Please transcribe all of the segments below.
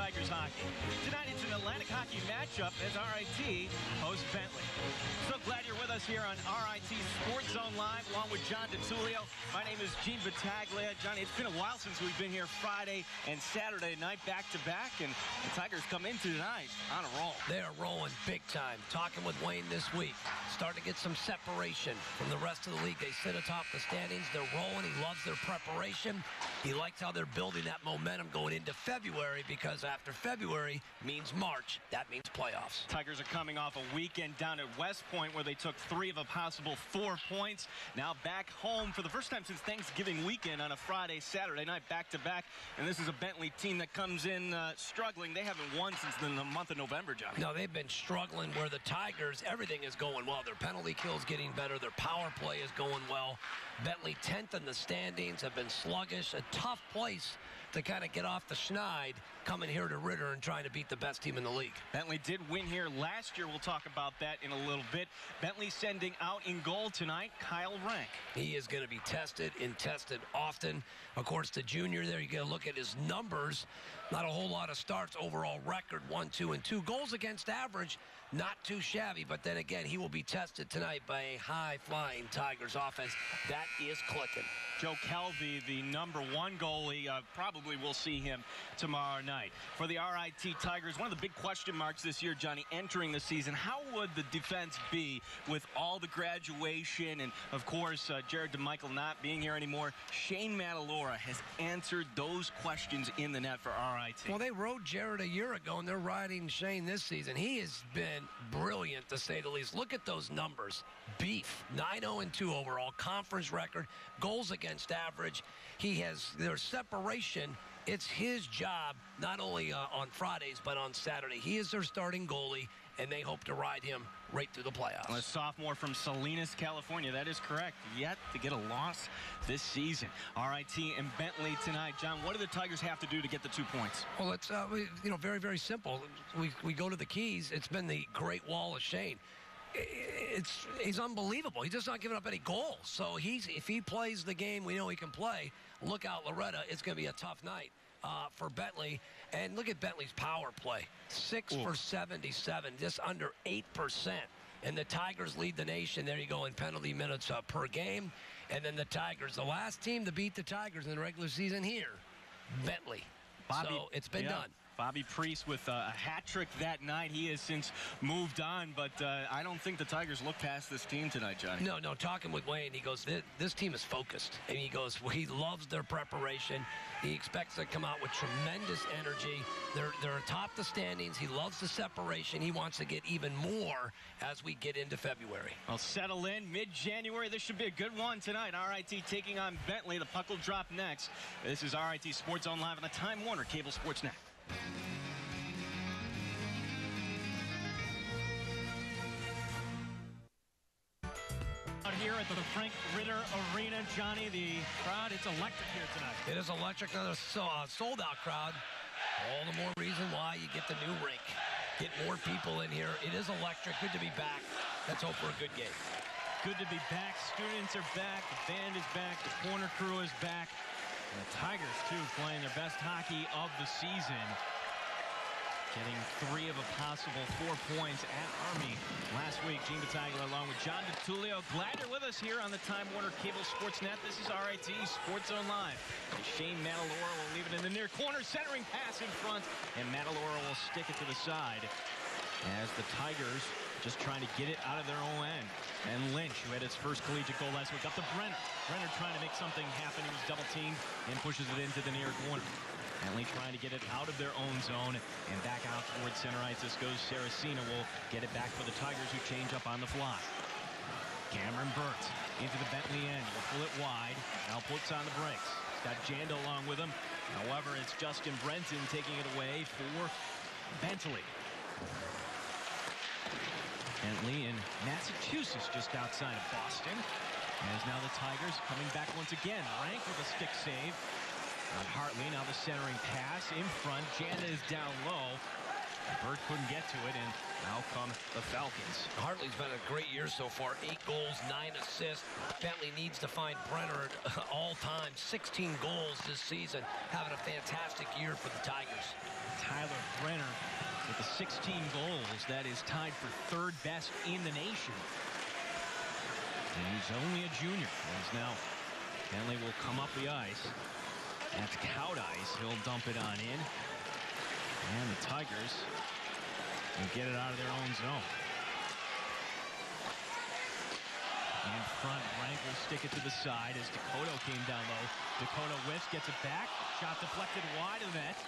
Tigers hockey. Tonight it's an Atlantic hockey matchup as RIT hosts Bentley. So glad you're with us here on RIT Sports Zone Live along with John DeTulio. My name is Gene Battaglia. Johnny, it's been a while since we've been here Friday and Saturday night back to back, and the Tigers come in tonight on a roll. They are rolling big time. Talking with Wayne this week. Starting to get some separation from the rest of the league. They sit atop the standings. They're rolling. He loves their preparation. He likes how they're building that momentum going into February because after February means March. That means playoffs. Tigers are coming off a weekend down at West Point where they took three of a possible four points. Now back home for the first time since Thanksgiving weekend on a Friday, Saturday night, back to back. And this is a Bentley team that comes in uh, struggling. They haven't won since the month of November, John. No, they've been struggling where the Tigers, everything is going well. Their penalty kills getting better. Their power play is going well. Bentley 10th in the standings have been sluggish. A tough place to kind of get off the schneid coming here to Ritter and trying to beat the best team in the league. Bentley did win here last year. We'll talk about that in a little bit. Bentley sending out in goal tonight Kyle Rank. He is going to be tested and tested often. Of course, the junior there, you got to look at his numbers. Not a whole lot of starts. Overall record one, two, and two. Goals against average, not too shabby. But then again, he will be tested tonight by a high flying Tigers offense. That is clicking. Joe Kelvy, the number one goalie, uh, probably will see him tomorrow night. For the RIT Tigers, one of the big question marks this year, Johnny, entering the season, how would the defense be with all the graduation and, of course, uh, Jared DeMichiel not being here anymore? Shane Madolora has answered those questions in the net for RIT. Well, they rode Jared a year ago, and they're riding Shane this season. He has been brilliant, to say the least. Look at those numbers. Beef, 9-0 2 overall, conference record, goals against average. He has their separation. It's his job, not only uh, on Fridays, but on Saturday. He is their starting goalie, and they hope to ride him right through the playoffs. A sophomore from Salinas, California. That is correct. Yet to get a loss this season. RIT and Bentley tonight. John, what do the Tigers have to do to get the two points? Well, it's uh, we, you know very very simple. We we go to the keys. It's been the Great Wall of Shane. It's he's unbelievable. He's just not giving up any goals. So he's if he plays the game we know he can play. Look out, Loretta. It's going to be a tough night. Uh, for Bentley. And look at Bentley's power play. Six Ooh. for 77, just under 8%. And the Tigers lead the nation. There you go in penalty minutes uh, per game. And then the Tigers, the last team to beat the Tigers in the regular season here, Bentley. Bobby, so it's been yeah. done. Bobby Priest with a hat trick that night. He has since moved on, but uh, I don't think the Tigers look past this team tonight, Johnny. No, no. Talking with Wayne, he goes, this, this team is focused. And he goes, well, he loves their preparation. He expects to come out with tremendous energy. They're, they're atop the standings. He loves the separation. He wants to get even more as we get into February. Well, settle in mid-January. This should be a good one tonight. RIT taking on Bentley. The puck will drop next. This is RIT Sports Zone Live on the Time Warner Cable Sports Net. Out here at the Frank Ritter Arena, Johnny, the crowd, it's electric here tonight. It is electric. Another uh, sold-out crowd. All the more reason why you get the new rink. Get more people in here. It is electric. Good to be back. Let's hope for a good game. Good to be back. Students are back. The band is back. The corner crew is back. And the Tigers, too, playing their best hockey of the season. Getting three of a possible four points at Army last week. Gene Battaglia along with John DeTulio. Glad you're with us here on the Time Warner Cable Sports Net. This is RIT Sports Zone Live. And Shane Madolora will leave it in the near corner. Centering pass in front. And Madolora will stick it to the side. As the Tigers just trying to get it out of their own end. And Lynch, who had his first collegiate goal last week, up to Brenner. Brenner trying to make something happen. He was double teamed and pushes it into the near corner. Bentley trying to get it out of their own zone and back out towards center ice. This goes Saracino will get it back for the Tigers who change up on the fly. Cameron Burt into the Bentley end. Will pull it wide. Now puts on the brakes. He's got Janda along with him. However, it's Justin Breton taking it away for Bentley. Bentley in Massachusetts, just outside of Boston. As now the Tigers coming back once again. Rank with a stick save on Hartley. Now the centering pass in front. Janda is down low. Burt couldn't get to it, and now come the Falcons. Hartley's been a great year so far. Eight goals, nine assists. Bentley needs to find Brenner at all time. 16 goals this season. Having a fantastic year for the Tigers. Tyler Brenner with the 16 goals. That is tied for third best in the nation. And he's only a junior. As now Bentley will come up the ice. That's Cowdice. He'll dump it on in. And the Tigers will get it out of their own zone. In front, Rank will stick it to the side as Dakota came down low. Dakota whiffs, gets it back. Shot deflected wide of the net.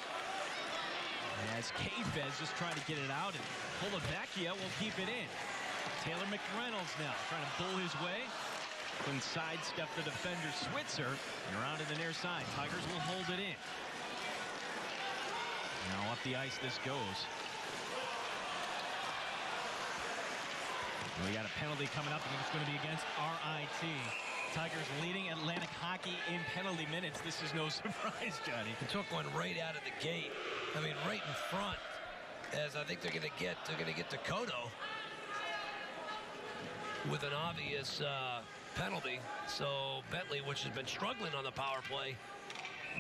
As Kayfes just trying to get it out and Polavecchia will keep it in. Taylor McReynolds now trying to bull his way. Couldn't sidestep the defender Switzer. And around to the near side. Tigers will hold it in. Now up the ice this goes. We got a penalty coming up. Think it's going to be against RIT. Tigers leading Atlantic hockey in penalty minutes. This is no surprise, Johnny. He took one right out of the gate. I mean, right in front. As I think they're going to get, they're going to get Dakota with an obvious uh, penalty. So Bentley, which has been struggling on the power play,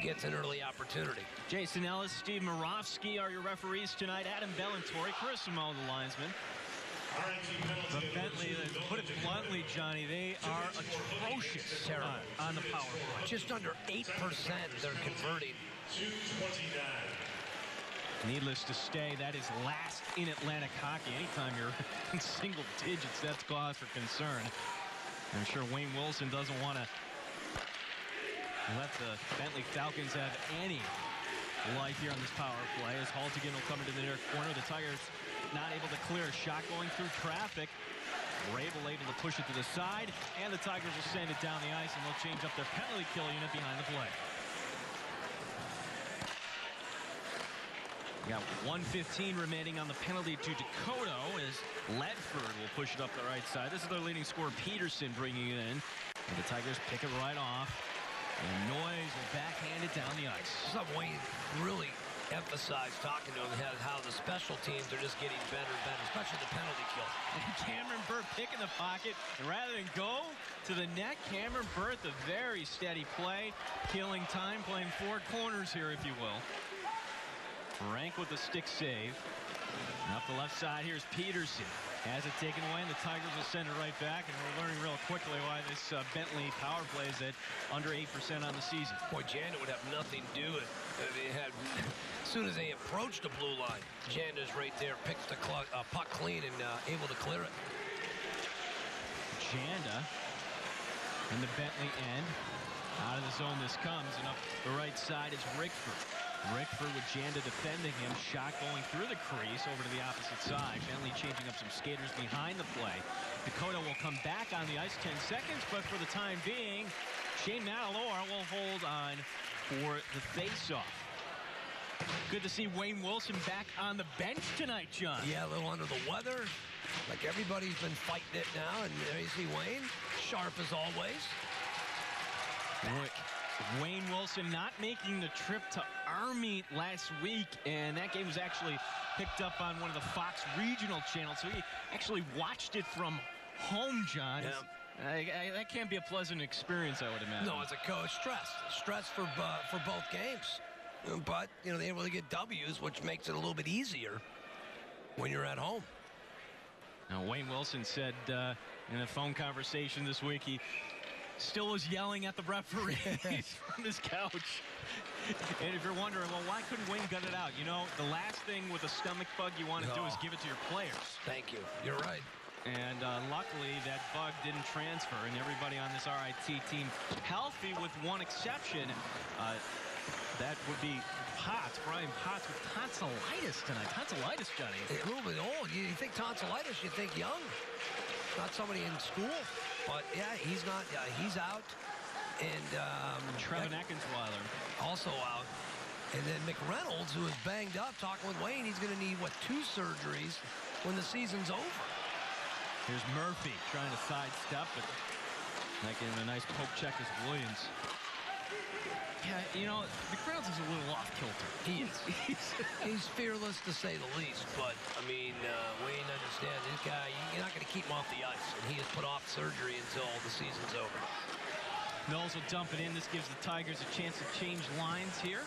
gets an early opportunity. Jason Ellis, Steve Marofsky are your referees tonight. Adam Bellantori, Chris Mo, the linesman. But Bentley, put it bluntly, Johnny, they are atrocious Terrible. on, on the power play. Just under 8% they're converting. Needless to say, that is last in Atlantic hockey. Anytime you're in single digits, that's cause for concern. I'm sure Wayne Wilson doesn't want to let the Bentley Falcons have any life here on this power play as Haltigin will come into the near corner. The Tigers not able to clear a shot going through traffic. Rabel able to push it to the side, and the Tigers will send it down the ice, and they'll change up their penalty kill unit behind the play. Got 115 remaining on the penalty to Dakota as Ledford will push it up the right side. This is their leading scorer, Peterson, bringing it in. And the Tigers pick it right off. And Noyes will backhand it down the ice. Wayne really emphasized talking to him how the special teams are just getting better and better, especially the penalty kill. And Cameron Burt picking the pocket. And rather than go to the net, Cameron Burt, the very steady play, killing time, playing four corners here, if you will. Rank with the stick save. And up the left side, here's Peterson. Has it taken away, and the Tigers will send it right back. And we're learning real quickly why this uh, Bentley power play is at under 8% on the season. Boy, Janda would have nothing to do with it. They had, as soon as they approached the blue line, Janda's right there, picks the clock, uh, puck clean and uh, able to clear it. Janda in the Bentley end. Out of the zone this comes, and up the right side is Rickford. Rickford with Janda defending him. Shot going through the crease over to the opposite side. Bentley changing up some skaters behind the play. Dakota will come back on the ice 10 seconds, but for the time being, Shane Matalor will hold on for the face-off. Good to see Wayne Wilson back on the bench tonight, John. Yeah, a little under the weather. Like everybody's been fighting it now, and there you see Wayne, sharp as always. Wayne Wilson not making the trip to Army last week, and that game was actually picked up on one of the Fox regional channels, so he actually watched it from home, John. Yeah. I, I, that can't be a pleasant experience, I would imagine. No, as a coach, stress. Stress for, uh, for both games. But, you know, they able to get W's, which makes it a little bit easier when you're at home. Now, Wayne Wilson said uh, in a phone conversation this week he still was yelling at the referees from his couch. And if you're wondering, well, why couldn't Wayne gut it out? You know, the last thing with a stomach bug you want to do is give it to your players. Thank you. You're right. And uh, luckily, that bug didn't transfer, and everybody on this RIT team healthy with one exception. Uh, that would be Potts, Brian Potts with tonsillitis tonight. Tonsillitis, Johnny. A little bit old. You, you think tonsillitis, you think young. Not somebody in school. But, yeah, he's not. Uh, he's out. And um, Trevin Eckensweiler. also out. And then McReynolds, who is banged up, talking with Wayne, he's going to need, what, two surgeries when the season's over. Here's Murphy trying to sidestep, but making a nice poke check as Williams Yeah, you know, McReynolds is a little off kilter. He is. He's fearless to say the least, but I mean, uh, Wayne understands this guy. You're not going to keep him off the ice, and he has put off surgery until the season's over. Mills will dump it in. This gives the Tigers a chance to change lines here.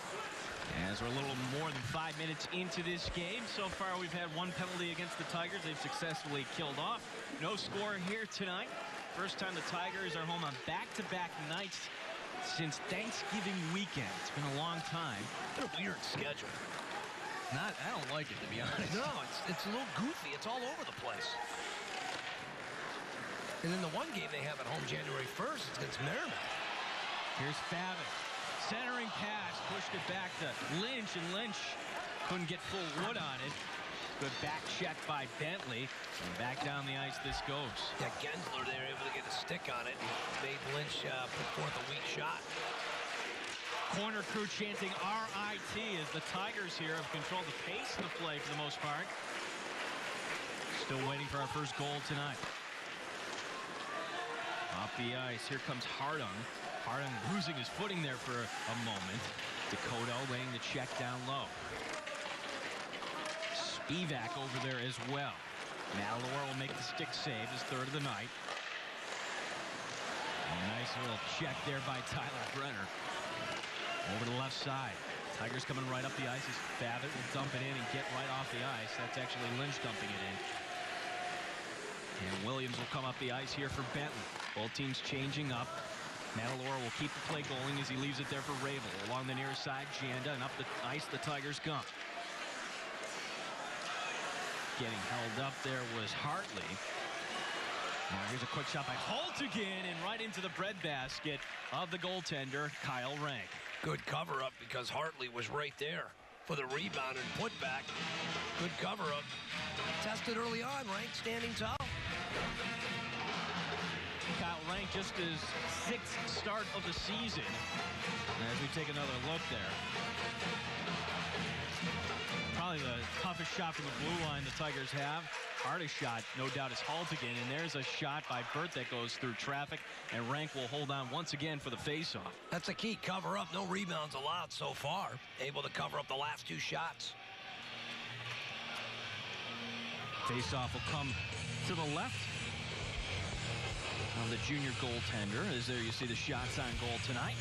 As we're a little more than five minutes into this game. So far, we've had one penalty against the Tigers. They've successfully killed off. No score here tonight. First time the Tigers are home on back-to-back -back nights since Thanksgiving weekend. It's been a long time. What a weird schedule. Not, I don't like it, to be honest. No, it's, it's a little goofy. It's all over the place. And then the one game they have at home January 1st is against Merrimack. Here's Favot. Centering pass, pushed it back to Lynch, and Lynch couldn't get full wood on it. Good back check by Bentley. And back down the ice this goes. Yeah, Gensler there able to get a stick on it. Made Lynch uh, put forth a weak shot. Corner crew chanting RIT as the Tigers here have controlled the pace of the play for the most part. Still waiting for our first goal tonight. Off the ice, here comes Hartung. Hartung losing his footing there for a moment. Dakota laying the check down low. Spivak over there as well. Malor will make the stick save, his third of the night. A nice little check there by Tyler Brenner. Over the left side. Tigers coming right up the ice as Favot will dump it in and get right off the ice. That's actually Lynch dumping it in. And Williams will come up the ice here for Benton. Both teams changing up. Madolora will keep the play going as he leaves it there for Rabel. Along the near side, Janda, and up the ice the Tigers come. Getting held up there was Hartley. Now here's a quick shot by Haltigin and right into the breadbasket of the goaltender, Kyle Rank. Good cover up because Hartley was right there for the rebound and put back. Good cover up. Tested early on, Rank standing tall. Kyle Rank just his sixth start of the season. As we take another look there. Probably the toughest shot from the blue line the Tigers have. Hardest shot, no doubt, is Haltigin. And there's a shot by Burt that goes through traffic. And Rank will hold on once again for the faceoff. That's a key. Cover up. No rebounds allowed so far. Able to cover up the last two shots. Faceoff will come to the left of the junior goaltender. As there you see the shots on goal tonight.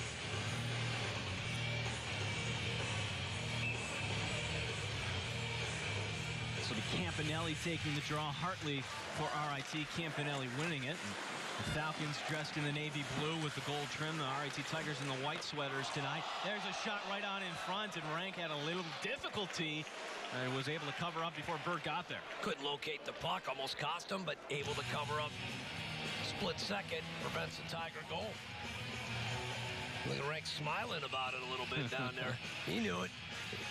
Campanelli taking the draw. Hartley for RIT. Campanelli winning it. The Falcons dressed in the navy blue with the gold trim. The RIT Tigers in the white sweaters tonight. There's a shot right on in front, and Rank had a little difficulty and was able to cover up before Burt got there. Couldn't locate the puck, almost cost him, but able to cover up. Split second, prevents the Tiger goal. Look at Rank smiling about it a little bit down there. he knew it.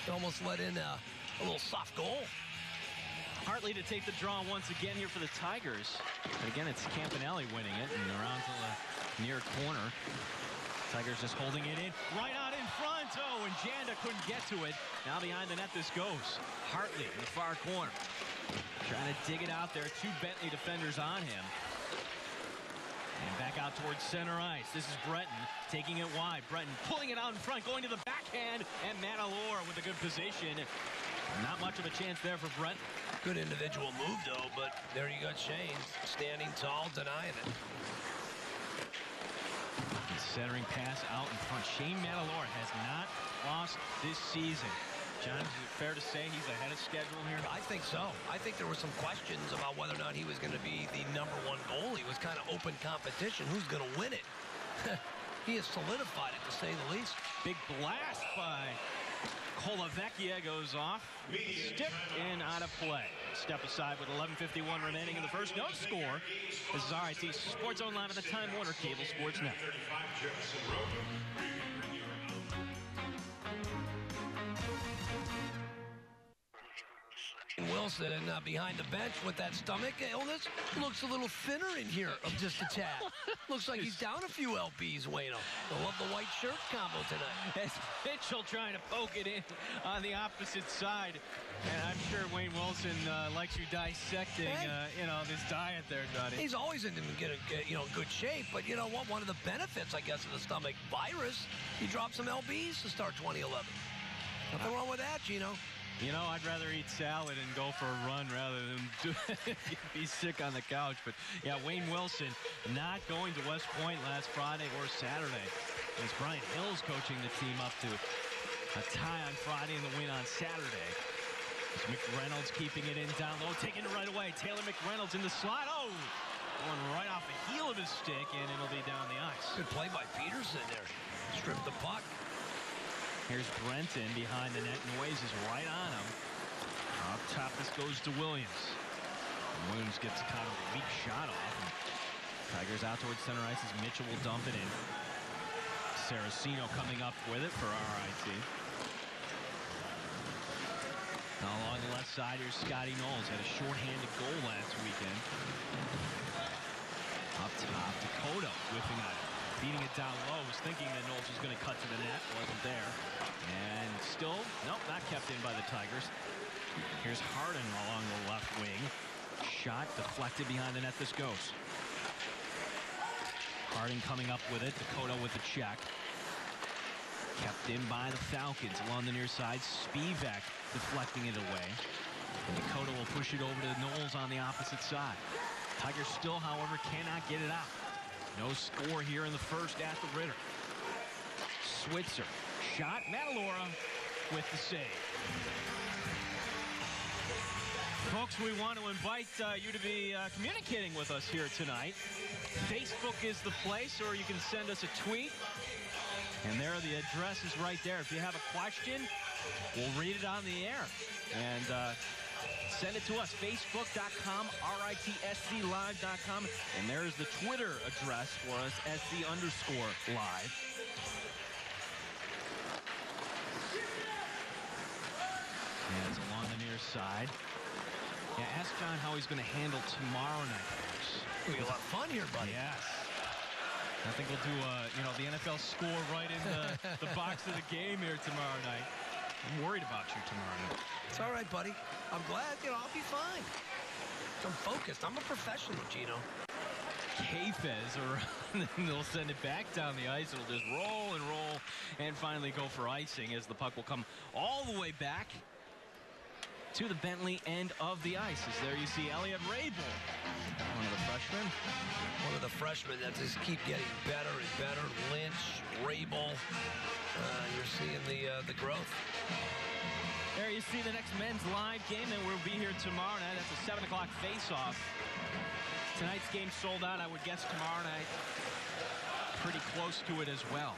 He almost let in a, a little soft goal. Hartley to take the draw once again here for the Tigers. But again, it's Campanelli winning it and around to the near corner. Tigers just holding it in. Right out in front. Oh, and Janda couldn't get to it. Now behind the net this goes. Hartley in the far corner. Trying to dig it out there. Two Bentley defenders on him. And back out towards center ice. This is Breton taking it wide. Breton pulling it out in front, going to the backhand. And Matalor with a good position. Not much of a chance there for Breton. Good individual move, though, but there you got Shane standing tall, denying it. Centering pass out in front. Shane Matalor has not lost this season. John, is it fair to say he's ahead of schedule here? I think so. I think there were some questions about whether or not he was going to be the number one goal. He was kind of open competition. Who's going to win it? he has solidified it, to say the least. Big blast by Colavecchia goes off. Stick and out of play. Step aside with 11.51 remaining in the first. No score. This is RIT Sports Zone Live at the Time Warner Cable Sports Network. Williams Wilson uh, behind the bench with that stomach illness looks a little thinner in here, of just a tad. looks like he's down a few lbs, Wayno. I love the white shirt combo tonight. As Mitchell trying to poke it in on the opposite side. And I'm sure Wayne Wilson uh, likes you dissecting, Hey. uh, you know, this diet there, Johnny. He's always in good, good, you know, good shape, but you know what? One of the benefits, I guess, of the stomach virus, he dropped some lbs to start 2011. Nothing wrong with that, Gino. You know, I'd rather eat salad and go for a run rather than do, be sick on the couch. But yeah, Wayne Wilson not going to West Point last Friday or Saturday. As Brian Hill's coaching the team up to a tie on Friday and the win on Saturday. As McReynolds keeping it in down low, taking it right away. Taylor McReynolds in the slot. Oh, going right off the heel of his stick, and it'll be down the ice. Good play by Peterson there. Stripped the puck. Here's Breton behind the net. Noyes is right on him. Up top, this goes to Williams. Williams gets a kind of a weak shot off. Tigers out towards center ice as Mitchell will dump it in. Saracino coming up with it for RIT. Now along the left side, here's Scotty Knowles. Had a shorthanded goal last weekend. Up top, Dakota whipping on it. Beating it down low. Was thinking that Knowles was going to cut to the net. Wasn't there. And still, nope, not kept in by the Tigers. Here's Hartung along the left wing. Shot deflected behind the net. This goes. Hartung coming up with it. Dakota with the check. Kept in by the Falcons along the near side. Spivak deflecting it away. And Dakota will push it over to Knowles on the opposite side. Tigers still, however, cannot get it out. No score here in the first at the Ritter. Switzer. Shot. Madolora with the save. Folks, we want to invite uh, you to be uh, communicating with us here tonight. Facebook is the place, or you can send us a tweet. And there, the address is right there. If you have a question, we'll read it on the air. And uh, send it to us, facebook.com, ritsclive.com. And there's the Twitter address for us, sc underscore live. And it's along the near side. Yeah, ask John how he's going to handle tomorrow night, folks. We got a lot of fun here, buddy. Yes. I think we'll do, uh, you know, the NFL score right in the, the box of the game here tomorrow night. I'm worried about you tomorrow night. It's all right, buddy. I'm glad. You know, I'll be fine. I'm focused. I'm a professional, Gino. Kayfes around, and they'll send it back down the ice. It'll just roll and roll and finally go for icing as the puck will come all the way back to the Bentley end of the ice. As there you see Elliot Rabel, one of the freshmen. One of the freshmen that just keep getting better and better. Lynch, Rabel. Uh, you're seeing the uh, the growth. There you see the next men's live game that will be here tomorrow night. That's a 7 o'clock face-off. Tonight's game sold out. I would guess tomorrow night pretty close to it as well.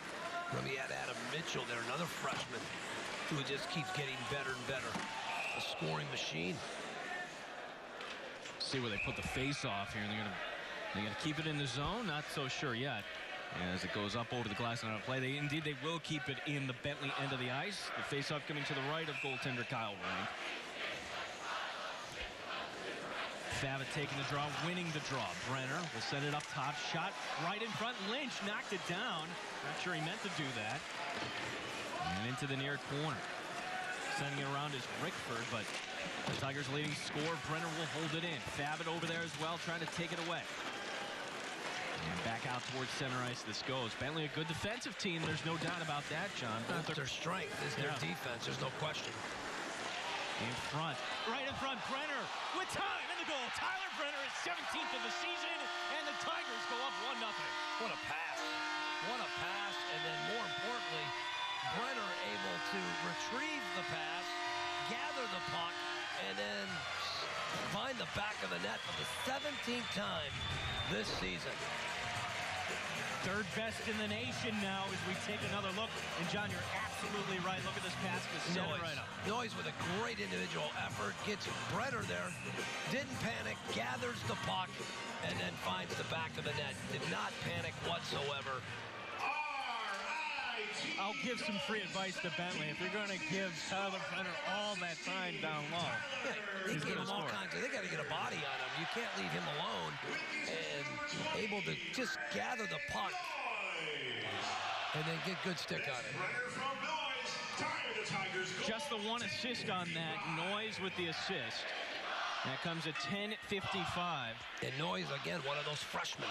Let me add Adam Mitchell there, another freshman who just keeps getting better and better. A scoring machine. See where they put the face-off here. And they're going to they're gonna keep it in the zone. Not so sure yet. As it goes up over the glass and out of play, they indeed they will keep it in the Bentley end of the ice. The face-off coming to the right of goaltender Kyle Rank. Favot taking the draw, winning the draw. Brenner will send it up top. Shot right in front. Lynch knocked it down. Not sure he meant to do that. And into the near corner. Sending it around is Rickford, but the Tigers leading score. Brenner will hold it in. Favot over there as well, trying to take it away. And back out towards center ice this goes. Bentley a good defensive team. There's no doubt about that, John. That's their strength, is their Yeah. defense. There's no question. in front. Right in front, Brenner with time in the goal. Tyler Brenner is 17th of the season, and the Tigers go up 1 0. What a pass. What a pass. And then more importantly, Brenner able to retrieve the pass, gather the puck, then find the back of the net for the 17th time this season. Third best in the nation now as we take another look. And John, you're absolutely right. Look at this pass to Noyes. right up. Noyes with a great individual effort. Gets Brenner there. Didn't panic. Gathers the puck. And then finds the back of the net. Did not panic whatsoever. I'll give some free advice to Bentley. If you're going to give Tyler Brenner all that time down low, Yeah, they gave him all kinds of. They got to get a body on him. You can't leave him alone and able to just gather the puck and then get good stick on it. just the one assist on that. Noyes with the assist. That comes at 10:55. And Noyes, again, one of those freshmen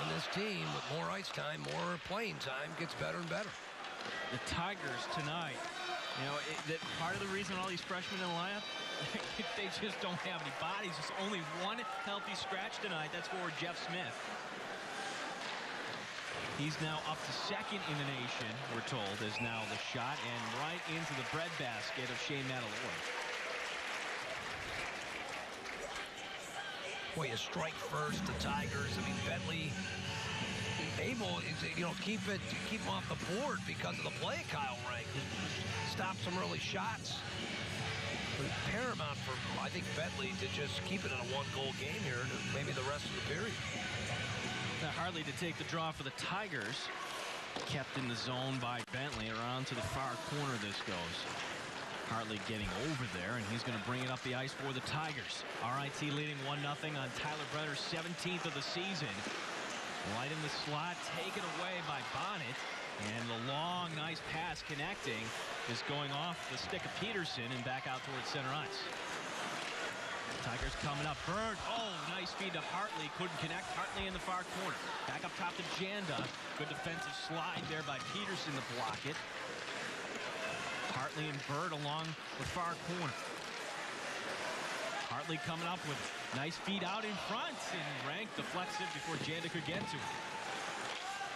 on this team with more ice time, more playing time, gets better and better. The Tigers tonight. You know, it, that part of the reason all these freshmen in the lineup, they just don't have any bodies. It's only one healthy scratch tonight. That's for Jeff Smith. He's now up to second in the nation, we're told, is now the shot, and right into the breadbasket of Shane Matalor. Well, you strike first, the Tigers. I mean, Bentley able you know keep it keep him off the board because of the play of Kyle Rank. Stop some early shots. Paramount for I think Bentley to just keep it in a one-goal game here, maybe the rest of the period. Now Hartley to take the draw for the Tigers. Kept in the zone by Bentley. Around to the far corner this goes. Hartley getting over there, and he's going to bring it up the ice for the Tigers. RIT leading 1-0 on Tyler Brenner's 17th of the season. Light in the slot, taken away by Bonnett. And the long, nice pass connecting is going off the stick of Peterson and back out towards center ice. Tigers coming up. Burt. Oh, nice feed to Hartley. Couldn't connect. Hartley in the far corner. Back up top to Janda. Good defensive slide there by Peterson to block it. Hartley and Burt along the far corner. Hartley coming up with it. Nice feed out in front. And Rank deflects it before Janda could get to it.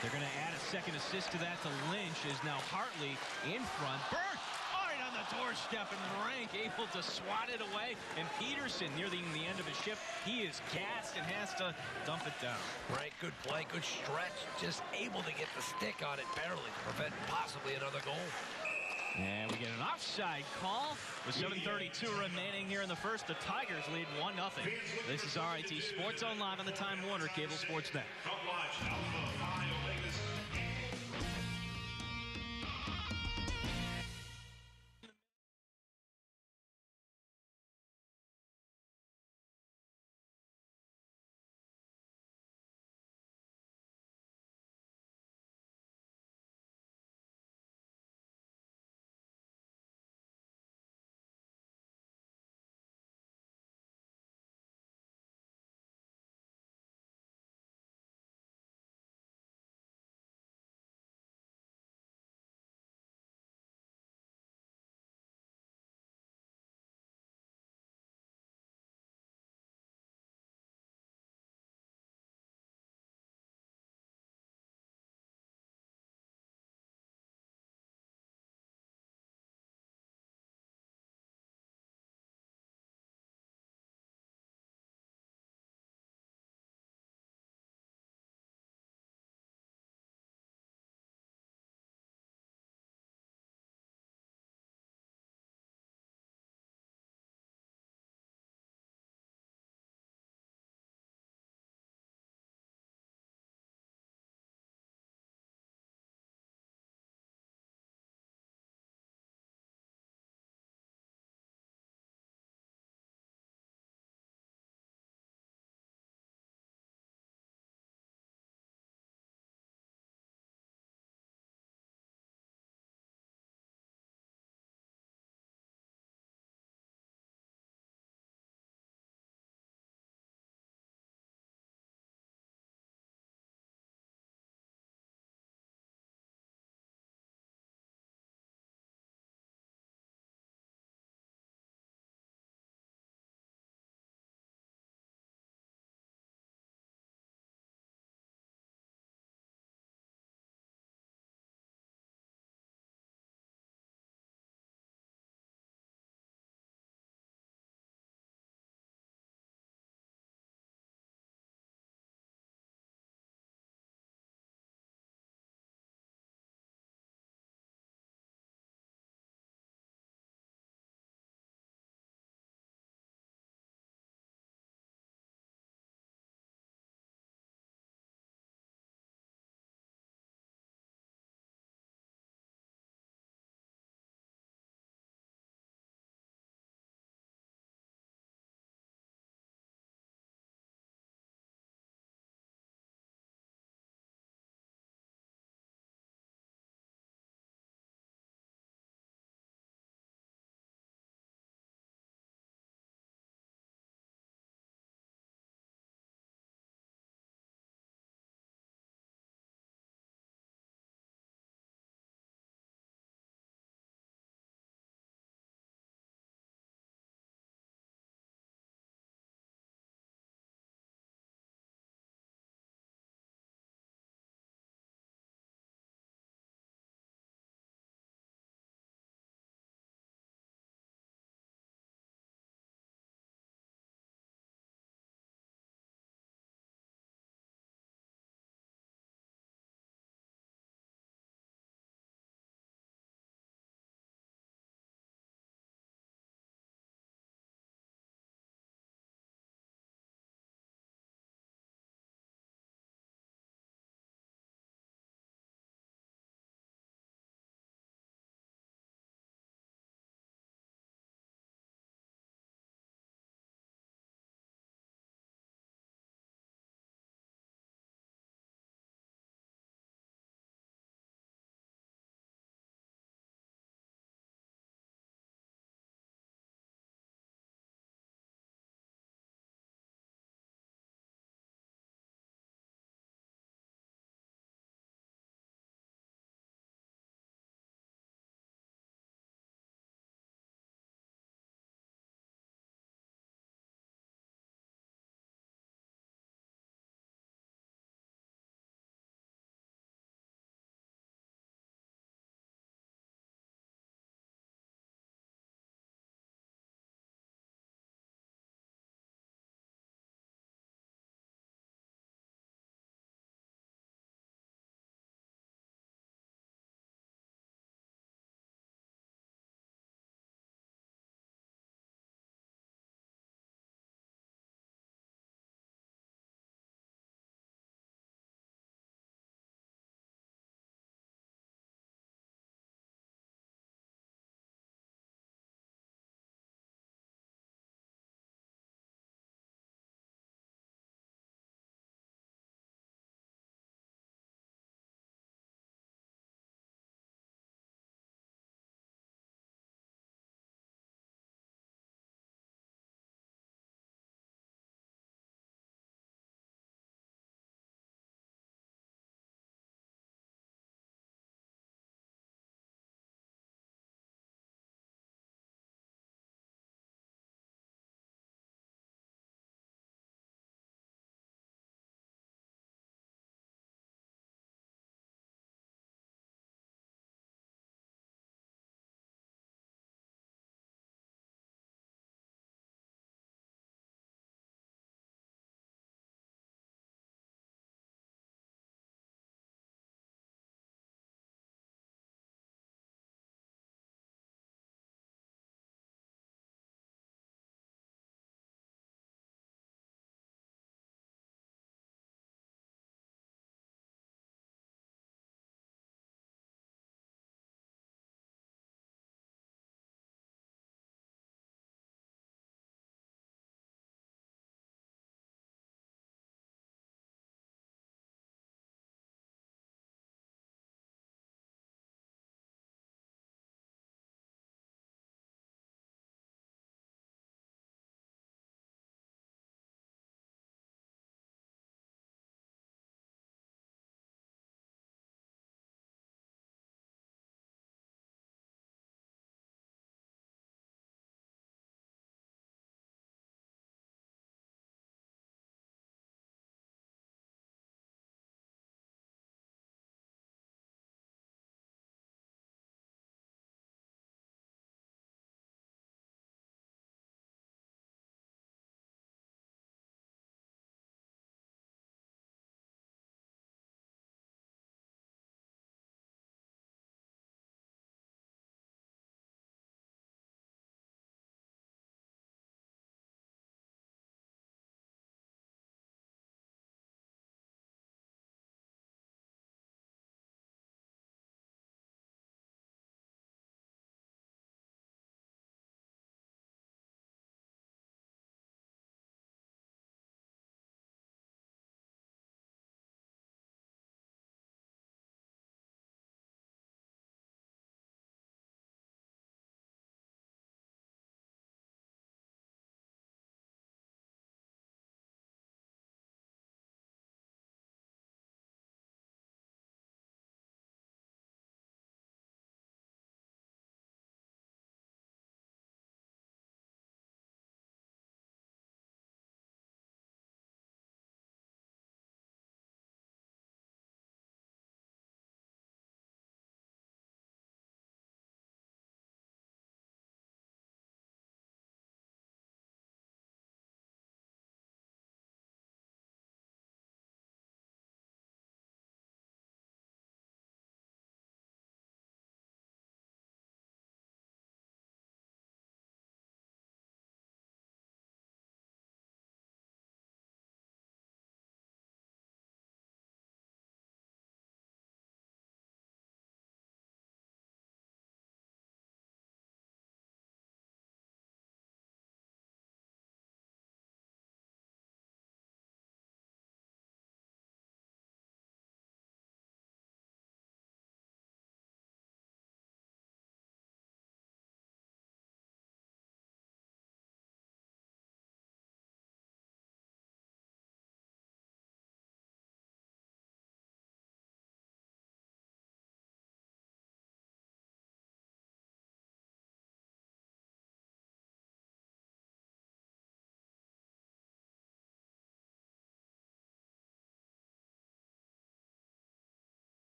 They're going to add a second assist to that to Lynch. Is now Hartley in front. Burt right on the doorstep and Rank able to swat it away. And Peterson near the, the end of his shift. He is gassed and has to dump it down. Right, good play, good stretch, just able to get the stick on it barely to prevent possibly another goal. And we get an offside call with 7.32 remaining here in the first. The Tigers lead 1-0. This is RIT Sports Zone Live on the Time Warner Cable Sports Net.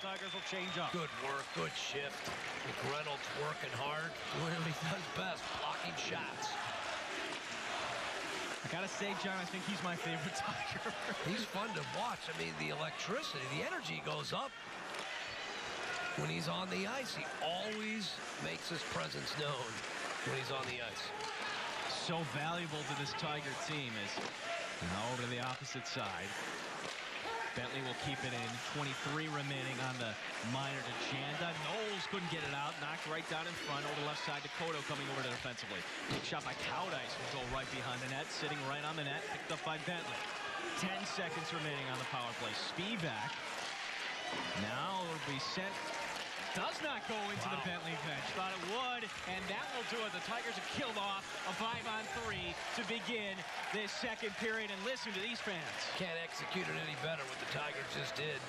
The Tigers will change up. Good work, good shift. McReynolds working hard, doing what he does best, blocking shots. I gotta say, John, I think he's my favorite Tiger. He's fun to watch. I mean, the electricity, the energy goes up when he's on the ice. He always makes his presence known when he's on the ice. So valuable to this Tiger team is now over to the opposite side. Bentley will keep it in. 23 remaining on the minor to Janda. Knowles couldn't get it out. Knocked right down in front. Over the left side to Koto coming over to defensively. Big shot by Cowdice will go right behind the net. Sitting right on the net. Picked up by Bentley. 10 seconds remaining on the power play. Spivak. Now it'll be sent does not go into wow. the Bentley bench. Thought it would, and that will do it. The Tigers have killed off a five on three to begin this second period. And listen to these fans. Can't execute it any better what the Tigers just did.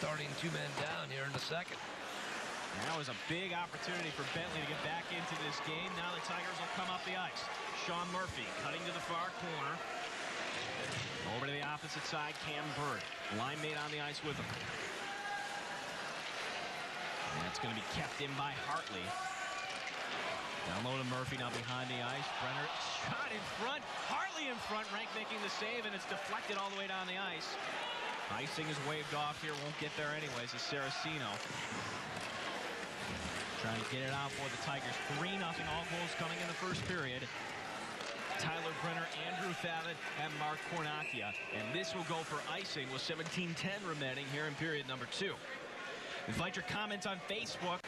Starting two men down here in the second. And that was a big opportunity for Bentley to get back into this game. Now the Tigers will come up the ice. Sean Murphy cutting to the far corner. Over to the opposite side, Cam Burt. Line mate on the ice with him. That's going to be kept in by Hartley. Down low to Murphy now behind the ice. Brenner shot in front. Hartley in front. Rank making the save, and it's deflected all the way down the ice. Icing is waved off here. Won't get there anyways. It's Saracino. Trying to get it out for the Tigers. 3-0. All goals coming in the first period. Tyler Brenner, Andrew Favot, and Mark Cornacchia. And this will go for icing with 17-10 remaining here in period number two. Invite your comments on Facebook.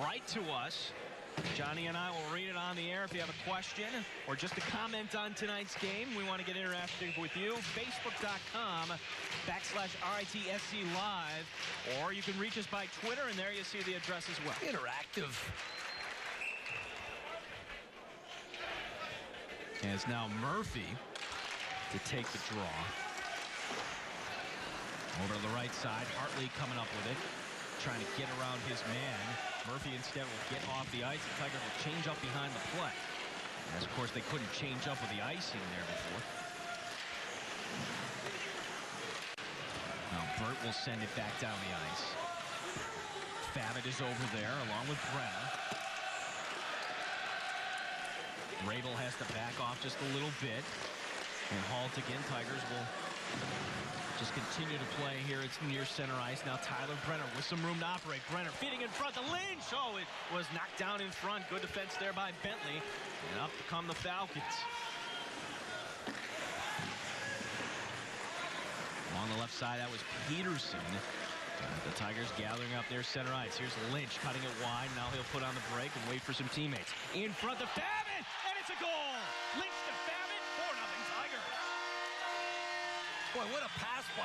Write to us. Johnny and I will read it on the air if you have a question or just a comment on tonight's game. We want to get interactive with you. Facebook.com backslash RITSC live. Or you can reach us by Twitter, and there you see the address as well. Interactive. And it's now Murphy to take the draw. Over to the right side, Hartley coming up with it trying to get around his man. Murphy instead will get off the ice. The Tigers will change up behind the play. As, of course, they couldn't change up with the icing there before. Now Burt will send it back down the ice. Favot is over there along with Brenner. Rabel has to back off just a little bit. And Haltigin. Tigers will just continue to play here. It's near center ice. Now Tyler Brenner with some room to operate. Brenner feeding in front to Lynch. Oh, it was knocked down in front. Good defense there by Bentley. And up come the Falcons. On the left side, that was Peterson. The Tigers gathering up their center ice. Here's Lynch cutting it wide. Now he'll put on the break and wait for some teammates. In front of Favot,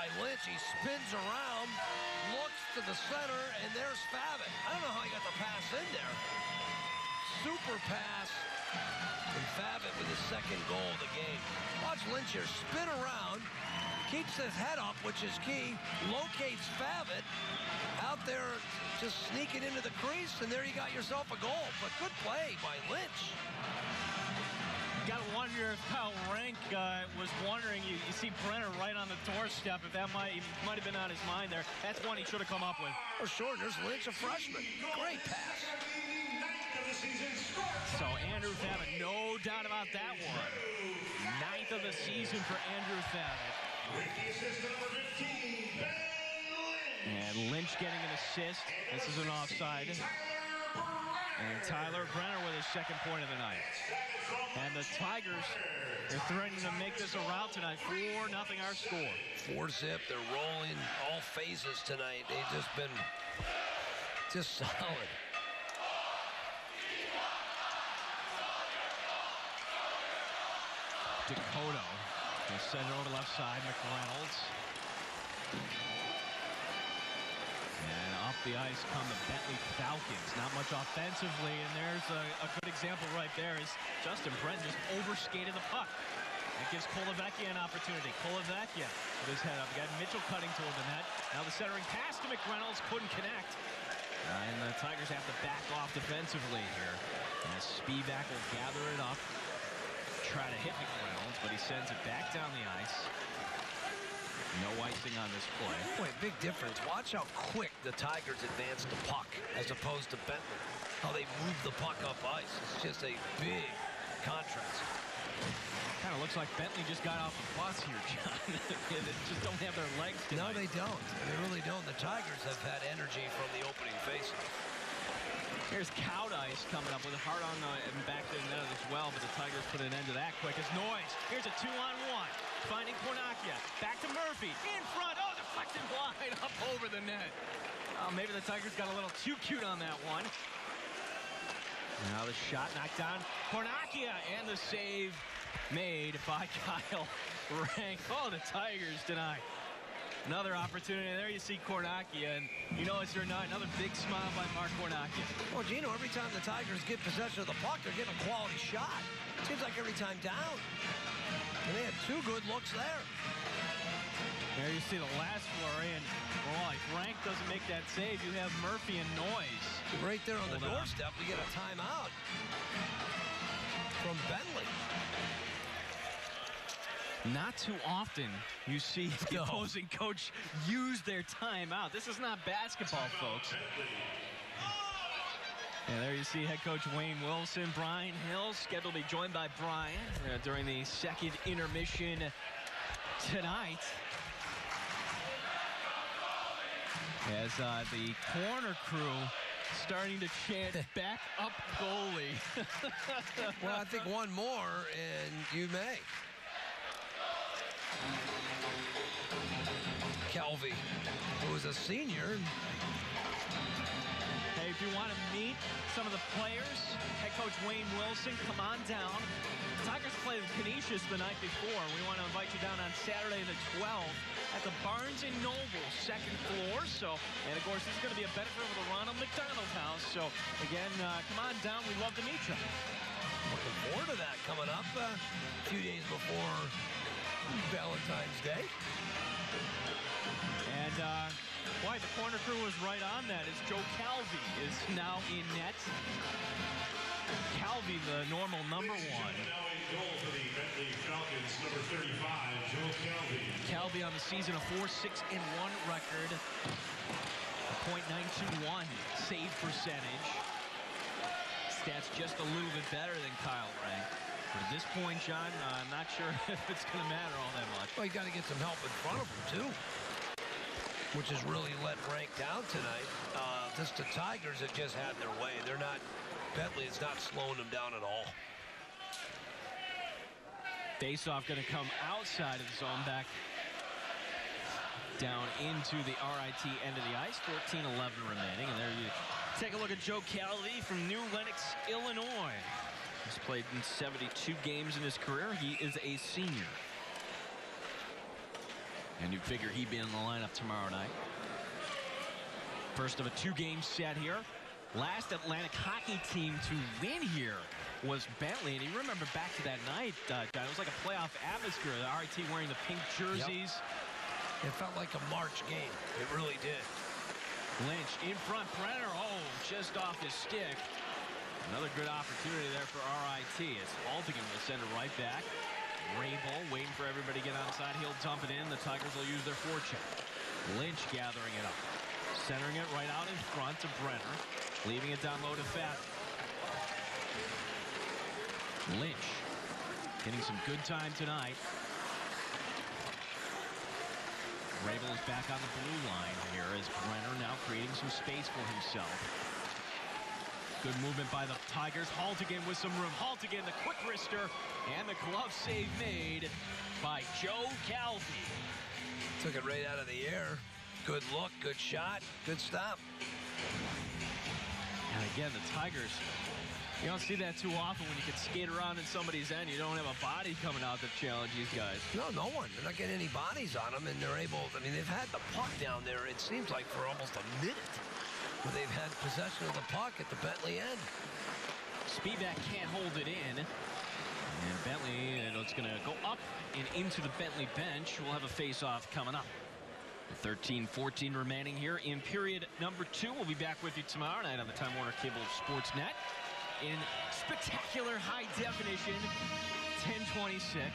by Lynch. He spins around, looks to the center, and there's Favot. I don't know how he got the pass in there. Super pass. And Favot with his second goal of the game. Watch Lynch here spin around, keeps his head up, which is key, locates Favot out there just sneaking into the crease, and there you got yourself a goal. But good play by Lynch. Got to wonder if Kyle Rank uh, was wondering. You, you, see Brenner right on the doorstep. If that might might have been on his mind there, that's one he should have come up with. For sure. There's Lynch, a freshman. Great pass. So Andrew Favot, no doubt about that one. Ninth of the season for Andrew Favot. And Lynch getting an assist. This is an offside. And Tyler Brenner with his second point of the night. And the Tigers are threatening to make this a rout tonight. 4 nothing our score. Four zip. They're rolling all phases tonight. They've just been just solid. Dakota will send it over left side. McReynolds. Off the ice come the Bentley Falcons. Not much offensively, and there's a, a good example right there is Justin Breton just overskated the puck. That gives Kolovecchia an opportunity. Kolovecchia with his head up. You got Mitchell cutting toward the net. Now the centering pass to McReynolds couldn't connect. Uh, and the Tigers have to back off defensively here. As Spivak will gather it up, try to hit McReynolds, but he sends it back down the ice. No icing on this play. Boy, big difference. Watch how quick the Tigers advance the puck as opposed to Bentley. How they move the puck up ice. It's just a big contrast. Kind of looks like Bentley just got off the bus here, John. they just don't have their legs No, they don't. They really don't. The Tigers have had energy from the opening faces. Here's Cowdice coming up with a hard on uh, the and back to the net as well, but the Tigers put an end to that quick as noise. Here's a two-on-one. Finding Cornacchia. Back to Murphy. In front. Oh, deflected wide up over the net. Oh, maybe the Tigers got a little too cute on that one. Now the shot knocked down. Cornacchia and the save made by Kyle Rank. Oh, the Tigers tonight. Another opportunity. There you see Cornacchia, and you know it's your night. Another big smile by Mark Cornacchia. Well, Gino, every time the Tigers get possession of the puck, they're getting a quality shot. Seems like every time down. And they had two good looks there. There you see the last flurry, and well, if Rank doesn't make that save, you have Murphy and Noyes. Right there on the Hold on. doorstep, we get a timeout from Bentley. Not too often you see the No. opposing coach use their timeout. This is not basketball, folks. And there you see head coach Wayne Wilson, Brian Hill, scheduled to be joined by Brian uh, during the second intermission tonight. As uh, the corner crew starting to chant back up goalie. Well, I think one more, and you may. Calvi, who is a senior, if you want to meet some of the players, head coach Wayne Wilson, come on down. Tigers played with Canisius the night before. We want to invite you down on Saturday the 12th at the Barnes & Noble second floor. So, and of course, this is going to be a benefit for the Ronald McDonald House. So, again, uh, come on down. We'd love to meet you. looking forward to that coming up uh, a few days before Valentine's Day. And, uh, boy, the corner crew was right on that as Joe Calvi is now in net. Calvi, the normal number one. Now in goal for the Bentley Falcons, number 35, Joel Calvi. Calvi on the season, a 4-6 and 1 record. A .921 save percentage. Stats just a little bit better than Kyle Rank. But at this point, John, uh, I'm not sure if it's going to matter all that much. Well, you got to get some help in front of him, too. Which has really let Rank down tonight. Uh, just the Tigers have just had their way. They're not, Bentley is not slowing them down at all. Face-off going to come outside of the zone back down into the RIT end of the ice. 14-11 remaining. And there you take a look at Joe Calvi from New Lenox, Illinois. He's played in 72 games in his career. He is a senior. And you figure he'd be in the lineup tomorrow night. First of a two-game set here. Last Atlantic hockey team to win here was Bentley. And you remember back to that night, uh, John, it was like a playoff atmosphere. The RIT wearing the pink jerseys. It felt like a March game. It really did. Lynch in front. Brenner, oh, just off his stick. Another good opportunity there for RIT as Haltigin will send it right back. Rabel waiting for everybody to get outside. He'll dump it in. The Tigers will use their forecheck. Lynch gathering it up. Centering it right out in front to Brenner. Leaving it down low to Fat. Lynch getting some good time tonight. Rabel is back on the blue line here as Brenner now creating some space for himself. Good movement by the Tigers. Haltigin with some room. Haltigin, the quick wrister, and the glove save made by Joe Calvi. Took it right out of the air. Good look, good shot, good stop. And again, the Tigers, you don't see that too often when you can skate around in somebody's end. You don't have a body coming out to challenge these guys. No, no one. They're not getting any bodies on them, and they're able. I mean, they've had the puck down there. It seems like for almost a minute, where they've had possession of the puck at the Bentley end. Spivak can't hold it in. And Bentley, and it's going to go up and into the Bentley bench. We'll have a face-off coming up. 13-14 remaining here in period number two. We'll be back with you tomorrow night on the Time Warner Cable Sports Net in spectacular high definition 1026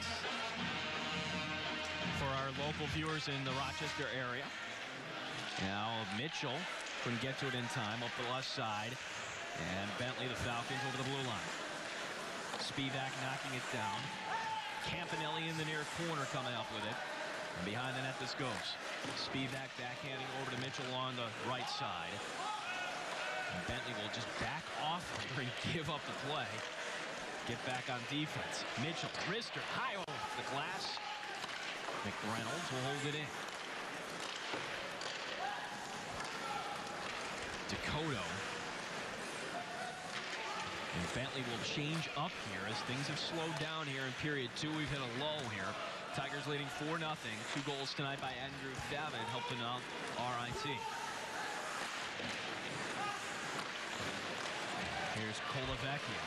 for our local viewers in the Rochester area. Now Mitchell couldn't get to it in time up the left side. And Bentley, the Falcons, over the blue line. Spivak knocking it down. Campanelli in the near corner coming up with it. And behind the net this goes. Spivak backhanding over to Mitchell on the right side. And Bentley will just back off and give up the play. Get back on defense. Mitchell, wrister, high over the glass. McReynolds will hold it in. Dakota. And Bentley will change up here as things have slowed down here in period two. We've hit a lull here. Tigers leading 4 0. Two goals tonight by Andrew Favot helping out RIT. Here's Colavecchia.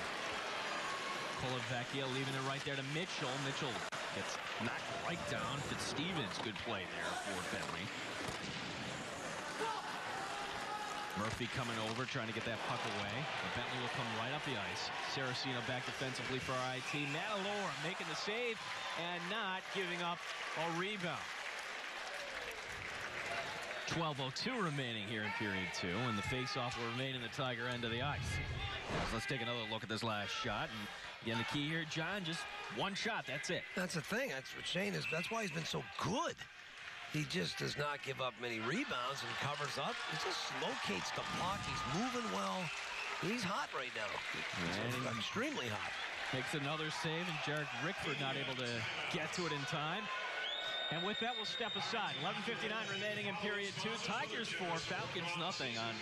Colavecchia leaving it right there to Mitchell. Mitchell gets knocked right down. Fitzstevens, good play there for Bentley. Murphy coming over, trying to get that puck away. But Bentley will come right up the ice. Saracino back defensively for RIT. Madolora making the save and not giving up a rebound. 12.02 remaining here in period two, and the faceoff will remain in the Tiger end of the ice. Let's take another look at this last shot. And again, the key here, John, just one shot. That's it. That's the thing. That's what Shane is. That's why he's been so good. He just does not give up many rebounds and covers up. He just locates the puck. He's moving well. He's hot right now. He's extremely hot. Makes another save, and Jarek Rickford not able to get to it in time. And with that, we'll step aside. 11.59 remaining in period two. Tigers 4, Falcons nothing on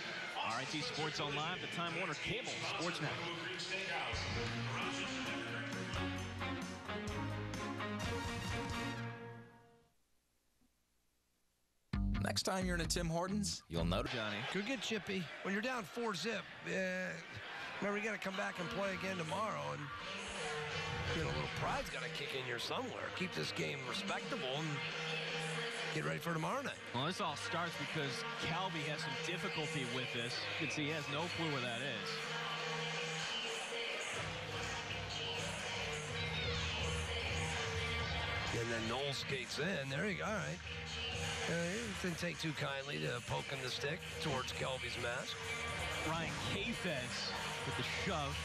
RIT Sports Online, the Time Warner Cable Sports Next time you're in a Tim Hortons, you'll notice. Johnny. Good get Chippy. When you're down four zip, uh, remember you got to come back and play again tomorrow, and you know a little pride's got to kick in here somewhere. Keep this game respectable and get ready for tomorrow night. Well, this all starts because Calvi has some difficulty with this. You can see he has no clue where that is. And then Noel skates in. There you go. All right. Uh, didn't take too kindly to poking the stick towards Calvi's mask. Ryan Kayfes with the shove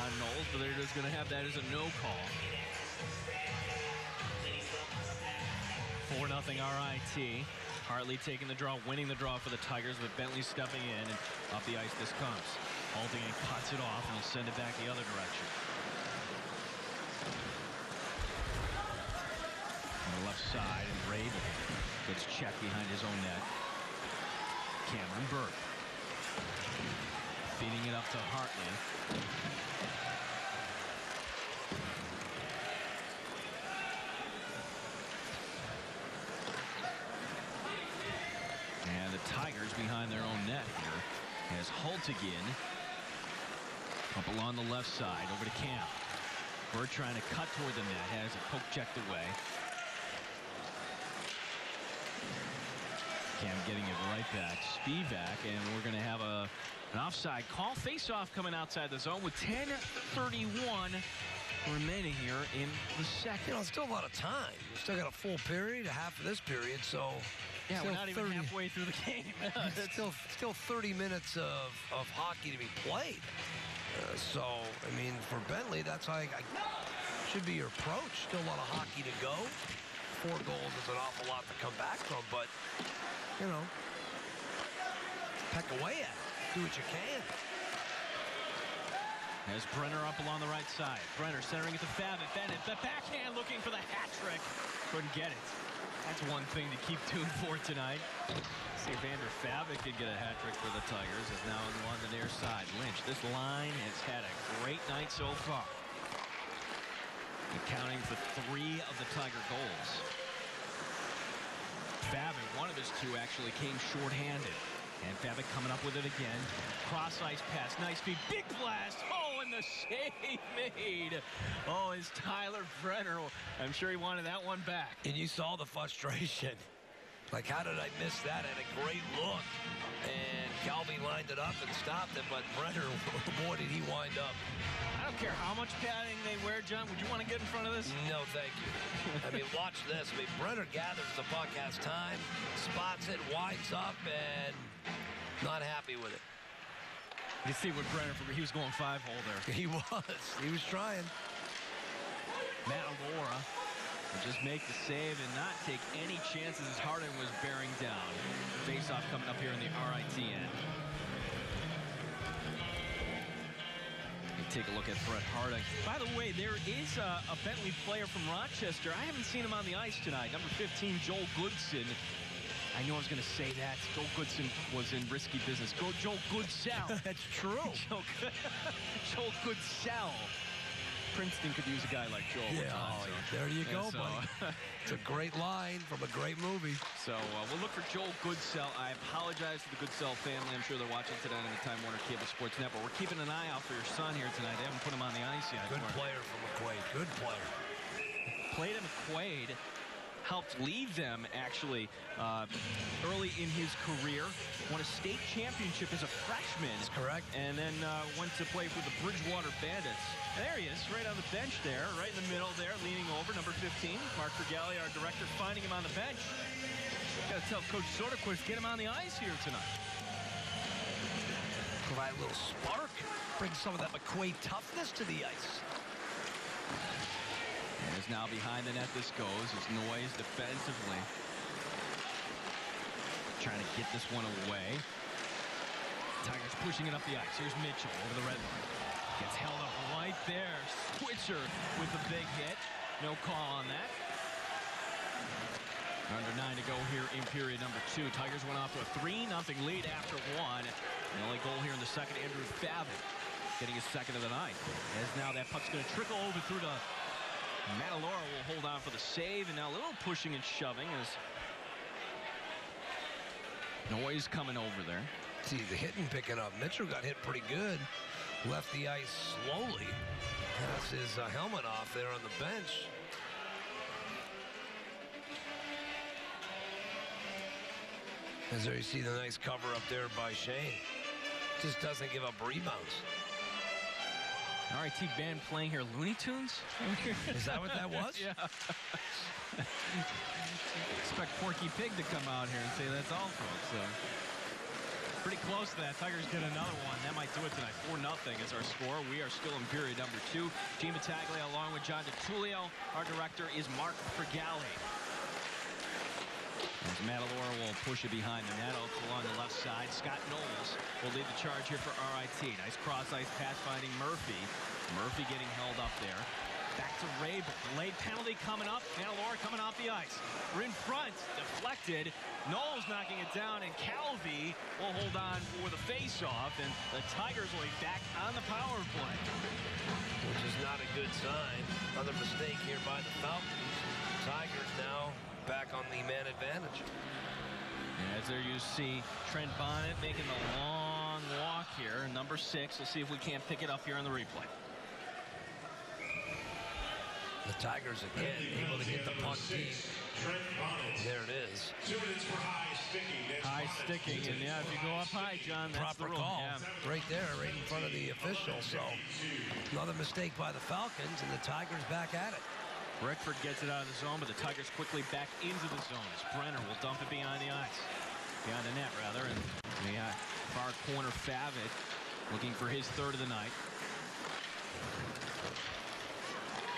on Knowles, but they're just going to have that as a no call. 4 nothing RIT. Hartley taking the draw, winning the draw for the Tigers, with Bentley stepping in, and up the ice this comes. Holding and cuts it off, and he'll send it back the other direction. On the left side, and Rabel gets checked behind his own net. Cameron Burt feeding it up to Hartley. And the Tigers behind their own net here as Haltigin up along the left side over to Cam. Burt trying to cut toward the net, has it poke checked away. Getting it right back. Spivak, and we're going to have a an offside call. Face-off coming outside the zone with 10:31 remaining here in the You second. know, it's still a lot of time. We still got a full period, a half of this period, so Yeah, we're not even halfway through the game. Still still 30 minutes of, of hockey to be played. Uh, so, I mean, for Bentley, that's how I, I should be your approach. Still a lot of hockey to go. Four goals is an awful lot to come back from, but, you know, peck away at it. Do what you can. As Brenner up along the right side. Brenner centering it to Favot. Bennett, the backhand looking for the hat trick. Couldn't get it. That's one thing to keep tuned for tonight. See if Andrew Favot can get a hat trick for the Tigers. Is now on the near side. Lynch, this line has had a great night so far. Accounting for three of the Tiger goals. Favot, one of his two actually came shorthanded. And Favot coming up with it again. Cross ice pass. Nice feed. Big blast. Oh, and the save made. Oh, is Tyler Brenner. I'm sure he wanted that one back. And you saw the frustration. Like, how did I miss that? Had a great look. And Calvi lined it up and stopped it, but Brenner, boy, did he wind up. I don't care how much padding they wear, John. Would you want to get in front of this? No, thank you. I mean, watch this. I mean, Brenner gathers the puck, has time, spots it, winds up, and not happy with it. You see what Brenner, he was going five hole there. He was. He was trying. Madolora will just make the save and not take any chances as Hartung was bearing down. Face-off coming up here in the RITN. Take a look at Brett Hartung. By the way, there is a, a Bentley player from Rochester. I haven't seen him on the ice tonight. Number 15, Joel Goodson. I knew I was going to say that. Joel Goodson was in risky business. Go Joel Goodsell. That's true. Joel, Joel Goodsell. Princeton could use a guy like Joel. Yeah, oh, so. there you go, so, buddy. It's a great line from a great movie. So uh, we'll look for Joel Goodsell. I apologize to the Goodsell family. I'm sure they're watching tonight on the Time Warner Cable Sports Network. We're keeping an eye out for your son here tonight. They haven't put him on the ice yet. Good player from McQuaid. Good player. played at McQuaid, helped lead them actually uh, early in his career. Won a state championship as a freshman. That's correct. And then uh, went to play for the Bridgewater Bandits. And there he is, right on the bench there, right in the middle there, leaning over, number 15. Mark Fergali, our director, finding him on the bench. Got to tell Coach Soderquist, get him on the ice here tonight. Provide a little spark. Bring some of that McQuaid toughness to the ice. And is now behind the net this goes. His Noyes defensively. Trying to get this one away. Tigers pushing it up the ice. Here's Mitchell over the red line. Gets held up right there. Switzer with the big hit. No call on that. Under nine to go here in period number two. Tigers went off to a 3 nothing lead after one. The only goal here in the second, Andrew Favot getting his second of the night. As now that puck's going to trickle over through to Madolora will hold on for the save, and now a little pushing and shoving as Noyes coming over there. See the hitting picking up. Mitchell got hit pretty good. Left the ice slowly. Has his uh, helmet off there on the bench. As there you see the nice cover up there by Shane. Just doesn't give up rebounds. RIT band playing here Looney Tunes? Is that what that was? yeah. Expect Porky Pig to come out here and say that's all, for folks. So. Pretty close to that. Tigers get another one. That might do it tonight. 4 nothing is our score. We are still in period number two. Gene Battaglia along with John DeTulio. Our director is Mark Fergali. As Madolora will push it behind the net along the left side. Scott Knowles will lead the charge here for RIT. Nice cross-ice pass finding Murphy. Murphy getting held up there. Back to Rabel. Delayed penalty coming up. Madolora coming off the ice. We're in front. Deflected. Knowles knocking it down, and Calvi will hold on for the face-off, and the Tigers will be back on the power play. which is not a good sign. Another mistake here by the Falcons. Tigers back on the man advantage. As there you see Trent Bonnett making the long walk here, number six. Let's see if we can't pick it up here on the replay. The Tigers again able to get the puck deep. Trent Bonnett. There it is. Two minutes for high sticking. That's High Bonnett. sticking, and yeah, if you go up high, John, that's Proper the rule. call. Yeah. Right there, right in front of the official. So another mistake by the Falcons, and the Tigers back at it. Redford gets it out of the zone, but the Tigers quickly back into the zone. As Brenner will dump it behind the ice. Behind the net, rather. And the uh, far corner Favot looking for his third of the night.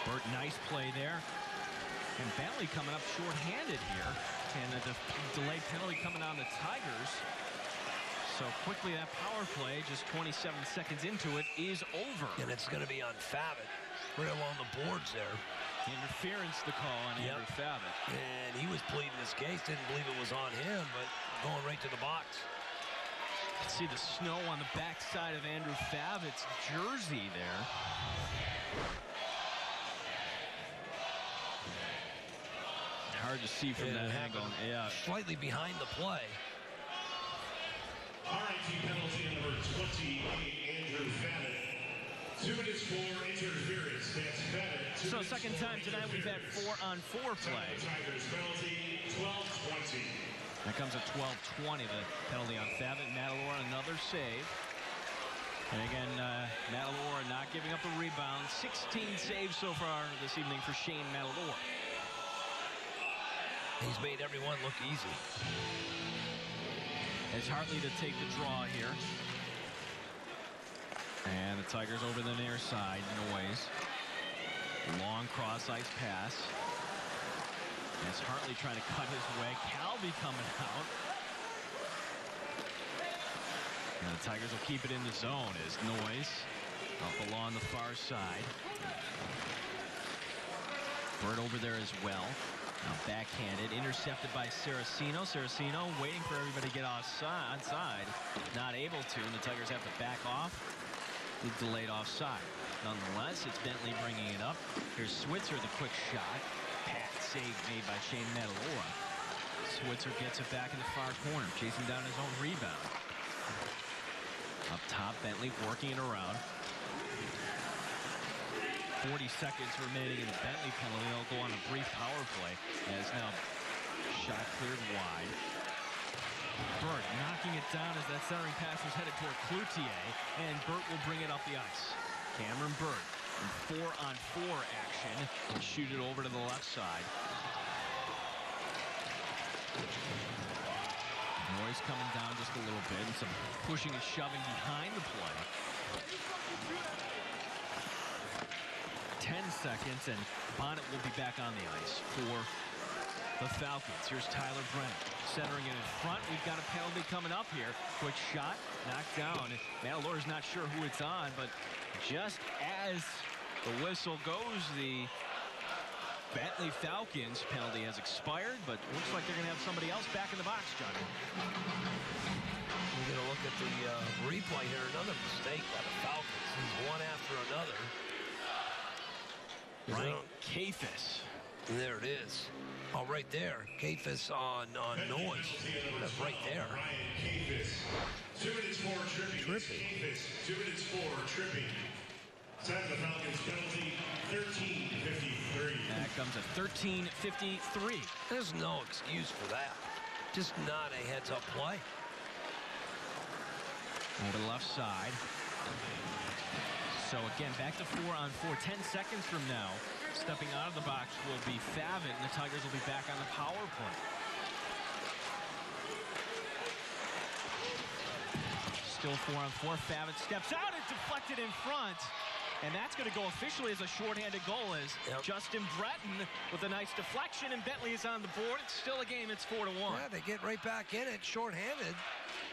Burt, nice play there. And Bentley coming up short-handed here. And a de- delayed penalty coming on the Tigers. So quickly that power play, just 27 seconds into it, is over. And it's going to be on Favot, right along the boards there. Interference the call on Yep. Andrew Favot. And he was pleading his case, didn't believe it was on him, but going right to the box. You See the snow on the backside of Andrew Favot's jersey there. Hard to see from And that angle. Yeah. Slightly behind the play. RIT penalty number 28, Andrew Favot. So second time tonight we've had four on four play. Tigers penalty 12-20. That comes at 12-20, the penalty on Favot. Madolora, another save. And again, uh, Madolora not giving up a rebound. 16 saves so far this evening for Shane Madolora. He's made everyone look easy. It's Hartley to take the draw here. And the Tigers over the near side, Noyes. Long cross ice pass. As Hartley trying to cut his way. Calvi coming out. And the Tigers will keep it in the zone as Noyes up along the far side. Burt over there as well. Now backhanded, intercepted by Saracino. Saracino waiting for everybody to get offside, onside. Not able to, and the Tigers have to back off. The delayed offside. Nonetheless, it's Bentley bringing it up. Here's Switzer, the quick shot. Pat save made by Shane Madolora. Switzer gets it back in the far corner, chasing down his own rebound. Up top, Bentley working it around. 40 seconds remaining in the Bentley penalty. They'll go on a brief power play as now shot cleared wide. Burt knocking it down as that centering pass was headed toward Cloutier, and Burt will bring it up the ice. Cameron Burt in four on four action. Shoot it over to the left side. Noyes coming down just a little bit and some pushing and shoving behind the play. 10 seconds and Bonnett will be back on the ice for the Falcons. Here's Tyler Brenner centering it in front. We've got a penalty coming up here. Quick shot, knocked down. Madolora's not sure who it's on, but just as the whistle goes, the Bentley Falcons penalty has expired, but looks like they're going to have somebody else back in the box, Johnny. We're going to look at the uh, replay here. Another mistake by the Falcons. One after another. Ryan Kayfes. There it is. Oh, right there. Kayfes on, on Noyes. That's right there. Ryan Two minutes for tripping. Tripping. Two minutes for tripping. Time the Falcons penalty, 13-53. That comes at 13.53. There's no excuse for that. Just not a heads-up play. Over the left side. So again, back to four on four. Ten seconds from now, stepping out of the box will be and the Tigers will be back on the power play. Still four on four. Favot steps out and deflected in front. And that's going to go officially as a shorthanded goal is Yep. Justin Breton with a nice deflection, and Bentley is on the board. It's still a game. It's four to one. Yeah, they get right back in it, shorthanded,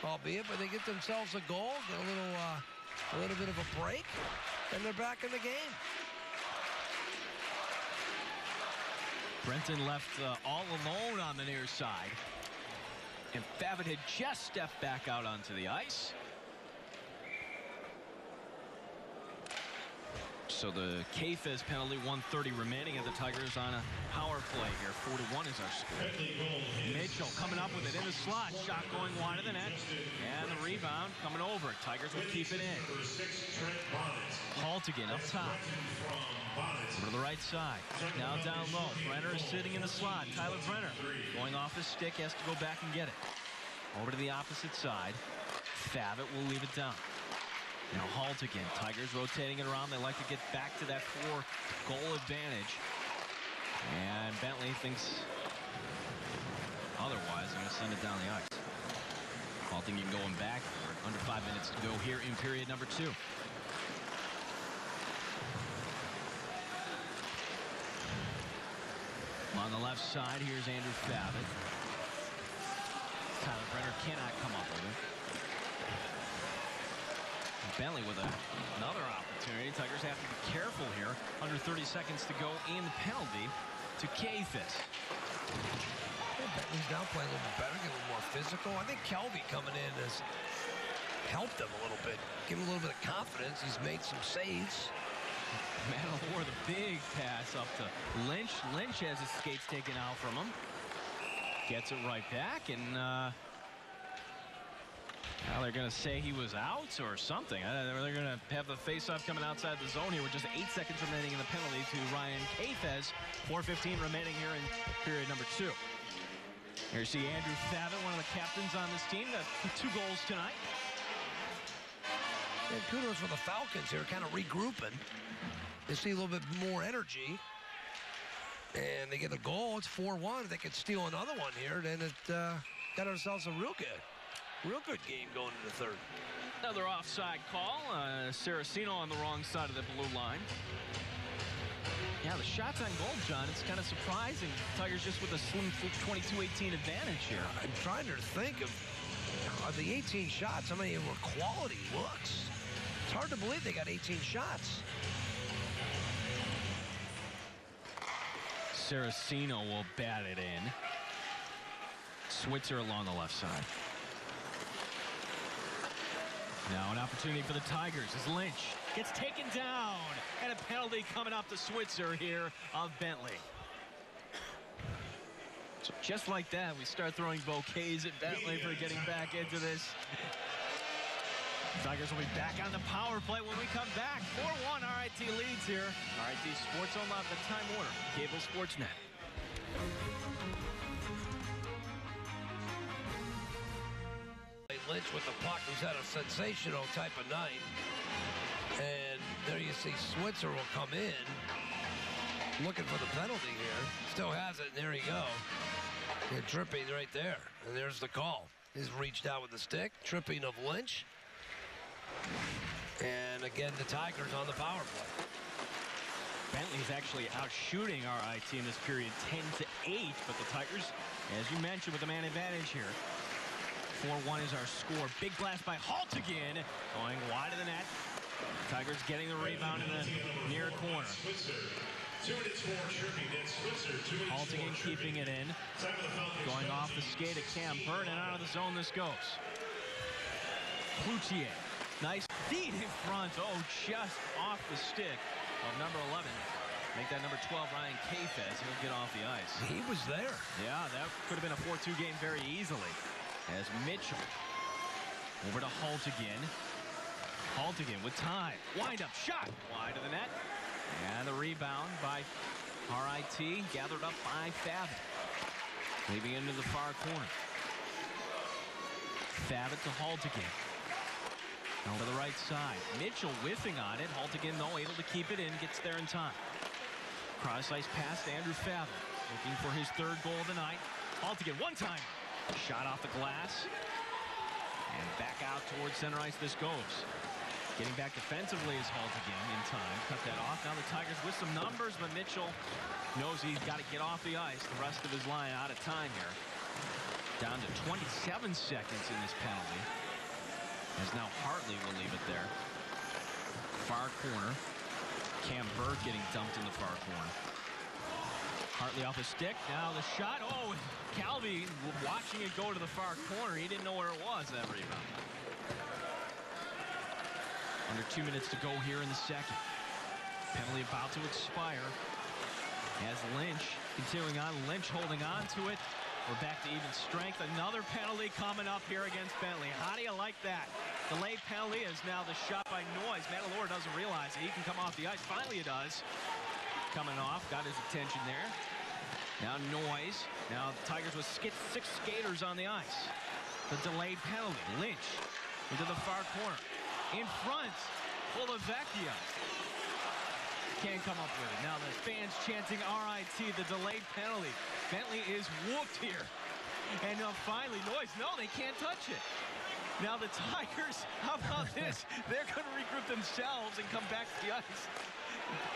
albeit, but they get themselves a goal, get a little, uh, a little bit of a break, and they're back in the game. Breton left uh, all alone on the near side. And Favot had just stepped back out onto the ice. So the Kayfes penalty, 130 remaining, and the Tigers on a power play here. 4 to 1 is our score. Mitchell coming up with it in the slot. Shot going wide of the net. And the rebound coming over. Tigers will keep it in. Haltigin up top. Over to the right side. Now down low. Brenner is sitting in the slot. Tyler Brenner going off his stick has to go back and get it. Over to the opposite side. Favot will leave it down. Now Haltigin. Tigers rotating it around. They like to get back to that four goal advantage. And Bentley thinks otherwise. They're going to send it down the ice. Haltigin going back. Under five minutes to go here in period number two. On the left side, here's Andrew Favot. Tyler Brenner cannot come up with it. Bentley with a, another opportunity. Tigers have to be careful here. Under 30 seconds to go in the penalty to Kayfes. Bentley's now playing a little bit better, getting a little more physical. I think Calvi coming in has helped them a little bit, give him a little bit of confidence. He's made some saves. Manowar, the big pass up to Lynch. Lynch has his skates taken out from him. Gets it right back, and uh, now they're going to say he was out or something. They're going to have the face-off coming outside the zone here with just eight seconds remaining in the penalty to Ryan Kayfes. 4.15 remaining here in period number two. Here you see Andrew Favot, one of the captains on this team, got two goals tonight. And kudos for the Falcons here, kind of regrouping. They see a little bit more energy. And they get a goal. It's 4-1. They could steal another one here, then it uh, got ourselves a real good, real good game going into the third. Another offside call. Uh, Saracino on the wrong side of the blue line. Yeah, the shots on goal, John. It's kind of surprising. Tigers just with a slim 22-18 advantage here. I'm trying to think of, of the 18 shots, how many were quality looks? It's hard to believe they got 18 shots. Saracino will bat it in. Switzer along the left side. Now an opportunity for the Tigers is Lynch gets taken down. And a penalty coming up to Switzer here of Bentley. So just like that, we start throwing bouquets at Bentley for getting back into this. Tigers will be back on the power play when we come back. 4-1 RIT leads here. RIT Sports Zone Live, the Time Warner, Cable Sports Net. Lynch with the puck, who's had a sensational type of night. And there you see Switzer will come in. Looking for the penalty here. Still has it, and there you go. And tripping right there. And there's the call. He's reached out with the stick. Tripping of Lynch. And again, the Tigers on the power play. Bentley's actually out shooting RIT in this period 10 to 8, but the Tigers, as you mentioned, with the man advantage here. 4-1 is our score. Big blast by Haltigin, going wide of the net. Tigers getting the rebound in the near corner. Haltigin and keeping it in. Going off the skate of Cam Burt and out of the zone this goes. Cloutier. Nice feed in front. Oh, just off the stick of number 11. Make that number 12, Ryan Kayfes. He'll get off the ice. He was there. Yeah, that could have been a 4-2 game very easily. As Mitchell over to Haltigin. Haltigin with time. Wind up shot. Wide of the net. And the rebound by RIT. Gathered up by Favot. Leaving into the far corner. Favot to Haltigin. Over the right side. Mitchell whiffing on it. Haltigin, though, able to keep it in. Gets there in time. Cross ice pass to Andrew Favot. Looking for his third goal of the night. Haltigin, one time. Shot off the glass. And back out towards center ice this goes. Getting back defensively is Halt again in time. Cut that off. Now the Tigers with some numbers, but Mitchell knows he's got to get off the ice. The rest of his line out of time here. Down to 27 seconds in this penalty. As now Hartley will leave it there. Far corner. Cam Burt getting dumped in the far corner. Hartley off the stick. Now the shot. Oh, Calvi watching it go to the far corner. He didn't know where it was, that rebound. Under two minutes to go here in the second. Penalty about to expire. As Lynch continuing on. Lynch holding on to it. We're back to even strength. Another penalty coming up here against Bentley. How do you like that? Delayed penalty is now the shot by Noyes. Madolora doesn't realize it. He can come off the ice. Finally it does. Coming off. Got his attention there. Now Noyes. Now the Tigers with six skaters on the ice. The delayed penalty. Lynch into the far corner. In front. Polavecchia. Can't come up with it. Now the fans chanting RIT, the delayed penalty. Bentley is whooped here. And now finally, Noyes. no, they can't touch it. Now the Tigers, how about this? They're going to regroup themselves and come back to the ice.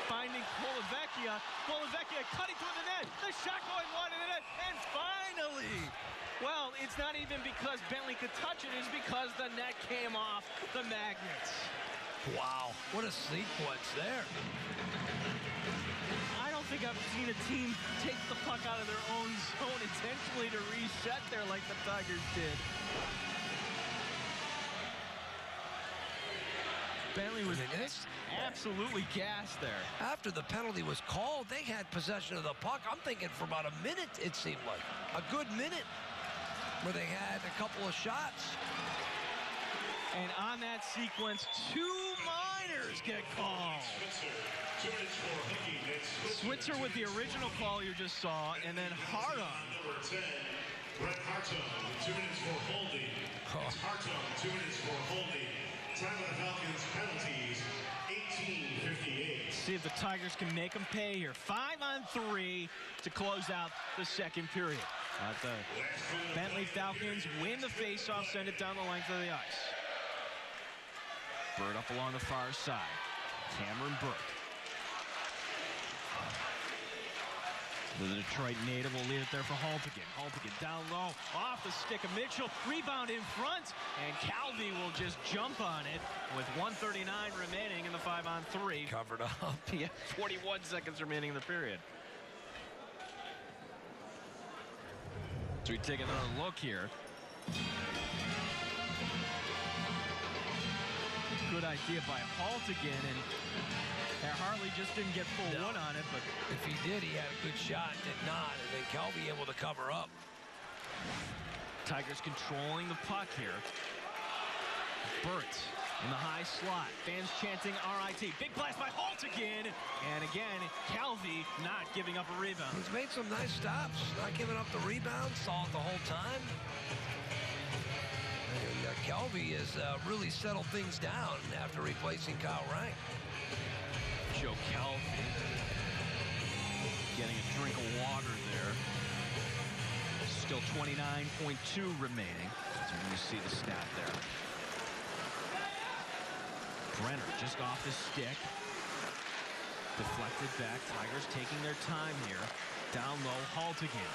Finding Polavecchia. Polavecchia cutting through the net. The shot going wide of the net. And finally, well, it's not even because Bentley could touch it. It's because the net came off the magnets. Wow, what a sequence there. I don't think I've seen a team take the puck out of their own zone intentionally to reset there like the Tigers did. Bentley was absolutely gassed there. After the penalty was called, they had possession of the puck. I'm thinking for about a minute, it seemed like. A good minute where they had a couple of shots. And on that sequence, two minors get called. Switzer with the original call you just saw, and then Hara Brett Hartung with two minutes for holding. It's Hartung, two minutes for holding. Time of the Falcons penalties, 1858. See if the Tigers can make them pay here. Five on three to close out the second period. But the Bentley Falcons win the faceoff, send it down the length of the ice. Bird up along the far side. Cameron Burt. The Detroit native will leave it there for Haltigin. Haltigin down low, off the stick of Mitchell. Rebound in front, and Calvi will just jump on it with 139 remaining in the five on three. Covered up. Yeah, 41 seconds remaining in the period. So we take another look here. Good idea by Haltigin, and Harley just didn't get full No. one on it, but If he did, he had a good shot. Did not. And then Calvi able to cover up. Tigers controlling the puck here. Burt in the high slot. Fans chanting RIT. Big blast by Haltigin. And again, Calvi not giving up a rebound. He's made some nice stops. Not giving up the rebound. Saw it the whole time. And uh, Calvi has uh, really settled things down after replacing Kyle Rank. Joe Calvi getting a drink of water there. Still 29.2 remaining. So you see the stat there. Brenner just off the stick. Deflected back. Tigers taking their time here. Down low, Haltigin.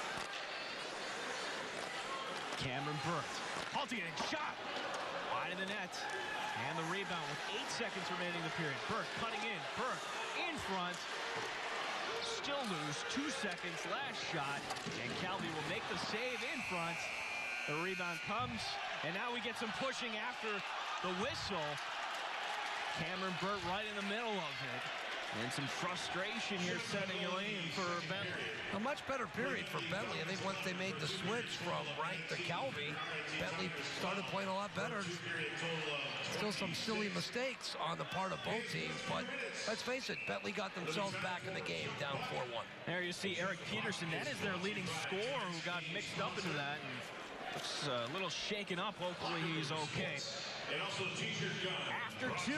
Cameron Burt. Haltigin, shot! Wide of the net. And the rebound with eight seconds remaining in the period. Burt cutting in. Burt. Two seconds. Last shot. And Calvi will make the save in front. The rebound comes. And now we get some pushing after the whistle. Cameron Burt right in the middle of it. And some frustration here setting in for Bentley. A much better period for Bentley. I think once they made the switch from Rank to Calvi, Bentley started playing a lot better. Still some silly mistakes on the part of both teams, but let's face it, Bentley got themselves back in the game down 4-1. There you see Eric Peterson. That is their leading scorer who got mixed up into that. And looks a little shaken up. Hopefully he's okay. And also T-shirt gun. After two,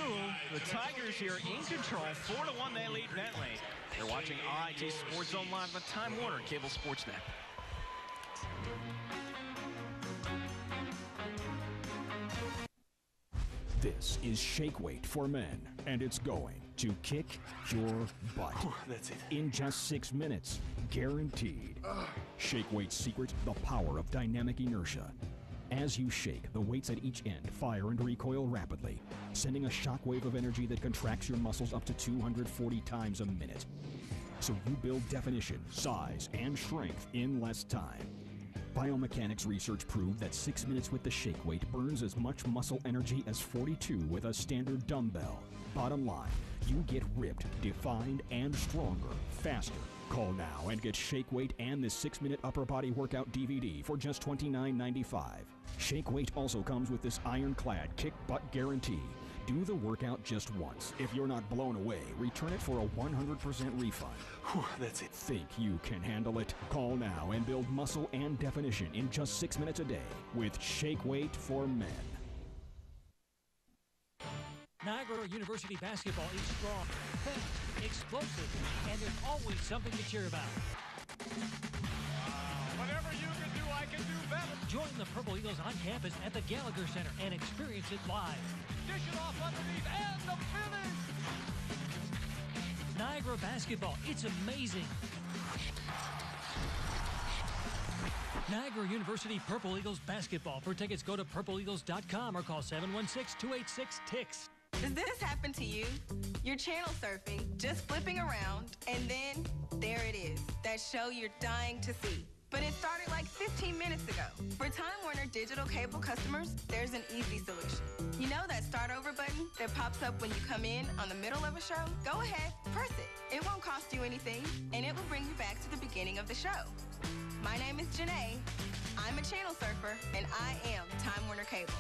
the Tigers here in control. Four to one, they lead Bentley. You're watching RIT Sports Zone Live on Time Warner Cable Sports Net. This is Shake Weight for Men, and it's going to kick your butt. That's it. In just six minutes, guaranteed. Shake Weight's secret the power of dynamic inertia. As you shake, the weights at each end fire and recoil rapidly, sending a shockwave of energy that contracts your muscles up to 240 times a minute. So you build definition, size, and strength in less time. Biomechanics research proved that six minutes with the shake weight burns as much muscle energy as 42 with a standard dumbbell. Bottom line, you get ripped, defined, and stronger faster. Call now and get Shake Weight and this six minute upper body workout DVD for just $29.95. Shake Weight also comes with this ironclad kick butt guarantee. Do the workout just once. If you're not blown away, return it for a 100% refund. Whew, that's it. Think you can handle it? Call now and build muscle and definition in just six minutes a day with Shake Weight for Men. Niagara University basketball is strong, fast, explosive, and there's always something to cheer about. Uh, whatever you can do, I can do better. Join the Purple Eagles on campus at the Gallagher Center and experience it live. Dish it off underneath and the finish. Niagara basketball, it's amazing. Niagara University Purple Eagles basketball. For tickets, go to purpleeagles.com or call 716-286-TICKS. Does this happen to you? You're channel surfing, just flipping around, and then there it is, that show you're dying to see. But it started like 15 minutes ago. For Time Warner digital cable customers, there's an easy solution. You know that start over button that pops up when you come in on the middle of a show? Go ahead, press it. It won't cost you anything, and it will bring you back to the beginning of the show. My name is Janae. I'm a channel surfer, and I am Time Warner Cable.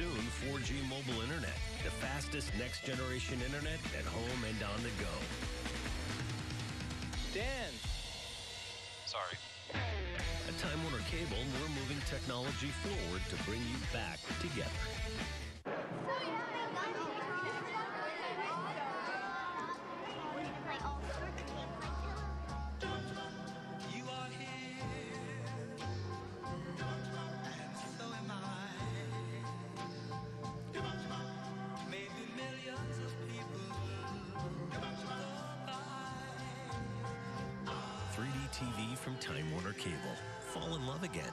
Soon 4G mobile internet. The fastest next generation internet at home and on the go. Dan! Sorry. At Time Warner Cable, we're moving technology forward to bring you back together. Cable. Fall in love again.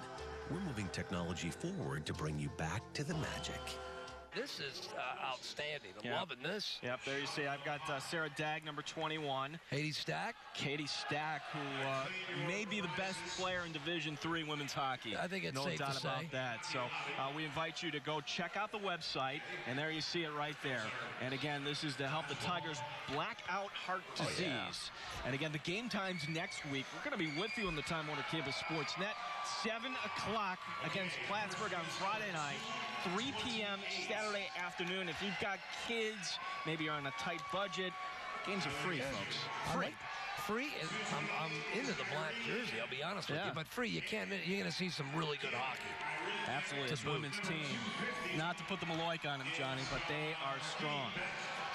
We're moving technology forward to bring you back to the magic. This is uh, outstanding. I'm Yep. loving this. Yep, there you see. I've got uh, Sarah Dagg, number 21. Katie Stack. Katie Stack, who uh, may be the best player in Division Three women's hockey. I think it's no safe to doubt about that. So uh, we invite you to go check out the website, and there you see it right there. And again, this is to help the Tigers black out heart Oh, disease. yeah. And again, the game times next week. We're going to be with you on the Time Warner Cable Sports Net, 7 o'clock against Plattsburgh on Friday night. 3 p.m. Saturday afternoon. If you've got kids, maybe you're on a tight budget, games are free, folks. Free. like- Free, I'm, I'm into the black jersey. I'll be honest with Yeah. you, but free, you can't. You're going to see some really good hockey. Absolutely. This women's team. Not to put the Maloik on them, Johnny, but they are strong.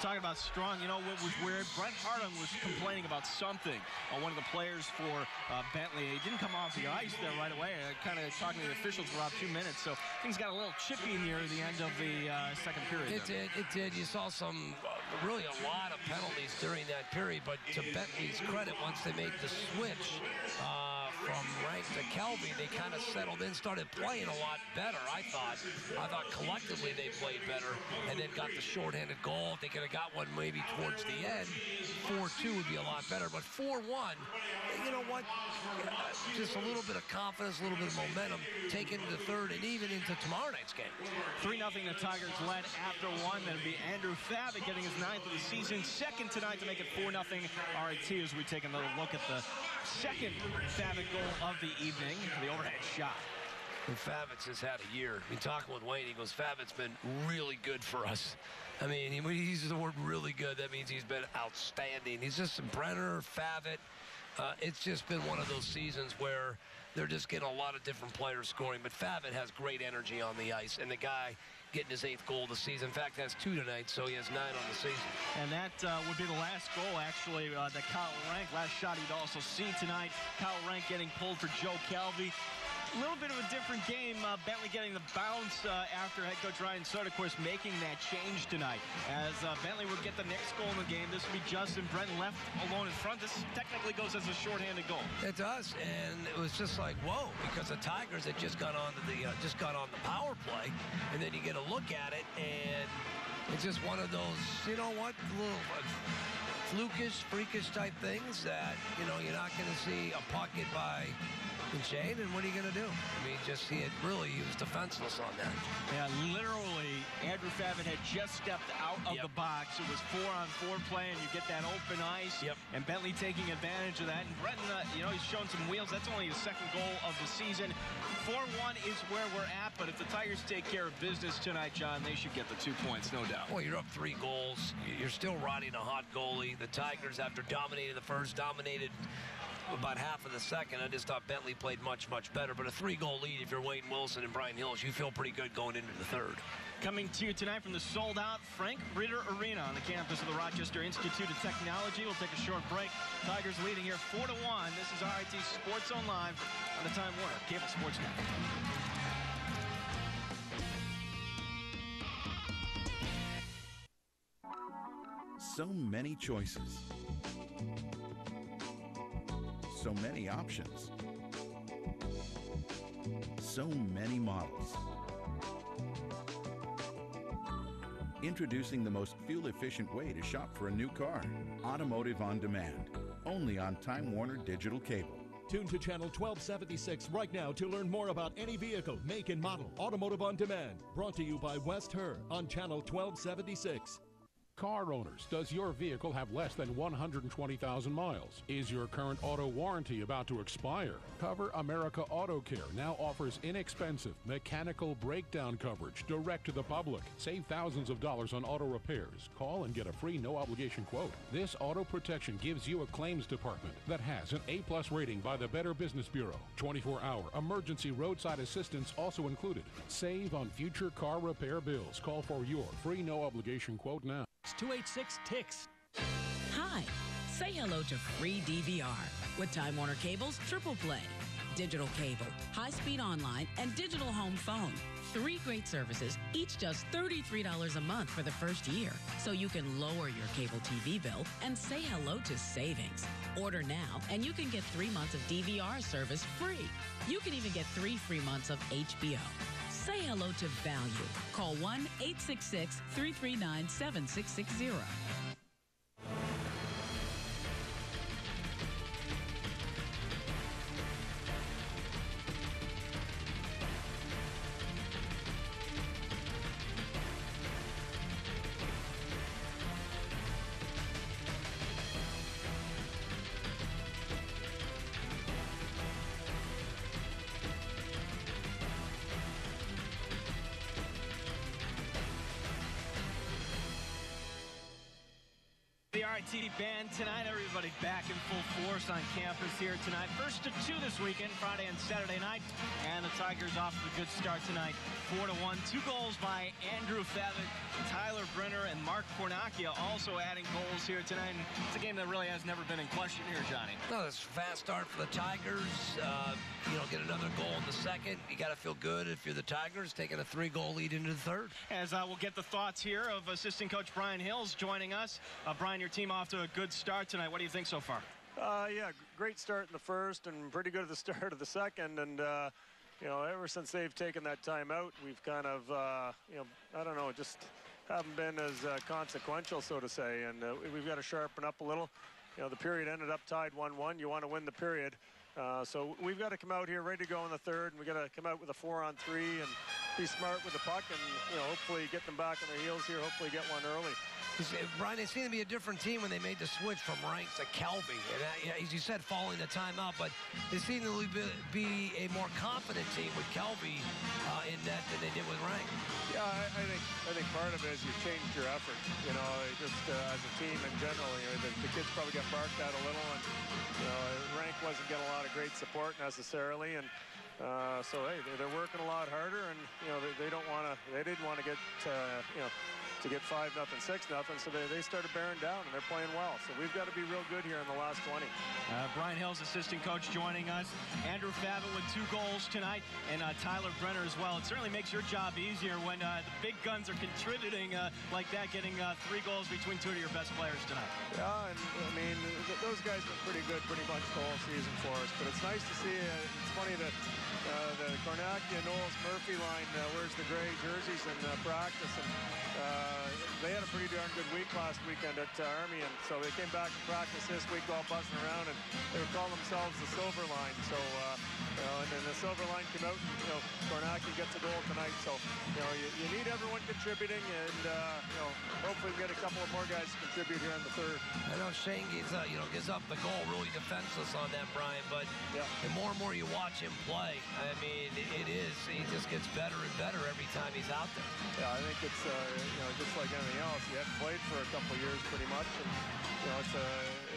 Talking about strong, you know what was weird? Brent Harding was complaining about something on one of the players for uh, Bentley. He didn't come off the ice there right away. Uh, kind of talking to the officials for about two minutes, so things got a little chippy near the end of the uh, second period. It there. did. It did. You saw some, uh, really a lot of penalties during that period. But to Bentley's credit, once they made the switch uh, from Rank to Calvi, they kind of settled in, started playing a lot better. I thought. I thought collectively they played better, and then got the shorthanded goal. They could have got one maybe towards the end, four-two would be a lot better. But four-one, you know what? Uh, Just a little bit of confidence, a little bit of momentum, taken into third and even into tomorrow night's game. 3 0 the Tigers led after one. That'll be Andrew Favot getting his ninth of the season. Second tonight to make it 4 0 RIT as we take another look at the second Favot goal of the evening. The overhead shot. And Favitz has had a year. I mean, talking with Wayne, he goes, Favot's been really good for us. I mean, he- when he uses the word really good, that means he's been outstanding. He's just Brenner, Favot. Uh, it's just been one of those seasons where they're just getting a lot of different players scoring. But Favot has great energy on the ice, and the guy getting his eighth goal of the season. In fact, has two tonight, so he has nine on the season. And that uh, would be the last goal, actually, uh, that Kyle Rank, last shot he'd also see tonight. Kyle Rank getting pulled for Joe Calvi. A little bit of a different game. Uh, Bentley getting the bounce uh, after head coach Ryan Soderquist making that change tonight. As uh, Bentley would get the next goal in the game, this would be Justin Brent left alone in front. This technically goes as a shorthanded goal. It does, and it was just like whoa, because the Tigers had just got on the uh, just got on the power play, and then you get a look at it, and it's just one of those, you know what, little flukish, freakish type things that you know you're not going to see a puck hit by Shane, and what are you going to do? I mean, just he had really he was defenseless on that. Yeah, literally, Andrew Favot had just stepped out of the box. It was four on four play, and you get that open ice. Yep. And Bentley taking advantage of that. And Breton, uh, you know, he's shown some wheels. That's only his second goal of the season. 4 1 is where we're at, but if the Tigers take care of business tonight, John, they should get the two points, no doubt. Well, you're up three goals. You're still riding a hot goalie. The Tigers, after dominating the first, dominated about half of the second. I just thought Bentley played much, much better. But a three-goal lead, if you're Wayne Wilson and Brian Hills, you feel pretty good going into the third. Coming to you tonight from the sold out Frank Ritter Arena on the campus of the Rochester Institute of Technology. We'll take a short break. Tigers leading here 4 to 1. This is RIT Sports Online on the Time Warner Cable Sports Network. So many choices. So many options. So many models. Introducing the most fuel efficient way to shop for a new car Automotive on Demand. Only on Time Warner Digital Cable. Tune to channel 1276 right now to learn more about any vehicle, make, and model. Automotive on Demand. Brought to you by West Her on channel 1276. Car owners, does your vehicle have less than 120,000 miles? Is your current auto warranty about to expire? Cover America Auto Care now offers inexpensive mechanical breakdown coverage direct to the public. Save thousands of dollars on auto repairs. Call and get a free no obligation quote. This auto protection gives you a claims department that has an A plus rating by the Better Business Bureau. 24 hour emergency roadside assistance also included. Save on future car repair bills. Call for your free no obligation quote now. 286 Ticks. Hi. Say hello to free DVR with Time Warner Cable's Triple Play. Digital cable, high speed online, and digital home phone. Three great services, each just $33 a month for the first year. So you can lower your cable TV bill and say hello to savings. Order now, and you can get three months of DVR service free. You can even get three free months of HBO. Say hello to value. Call 1 866 339 7660. Here tonight. First to two this weekend, Friday and Saturday night. And the Tigers off to a good start tonight. Four to one. Two goals by Andrew Favot, Tyler Brenner, and Mark Cornacchia also adding goals here tonight. And it's a game that really has never been in question here, Johnny. No, it's a fast start for the Tigers. Uh, you know, get another goal in the second. You got to feel good if you're the Tigers, taking a three-goal lead into the third. As uh, we'll get the thoughts here of assistant coach Brian Hills joining us. Uh, Brian, your team off to a good start tonight. What do you think so far? Uh, yeah, great start in the first and pretty good at the start of the second. And, uh, you know, ever since they've taken that time out, we've kind of, uh, you know, I don't know, just haven't been as uh, consequential, so to say. And uh, we've got to sharpen up a little. You know, the period ended up tied 1-1. You want to win the period. Uh, so we've got to come out here ready to go in the third, and we've got to come out with a four on three and be smart with the puck and, you know, hopefully get them back on their heels here, hopefully get one early. Brian, it seemed to be a different team when they made the switch from Rank to Calvi. And, uh, yeah, as you said, following the timeout, but they seem to be, a more confident team with Calvi uh, in net than they did with Rank. Yeah, I, I think I think part of it is you changed your effort. You know, just uh, as a team in general, you know, the, the kids probably got barked at a little, and you know, Rank wasn't getting a lot of great support necessarily, and uh, so hey, they're working a lot harder, and you know, they, they don't want to, they didn't want to get, uh, you know to get 5 nothing, 6 nothing. So they, they started bearing down, and they're playing well. So we've got to be real good here in the last 20. Uh, Brian Hills, assistant coach, joining us. Andrew Favot with two goals tonight, and uh, Tyler Brenner as well. It certainly makes your job easier when uh, the big guns are contributing uh, like that, getting uh, three goals between two of your best players tonight. Yeah, and I mean, th those guys been pretty good pretty much the whole season for us. But it's nice to see. it's funny that the Cornacchia, Knowles, Murphy line wears the gray jerseys in practice, and uh, they had a pretty darn good week last weekend at uh, Army, and so they came back to practice this week all buzzing around, and they would call themselves the Silver Line. So, uh, you know, and then the Silver Line came out, and, you know, Cornacchia gets a goal tonight. So, you know, you, you need everyone contributing, and, uh, you know, hopefully we get a couple of more guys to contribute here in the third. I know Shane gives, uh, you know, gives up the goal really defenseless on that, Brian, but yeah. the more and more you watch him play, I mean, it, it is, he just gets better and better every time he's out there. Yeah, I think it's, uh, you know, just like anything else, he hadn't played for a couple years pretty much, and you know it's a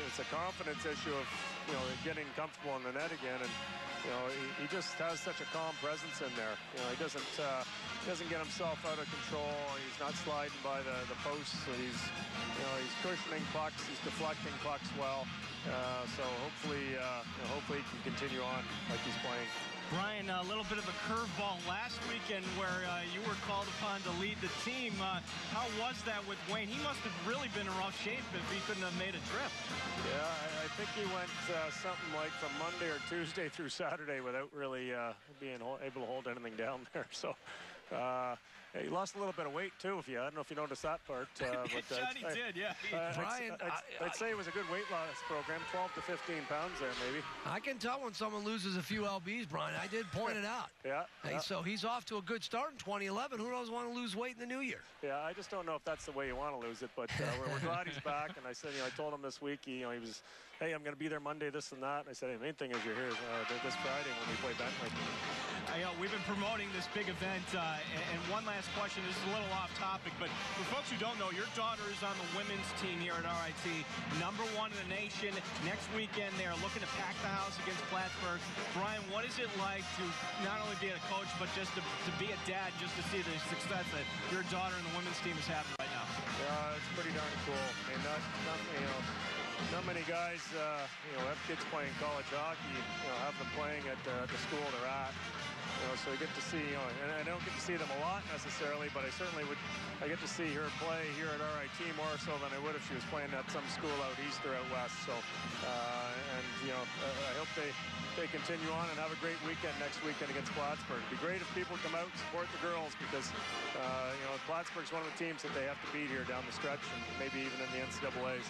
it's a confidence issue of you know getting comfortable in the net again, and you know he, he just has such a calm presence in there. You know he doesn't uh, doesn't get himself out of control. He's not sliding by the the posts. He's you know he's cushioning pucks. He's deflecting pucks well. Uh, so hopefully uh, you know, hopefully he can continue on like he's playing. Brian, a little bit of a curveball last weekend where uh, you were called upon to lead the team. Uh, how was that with Wayne? He must have really been in rough shape if he couldn't have made a trip. Yeah, I, I think he went uh, something like from Monday or Tuesday through Saturday without really uh, being able to hold anything down there. So, Uh, he lost a little bit of weight too. If you, I don't know if you noticed that part. Uh, but uh, Johnny I- did, yeah. Uh, Brian, I'd, I'd, I- I'd say it was a good weight loss program, 12 to 15 pounds there, maybe. I can tell when someone loses a few lbs, Brian. I did point it out. Yeah. Hey, yeah. so he's off to a good start in 2011. Who knows want to lose weight in the new year? Yeah, I just don't know if that's the way you want to lose it, but uh, we're, we're glad he's back. And I said, you know, I told him this week, you know, he was, hey, I'm going to be there Monday, this and that. And I said, hey, the main thing is you're here uh, this Friday when we play Bentley. I know we've been promoting this big event, uh, and, and one last question. This is a little off topic, but for folks who don't know, your daughter is on the women's team here at RIT, number one in the nation. Next weekend, they are looking to pack the house against Plattsburgh. Brian, what is it like to not only be a coach, but just to, to be a dad, just to see the success that your daughter and the women's team is having right now? Yeah, it's pretty darn cool. I mean, not, not you know, not many guys, uh, you know, have kids playing college hockey, you know, have them playing at uh, the school they're at. You know, so you get to see, you know, and I don't get to see them a lot necessarily, but I certainly would, I get to see her play here at RIT more so than I would if she was playing at some school out east or out west. So, uh, and, you know, uh, I hope they, they continue on and have a great weekend next weekend against Plattsburgh. It'd be great if people come out and support the girls because, uh, you know, Plattsburgh's one of the teams that they have to beat here down the stretch and maybe even in the NCAA's.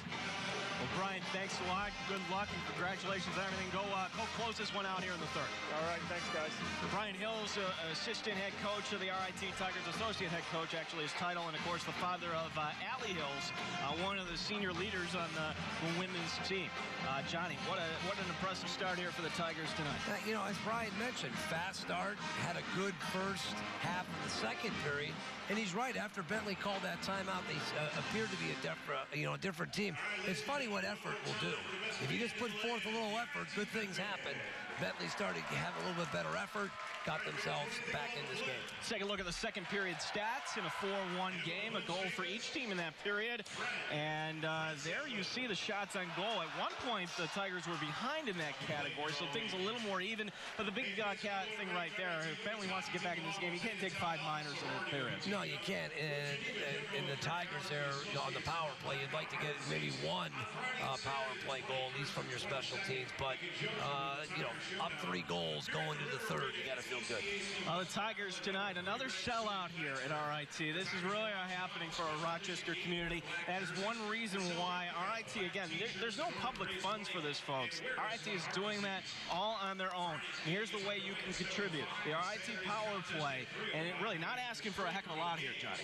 Well, Brian, thanks a lot. Good luck and congratulations on everything. Go, uh, go close this one out here in the third. All right, thanks, guys. Brian Hills, uh, assistant head coach of the RIT Tigers, associate head coach, actually his title, and of course the father of uh, Allie Hills, uh, one of the senior leaders on the, women's team. Uh, Johnny, what a what an impressive start here for the Tigers tonight. Uh, you know, as Brian mentioned, fast start, had a good first half of the second period, and he's right. After Bentley called that timeout, they uh, appeared to be a you know, a different team. It's funny what effort will do. If you just put forth a little effort, good things happen. Bentley started to have a little bit better effort, got themselves back in this game. Let's take a look at the second period stats in a 4-1 game. A goal for each team in that period. And uh, there you see the shots on goal. At one point, the Tigers were behind in that category, so things a little more even. But the big uh, cat thing right there, if Bentley wants to get back in this game, he can't take five minors in a period. No, you can't. And, and, and the Tigers there on the power play, you'd like to get maybe one uh, power play goal, at least from your special teams. But, uh, you know, up three goals going to the third, you got to feel good. Uh, the Tigers tonight, another sellout here at RIT. This is really happening for our Rochester community. That is one reason why RIT, again, there, there's no public funds for this, folks. RIT is doing that all on their own. And here's the way you can contribute. The RIT Power Play, and it really not asking for a heck of a lot here, Johnny.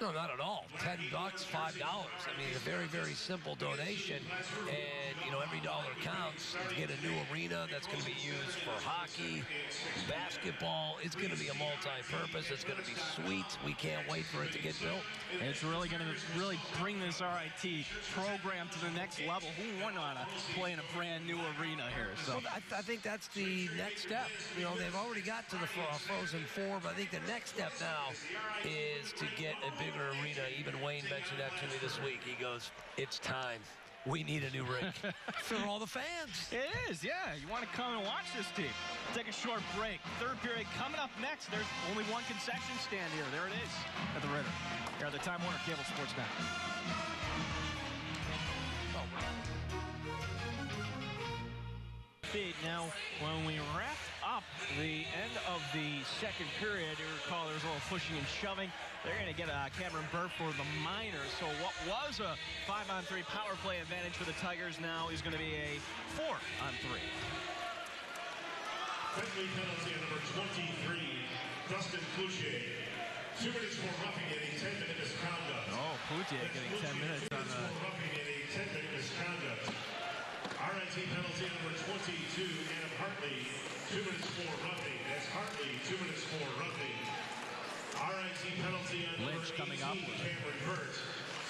No, not at all. Ten bucks, five dollars. I mean, a very, very simple donation, and you know every dollar counts. To get a new arena that's going to be used for hockey, basketball. It's going to be a multi-purpose. It's going to be sweet. We can't wait for it to get built. And it's really going to really bring this RIT program to the next level. Who wouldn't want to play in a brand new arena here? So Well, I, th- I think that's the next step. You know, they've already got to the Frozen Four, but I think the next step now is to get a bigger arena. Even Wayne mentioned that to me this week. He goes, "It's time. We need a new rink for all the fans." It is, yeah. You want to come and watch this team. Take a short break. Third period coming up next. There's only one concession stand here. There it is at the Ritter. Here at the Time Warner Cable Sports Network. Now, when we wrapped up the end of the second period, you recall there was a little pushing and shoving. They're going to get a Cameron Burt for the Miners. So what was a five-on-three power play advantage for the Tigers now is going to be a four-on-three. Penalty on number 23, Dustin Cloutier. Two minutes for roughing it, a 10-minute misconduct. Oh, Cloutier getting 10 minutes on uh, the... roughing it, a 10-minute misconduct. Penalty on number 22, Adam Hartley. Two minutes for roughing. That's Hartley, two minutes for roughing. RIT penalty on Lynch number coming up. Cameron Burt.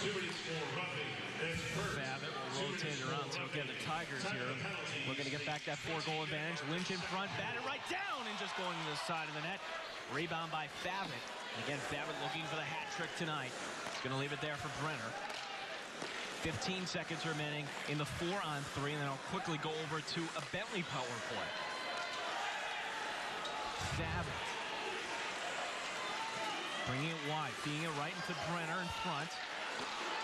Two minutes for roughing. That's Burt. Babbitt will rotate around. So again, the Tigers here looking to get back that four-goal advantage. Lynch in front, batted right down, and just going to the side of the net. Rebound by Favot. Again, Favot looking for the hat trick tonight. He's going to leave it there for Brenner. 15 seconds remaining in the four-on-three, and then I'll quickly go over to a Bentley power play. Favot. Bringing it wide, feeding it right into Brenner in front.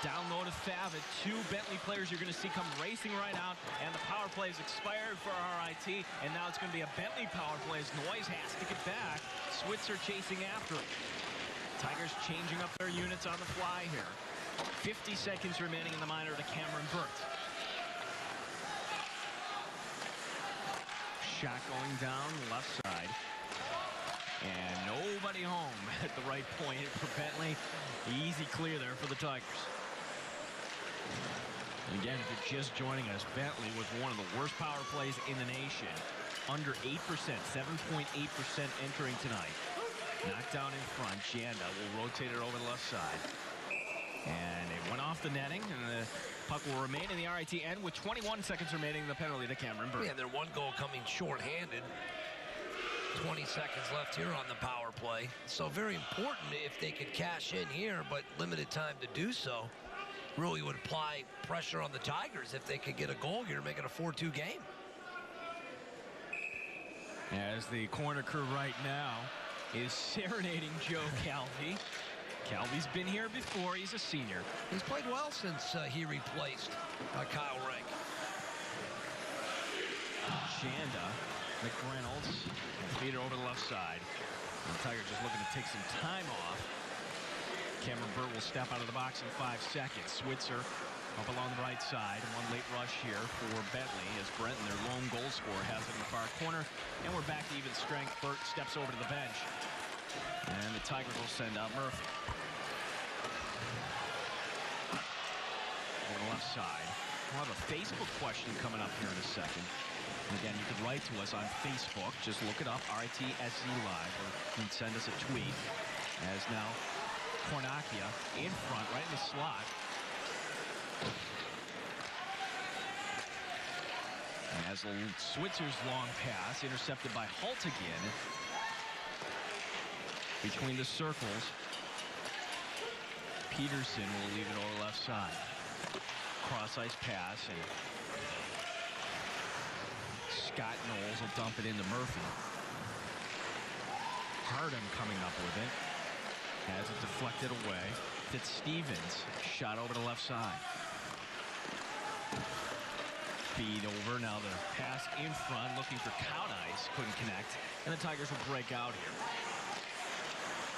Down low to Favot. Two Bentley players you're going to see come racing right out. And the power play is expired for RIT. And now it's going to be a Bentley power play as Noyes has to get back. Switzer chasing after him. Tigers changing up their units on the fly here. 50 seconds remaining in the minor to Cameron Burt. Shot going down left side. And nobody home at the right point for Bentley. Easy clear there for the Tigers. And again, if you're just joining us, Bentley was one of the worst power plays in the nation. Under 8%, 7.8% entering tonight. Knocked down in front. Janda will rotate it over the left side. And it went off the netting, and the puck will remain in the RIT end with 21 seconds remaining. The penalty to Cameron Burt. Yeah, their one goal coming shorthanded. 20 seconds left here on the power play. So very important if they could cash in here, but limited time to do so. Really would apply pressure on the Tigers if they could get a goal here, make it a 4-2 game. As the corner crew right now is serenading Joe Calvi. Calvi's been here before. He's a senior. He's played well since uh, he replaced uh, Kyle Rank. Janda, McReynolds, and feed it over the left side. And the Tigers just looking to take some time off. Cameron Burt will step out of the box in five seconds. Switzer up along the right side. One late rush here for Bentley as Breton, their lone goal scorer, has it in the far corner. And we're back to even strength. Burt steps over to the bench. And the Tigers will send out Murphy. On the left side. We'll have a Facebook question coming up here in a second. And again, you can write to us on Facebook. Just look it up, RITSC Live, or send us a tweet. As now, Cornacchia in front, right in the slot. And as Switzer's long pass, intercepted by Holt again. Between the circles, Peterson will leave it over the left side. Cross ice pass, and Scott Knowles will dump it into Murphy. Hardem coming up with it. Has it deflected away. Fitzstevens shot over the left side. Feed over. Now the pass in front looking for count ice. Couldn't connect. And the Tigers will break out here.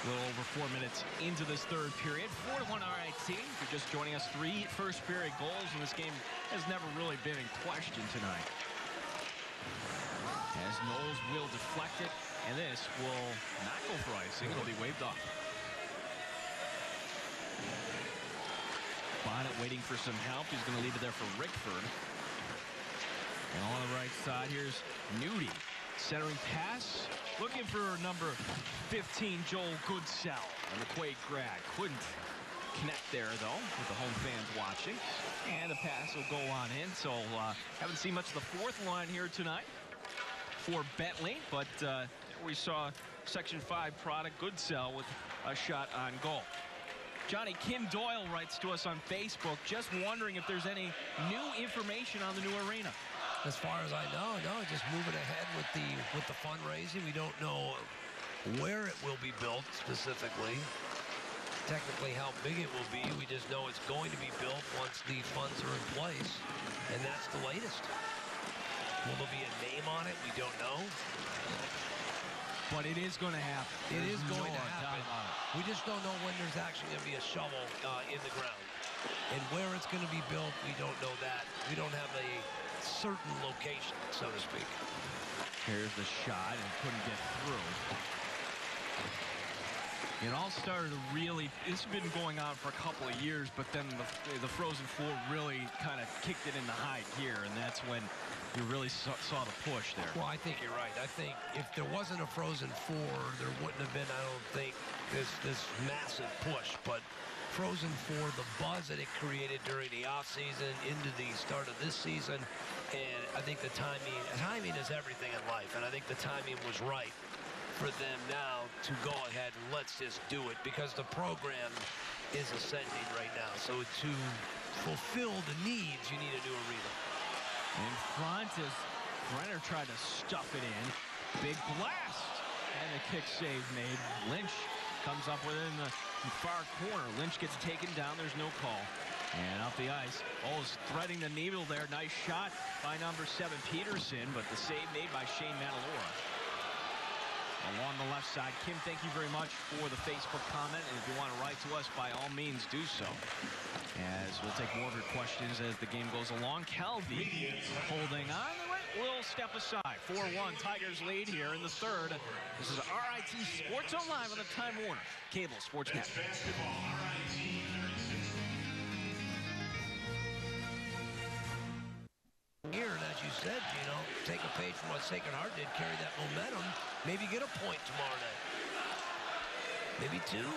A little over four minutes into this third period. Four to one RIT. If you're just joining us, three first period goals and this game has never really been in question tonight. As Knowles will deflect it, and this will not go for icing. It'll be waved off. Bonnett waiting for some help. He's going to leave it there for Rickford. And on the right side, here's Nudie. Centering pass. Looking for number 15, Joel Goodsell. And the Quade grad couldn't connect there, though, with the home fans watching. And the pass will go on in. So uh, haven't seen much of the fourth line here tonight for Bentley. But uh, we saw Section 5 product Goodsell with a shot on goal. Johnny Kim Doyle writes to us on Facebook, just wondering if there's any new information on the new arena. As far as I know, no, just moving ahead with the with the fundraising. We don't know where it will be built specifically. Technically, how big it will be, we just know it's going to be built once the funds are in place, and that's the latest. Will there be a name on it? We don't know. But it is going to happen. It There's is going no to happen. doubt about it. We just don't know when there's actually going to be a shovel uh, in the ground. And where it's going to be built, we don't know that. We don't have a certain location, so to speak. Here's the shot and couldn't get through. It all started to really, it's been going on for a couple of years, but then the, the Frozen Four really kind of kicked it into high gear, and that's when you really saw, saw the push there. Well, I think you're right. I think if there wasn't a Frozen Four, there wouldn't have been, I don't think, this, this massive push. But Frozen Four, the buzz that it created during the offseason into the start of this season, and I think the timing, timing is everything in life, and I think the timing was right for them now to go ahead and let's just do it because the program is ascending right now. So to fulfill the needs, you need a new arena. In front as Brenner tried to stuff it in. Big blast. And the kick save made. Lynch comes up within the far corner. Lynch gets taken down. There's no call. And off the ice. Oh, is threading the needle there. Nice shot by number seven, Peterson, but the save made by Shane Madolora. Along the left side. Kim, thank you very much for the Facebook comment. And if you want to write to us, by all means, do so. As we'll take more of your questions as the game goes along. Calvi holding on. Will step aside. 4-1 Tigers lead here in the third. This is RIT Sports Zone Live on the Time Warner Cable Sports Here, as you said, you know, take a page from what Sacred Heart did, carry that momentum, maybe get a point tomorrow night. Maybe two.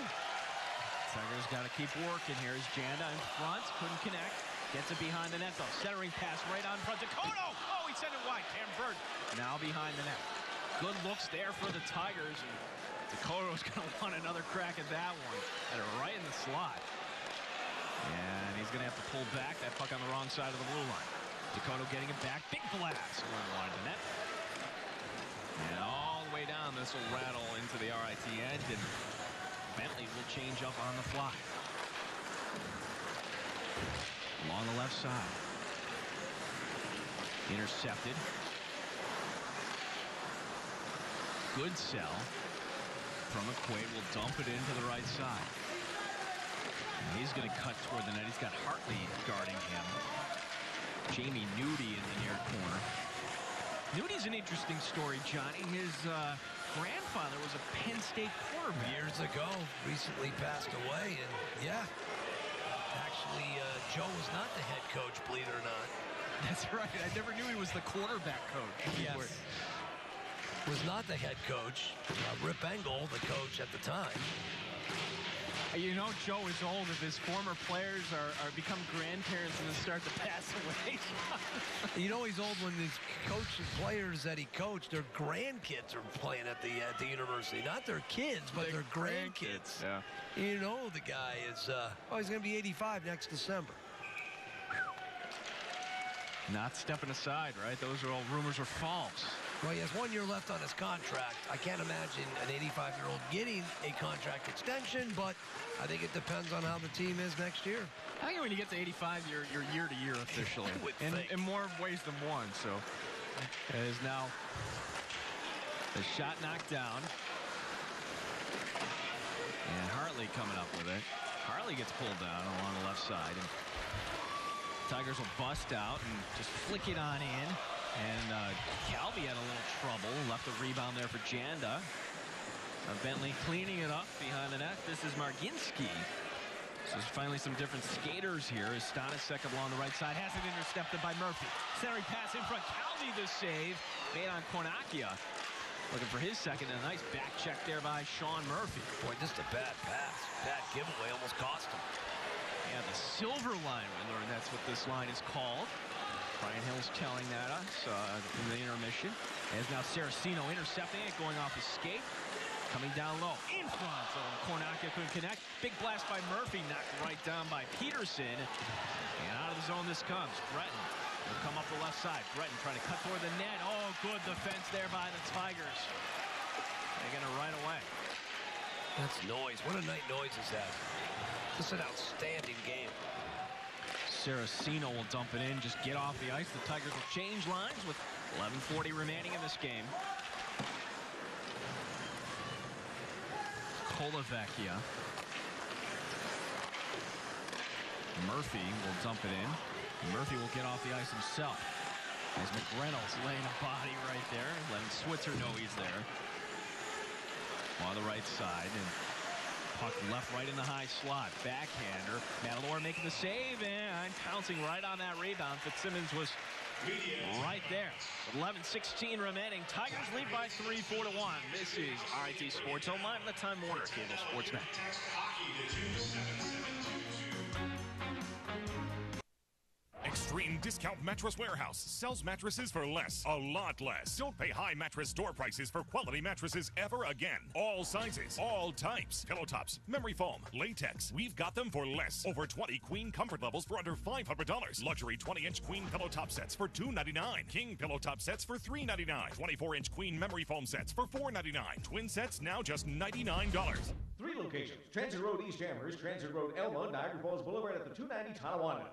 Tigers got to keep working Here's Janda in front, couldn't connect. Gets it behind the net, though. Centering pass right on front to. Oh, he sent it wide. Cam Burt now behind the net. Good looks there for the Tigers. And Dakota's going to want another crack at that one. Had it right in the slot. And he's going to have to pull back. That puck on the wrong side of the blue line. Dakota getting it back. Big blast going wide the net. And all the way down, this will rattle into the RIT end. And Bentley will change up on the fly. Along the left side. Intercepted. Goodsell from McQuaid. Will dump it into the right side. And he's going to cut toward the net. He's got Hartley guarding him. Jamie Nudie in the near corner. Nudie's an interesting story, Johnny. His uh, grandfather was a Penn State quarterback. Years ago, recently passed away, and yeah, actually, uh, Joe was not the head coach, believe it or not. That's right. I never knew he was the quarterback coach. Yes. Was not the head coach. Uh, Rip Engle, the coach at the time. You know, Joe is old if his former players are, are become grandparents and then start to pass away. you know he's old when these coaches, players that he coached, their grandkids are playing at the at the university. Not their kids, but their, their grandkids. grandkids. Yeah. You know the guy is, uh, oh, he's going to be 85 next December. Not stepping aside, right? Those are all rumors are false. Well, he has one year left on his contract. I can't imagine an 85-year-old getting a contract extension, but I think it depends on how the team is next year. I think when you get to 85, you're, you're year to year officially. in, in, more ways than one, so it is now the shot knocked down. And Hartley coming up with it. Hartley gets pulled down along the left side. And Tigers will bust out and just flick it on in. And uh, Calvi had a little trouble. Left a rebound there for Janda. Uh, Bentley cleaning it up behind the net. This is Marginski. So there's finally some different skaters here. As Stanisic along the right side has it intercepted by Murphy. Centering pass in front. Calvi the save. Made on Cornacchia. Looking for his second. And a nice back check there by Sean Murphy. Boy, just a bad pass. Bad giveaway. Almost cost him. Yeah, the silver line. We learned that's what this line is called. Brian Hill's telling that us uh, in the intermission. As now Saracino intercepting it, going off his skate. Coming down low, in front. So Cornacchia couldn't connect. Big blast by Murphy, knocked right down by Peterson. And out of the zone this comes. Breton will come up the left side. Breton trying to cut toward the net. Oh, good defense there by the Tigers. They're to right away. That's noise. What a night noise is that. This is an outstanding game. Saracino will dump it in, just get off the ice. The Tigers will change lines with 11.40 remaining in this game. Kolovecchia. Murphy will dump it in. Murphy will get off the ice himself. As McReynolds laying a body right there, letting Switzer know he's there. On the right side, and puck left right in the high slot. Backhander. Madolora making the save and pouncing right on that rebound. Fitzsimmons was right there. 11-16 remaining. Tigers lead by three, four to one. This is RIT Sports Zone Live, the Time Warner Cable Sports Extreme Discount Mattress Warehouse sells mattresses for less, a lot less. Don't pay high mattress store prices for quality mattresses ever again. All sizes, all types, pillow tops, memory foam, latex. We've got them for less. Over 20 queen comfort levels for under $500. Luxury 20-inch queen pillow top sets for 299. King pillow top sets for 399. 24-inch queen memory foam sets for 499. Twin sets now just $99. Three locations. Transit Road East Amherst, Transit Road Elma, Niagara Falls Boulevard at the 290 Tonawanda.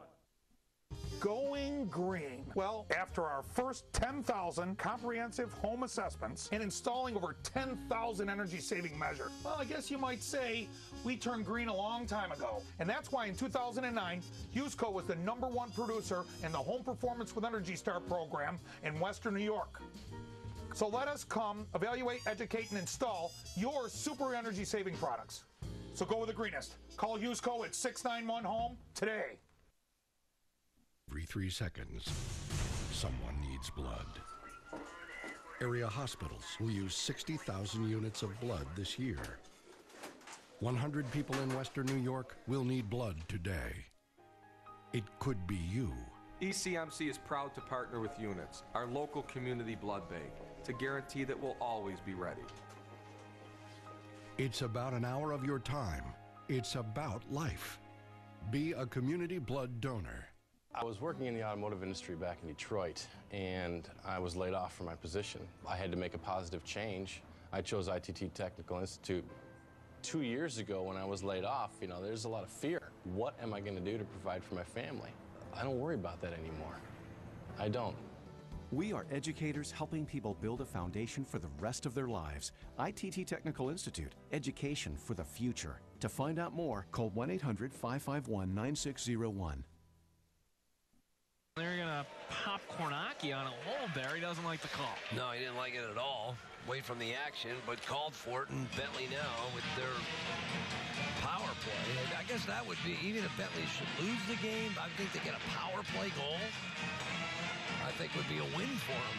Going green. Well, after our first 10,000 comprehensive home assessments and installing over 10,000 energy saving measures, well, I guess you might say we turned green a long time ago. And that's why in 2009, Husco was the number one producer in the Home Performance with Energy Star program in Western New York. So let us come evaluate, educate, and install your super energy saving products. So go with the greenest. Call Husco at 691 Home today. Every three seconds, someone needs blood. Area hospitals will use 60,000 units of blood this year. 100 people in Western New York will need blood today. It could be you. ECMC is proud to partner with Unyts, our local community blood bank, to guarantee that we'll always be ready. It's about an hour of your time. It's about life. Be a community blood donor. I was working in the automotive industry back in Detroit, and I was laid off from my position. I had to make a positive change. I chose ITT Technical Institute. Two years ago, when I was laid off, you know, there's a lot of fear. What am I going to do to provide for my family? I don't worry about that anymore. I don't. We are educators helping people build a foundation for the rest of their lives. ITT Technical Institute, education for the future. To find out more, call 1 800 551 9601. They're going to pop Cornacchia on a hold there. He doesn't like the call. No, he didn't like it at all. Away from the action, but called for it, and Bentley now with their power play. I guess that would be, even if Bentley should lose the game, I think they get a power play goal. I think would be a win for him.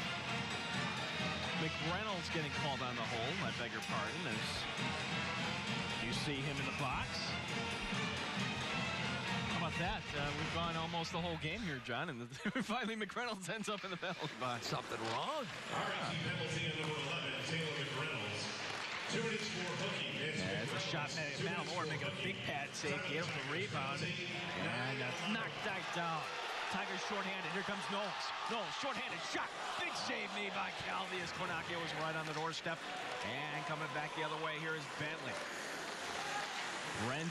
McReynolds getting called on the hold. I beg your pardon. As almost the whole game here, John, and finally McReynolds ends up in the penalty box. Something wrong. All right, penalty on number 11, Taylor McReynolds. Two minutes for hooking. There's a shot. Madolora making a big pad save, gave him the rebound, and uh, knocked that down. Tigers shorthanded. Here comes Knowles. Knowles, shorthanded shot. Big save made by Calvi as Cornacchia was right on the doorstep. And coming back the other way, here is Bentley. Breton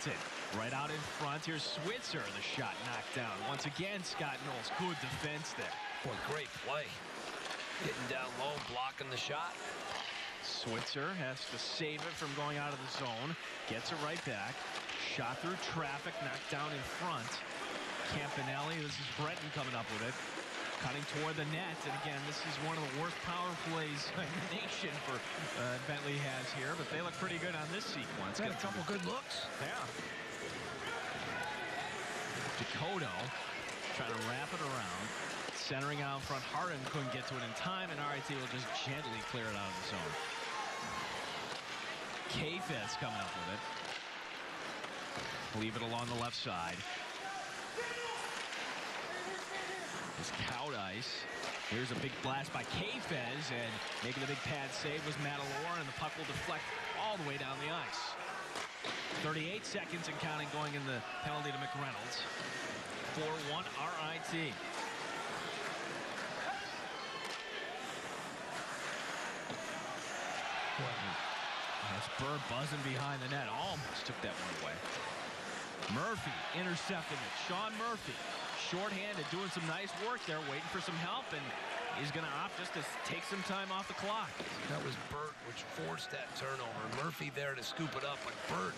right out in front. Here's Switzer. The shot knocked down. Once again, Scott Knowles. Good defense there. Boy, great play. Getting down low, blocking the shot. Switzer has to save it from going out of the zone. Gets it right back. Shot through traffic, knocked down in front. Campanelli, this is Breton coming up with it. Cutting toward the net, and again, this is one of the worst power plays in the nation for uh, Bentley has here, but they look pretty good on this sequence. Got a couple good looks. Yeah. Dakota trying to wrap it around. Centering out in front. Harden couldn't get to it in time, and RIT will just gently clear it out of the zone. Kayfes coming up with it. Leave it along the left side. Is Cowdice. Here's a big blast by Kayfes, and maybe the big pad save was Madolora, and the puck will deflect all the way down the ice. 38 seconds and counting going in the penalty to McReynolds. 4-1 RIT. That's Burt buzzing behind the net. Almost took that one away. Murphy intercepting it. Sean Murphy, shorthanded, doing some nice work there, waiting for some help, and he's going to opt just to take some time off the clock. That was Burt, which forced that turnover. Murphy there to scoop it up, but Burt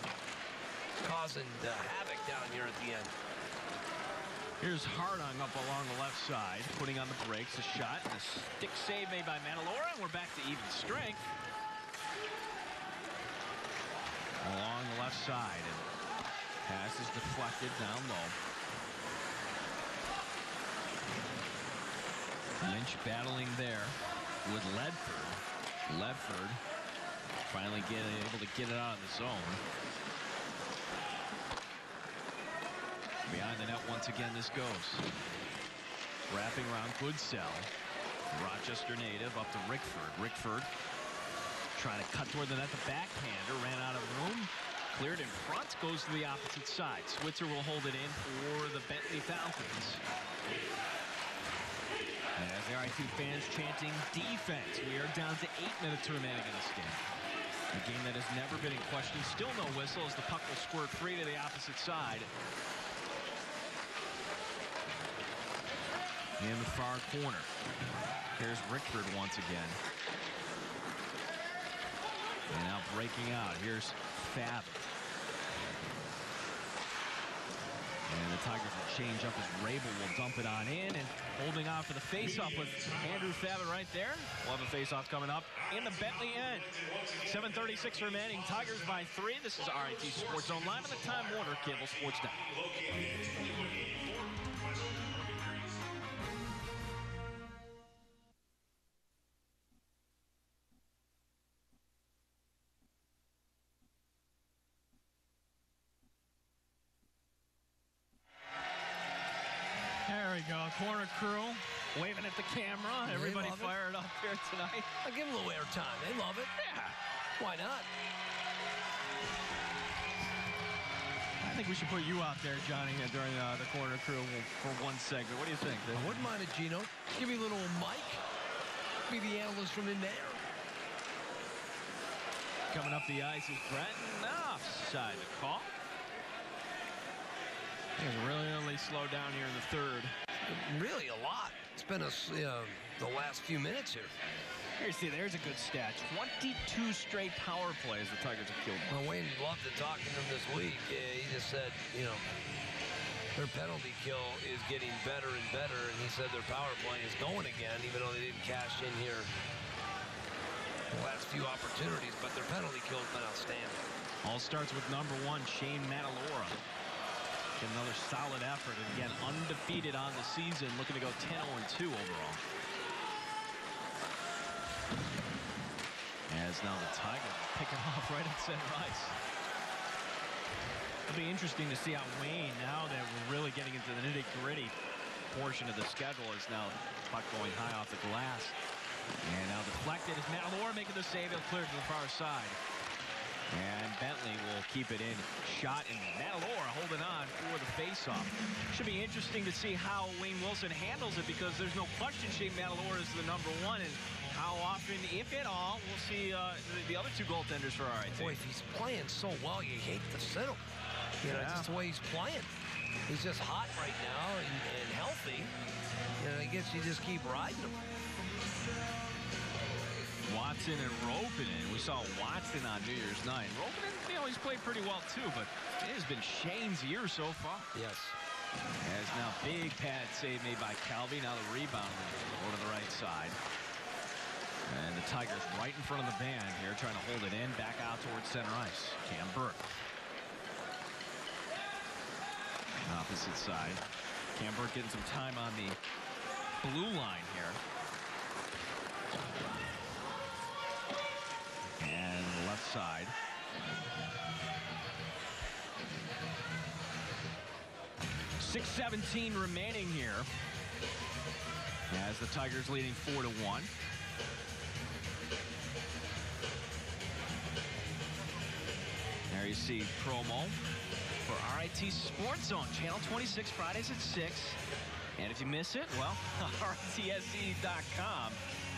causing uh, havoc down here at the end. Here's Hartung up along the left side, putting on the brakes. A shot, and a stick save made by Madolora, and we're back to even strength. Along the left side, and pass is deflected down low. Lynch battling there with Ledford. Ledford finally get, able to get it out of the zone. Behind the net once again this goes. Wrapping around Goodsell. Rochester native up to Rickford. Rickford trying to cut toward the net. The backhander ran out of room. Cleared in front, goes to the opposite side. Switzer will hold it in for the Bentley Falcons. As the RIT fans chanting defense. We are down to eight minutes remaining in this game. A game that has never been in question. Still no whistle as the puck will squirt free to the opposite side. in the far corner. Here's Rickford once again. And now breaking out. Here's Fab. And the Tigers will change up as Rabel will dump it on in and holding on for the faceoff with Andrew Favot right there. We'll have a faceoff coming up in the Bentley end. 7.36 remaining. Tigers by three. This is RIT Sports Zone live on the Time Warner Cable Sports Network. Corner crew waving at the camera. They Everybody love it. fired up here tonight. I give them a little airtime. They love it. Yeah. Why not? I think we should put you out there, Johnny, uh, during uh, the corner crew for one segment. What do you think? I wouldn't mind it, Gino. Give me a little mic. Be the analyst from in there. Coming up the ice is Breton. Offside the call. Things really, really slowed down here in the third. Really a lot. It's been a, the last few minutes here. Here, see, there's a good stat. 22 straight power plays the Tigers have killed. Well, Wayne loved to talk to them this week. Uh, he just said, you know, their penalty kill is getting better and better, and he said their power play is going again, even though they didn't cash in here the last few opportunities, but their penalty kill has been outstanding. All starts with number one, Shane Madolora. Another solid effort. And again, undefeated on the season, looking to go 10-0-2 overall. As now the Tigers pick it off right at center ice. It'll be interesting to see how Wayne, now that we're really getting into the nitty-gritty portion of the schedule, is now puck going high off the glass. And now deflected is Madolora making the save. It'll clear to the far side. And Bentley will keep it in. Shot and Madolora holding on for the faceoff. Should be interesting to see how Wayne Wilson handles it because there's no question Shane Madolora is the number one and how often, if at all, we'll see uh, the, the other two goaltenders for RIT. Boy, if he's playing so well, you hate to sit him. You know, Yeah. just the way he's playing. He's just hot right now and, and healthy. You know, I guess you just keep riding him. Watson and Ropinen. We saw Watson on New Year's night. Ropinen, you know, he's played pretty well too, but it has been Shane's year so far. Yes. As now big pad save made by Calvi. Now the rebound over to the right side. And the Tigers right in front of the band here, trying to hold it in, back out towards center ice. Cam Burt. Opposite side. Cam Burt getting some time on the blue line here. And left side. Six seventeen remaining here. As the Tigers leading four to one. There you see promo for RIT Sports Zone, Channel 26, Fridays at 6. And if you miss it, well, RITSZ.com.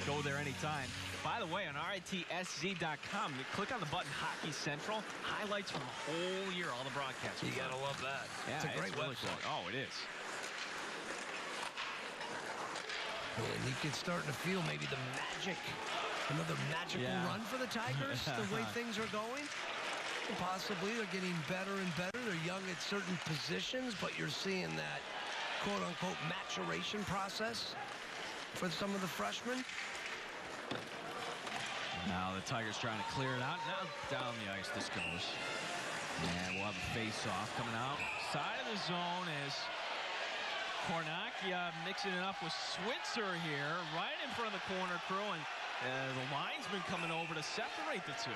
Go there anytime. By the way, on RITSZ.com, you click on the button Hockey Central, highlights from the whole year, all the broadcasts. You gotta love that. Yeah, it's a great really website. cool. Oh, it is. And you can start to feel maybe the magic, another magical Yeah. run for the Tigers, the way things are going. Possibly they're getting better and better. They're young at certain positions, but you're seeing that quote unquote maturation process for some of the freshmen. Now the Tigers trying to clear it out. Now down the ice this goes. And we'll have a face-off coming out. Side of the zone is Cornacchia mixing it up with Switzer here, right in front of the corner crew, and uh, the linesman coming over to separate the two.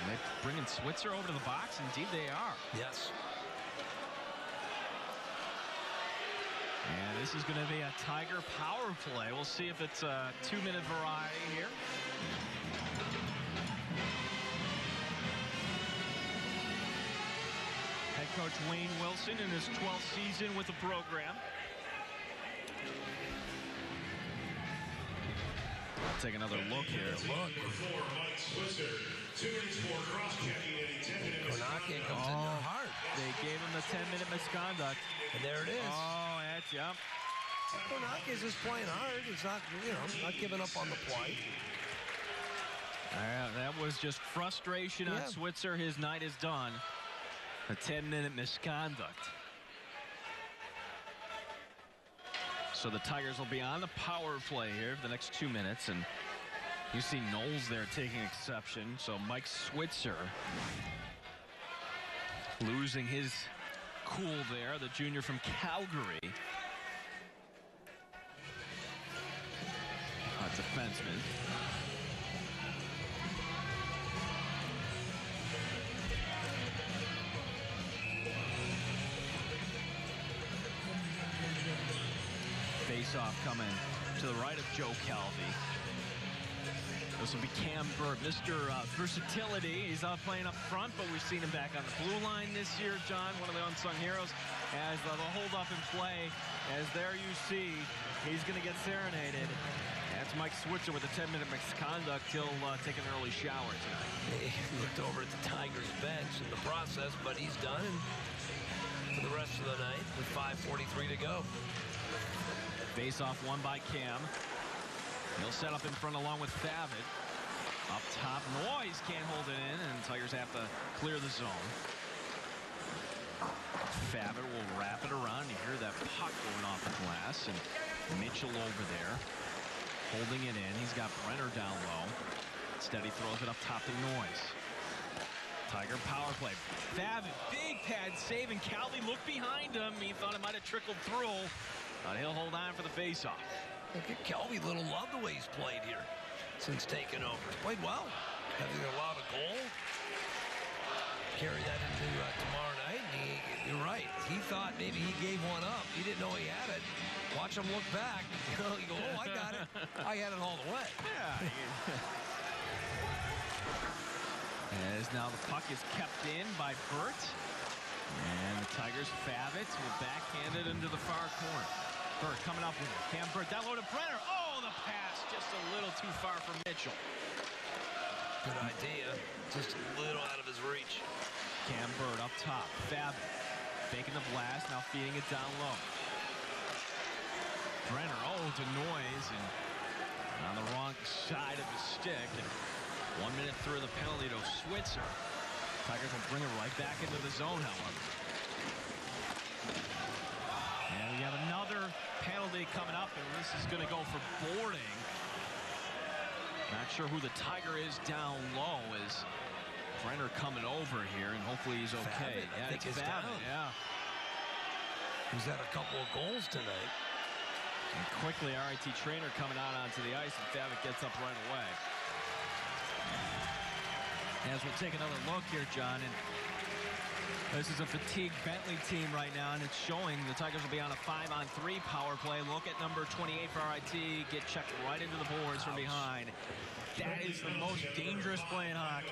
And they're bringing Switzer over to the box. Indeed, they are. Yes. And this is going to be a Tiger power play. We'll see if it's a two-minute variety here. Head coach Wayne Wilson in his 12th season with the program. Take another look here. Look. Four, Mike Switzer. Two minutes for cross-checking and a 10-minute Cornacchia comes in there oh. hard. They gave him a 10-minute misconduct. And there it is. Oh, that's, yep. Cornacchia is just playing hard. He's not, you know, not giving up on the play. Yeah, that was just frustration Yeah. on Switzer. His night is done. A 10-minute misconduct. So the Tigers will be on the power play here for the next two minutes. And you see Knowles there taking exception. So Mike Switzer losing his cool there, the junior from Calgary. A defenseman. Face-off coming to the right of Joe Calvi. This will be Cam Burt, Mr. Uh, versatility. He's not playing up front, but we've seen him back on the blue line this year, John, one of the unsung heroes. As uh, the hold up and play, as there you see, he's going to get serenaded. That's Mike Switzer with a 10-minute misconduct. He'll uh, take an early shower tonight. He looked over at the Tigers bench in the process, but he's done for the rest of the night with 5.43 to go. Face-off won by Cam. He'll set up in front along with Favot. Up top, Noyes can't hold it in, and Tigers have to clear the zone. Favot will wrap it around. You hear that puck going off the glass, and Mitchell over there holding it in. He's got Brenner down low. Instead, he throws it up top to Noyes. Tiger power play. Favot, big pad save, and Calvi looked behind him. He thought it might have trickled through, but he'll hold on for the faceoff. Kelby Little love the way he's played here since taking over. He's played well. Having allowed a goal. Carry that into uh, tomorrow night. He, you're right. He thought maybe he gave one up. He didn't know he had it. Watch him look back. You you go, oh, I got it. I had it all the way. Yeah. As now the puck is kept in by Burt. And the Tigers Favot will backhand it into the far corner. Burt coming up with it. Cam Burt down low to Brenner. Oh, the pass just a little too far for Mitchell. Good idea. Just a little out of his reach. Cam Burt up top. Favot faking the blast, now feeding it down low. Brenner, oh, to Noyes, and on the wrong side of his stick. And one minute through the penalty to Switzer. Tigers will bring it right back into the zone, however. And we have another penalty coming up, and this is going to go for boarding. Not sure who the Tiger is down low. Is Brenner coming over here, and hopefully he's okay. Favot, I think it's Favot, down. Yeah. He's had a couple of goals tonight. And quickly, RIT trainer coming out onto the ice, and Favot gets up right away. As we'll take another look here, John, and this is a fatigued Bentley team right now, and it's showing the Tigers will be on a five-on-three power play. Look at number 28 for RIT, get checked right into the boards from behind. That is the most dangerous play in hockey.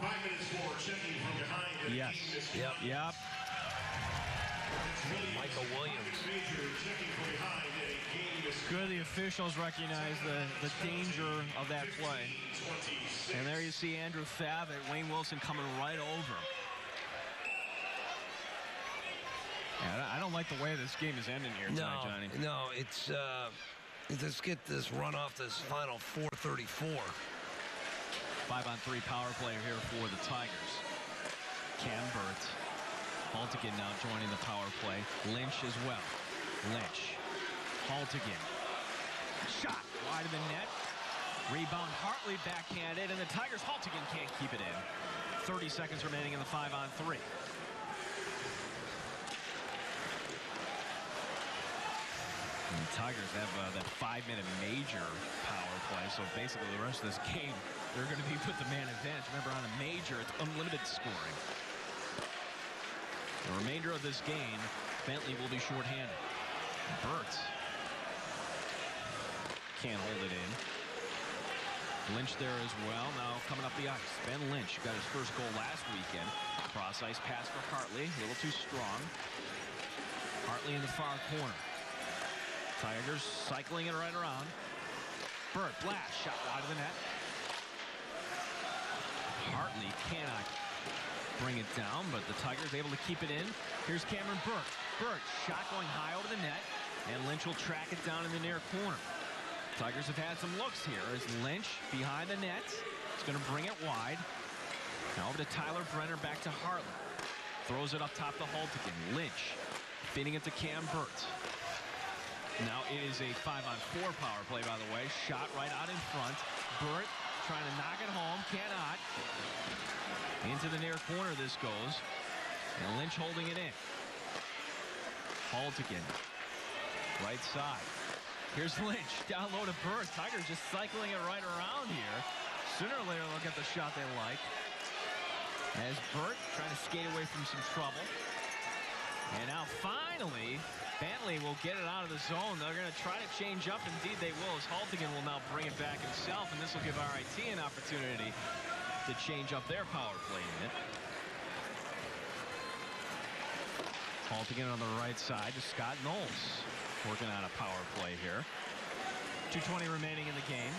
Five minutes for checking from behind. Yes. Yep. Yep. Michael Williams. Major checking from behind and a game is Good the officials recognize the, the danger of that play. And there you see Andrew Favot, Wayne Wilson coming right over. Yeah, I don't like the way this game is ending here No, Johnny. no, it's uh, let's get this run off this final 434. Five on three power play here for the Tigers. Cam Burt. Haltigin now joining the power play. Lynch as well. Lynch. Haltigin. Shot wide of the net. Rebound Hartley backhanded, and the Tigers Haltigin can't keep it in. 30 seconds remaining in the five on three. And the Tigers have uh, that five-minute major power play, so basically the rest of this game, they're going to be put the man advantage. Remember, on a major, it's unlimited scoring. The remainder of this game, Bentley will be shorthanded. Burt can't hold it in. Lynch there as well. Now coming up the ice. Ben Lynch got his first goal last weekend. Cross ice pass for Hartley. A little too strong. Hartley in the far corner. Tigers cycling it right around. Burt, blast, shot wide of the net. Hartley cannot bring it down, but the Tigers able to keep it in. Here's Cameron Burt. Burt, shot going high over the net, and Lynch will track it down in the near corner. Tigers have had some looks here as Lynch behind the net. He's going to bring it wide. Now over to Tyler Brenner, back to Hartley. Throws it up top the to Haltigin. Lynch feeding it to Cam Burt. Now it is a five-on-four power play, by the way. Shot right out in front. Burt trying to knock it home. Cannot. Into the near corner this goes. And Lynch holding it in. Haltigin. Right side. Here's Lynch. Down low to Burt. Tigers just cycling it right around here. Sooner or later, they'll get the shot they like. As Burt trying to skate away from some trouble. And now finally, Bentley will get it out of the zone. They're going to try to change up. Indeed, they will. As Haltigin will now bring it back himself, and this will give RIT an opportunity to change up their power play unit. Haltigin on the right side to Scott Knowles. Working on a power play here. 2.20 remaining in the game.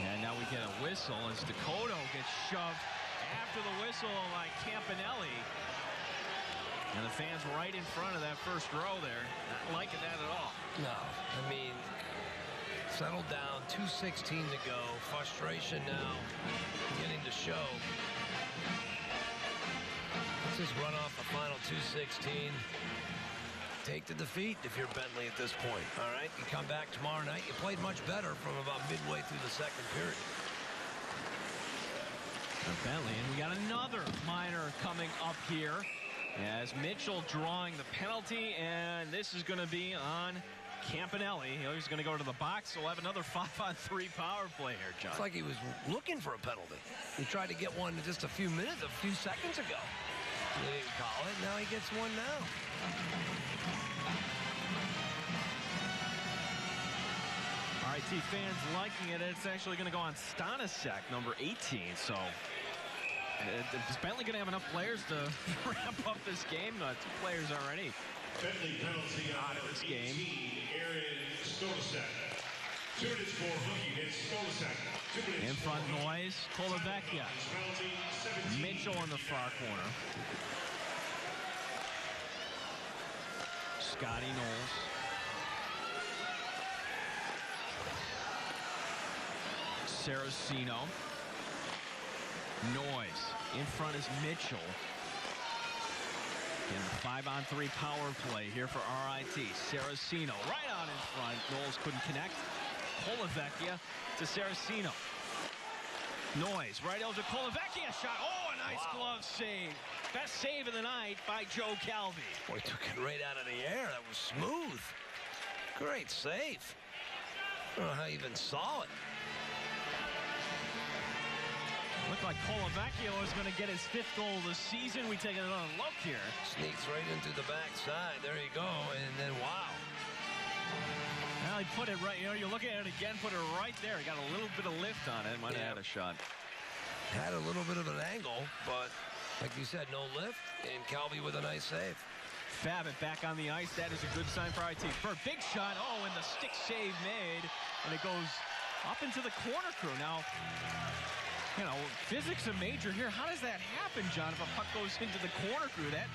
And now we get a whistle as Dakota gets shoved after the whistle by Campanelli. And the fans right in front of that first row there. Not liking that at all. No, I mean, settled down. 2.16 to go. Frustration now beginning to show. Let's just run off the final 2.16. Take the defeat if you're Bentley at this point, all right? You come back tomorrow night. You played much better from about midway through the second period. Bentley, and we got another minor coming up here as Mitchell drawing the penalty, and this is going to be on Campanelli. He's going to go to the box. We'll have another five-on-three power play here, John. It's like he was looking for a penalty. He tried to get one just a few minutes, a few seconds ago. They didn't call it. Now he gets one now. RIT fans liking it. It's actually going to go on Stanisiak, number 18. So is Bentley going to have enough players to ramp up this game? Uh, two players already Bentley penalty out of this game. Aaron Stolisak. Two minutes for hooky against Stolisak. In front Noyes, Kolovecchia. Penalty, 17. Mitchell in the far corner. Scotty Knowles. Saracino. Noyes. In front is Mitchell. And the five-on-three power play here for RIT. Saracino right on in front. Knowles couldn't connect. Kolovecchia to Saracino. Noyes right over to Kolovecchia. Shot. Oh, a nice glove save. Best save of the night by Joe Calvi. Boy, took it right out of the air. That was smooth. Great save. I don't know how he even saw it. Looked like Kolovecchia was going to get his fifth goal of the season. We take another look here. Sneaks right into the backside. There you go. And then, wow. Well, he put it right. You know, you look at it again, put it right there. He got a little bit of lift on it. Might have had a shot. Had a little bit of an angle, but like you said, no lift. And Calvi with a nice save. Favot back on the ice. That is a good sign for IT. For a big shot. Oh, and the stick save made. And it goes up into the corner crew. Now, you know, physics a major here. How does that happen, John, if a puck goes into the corner through That,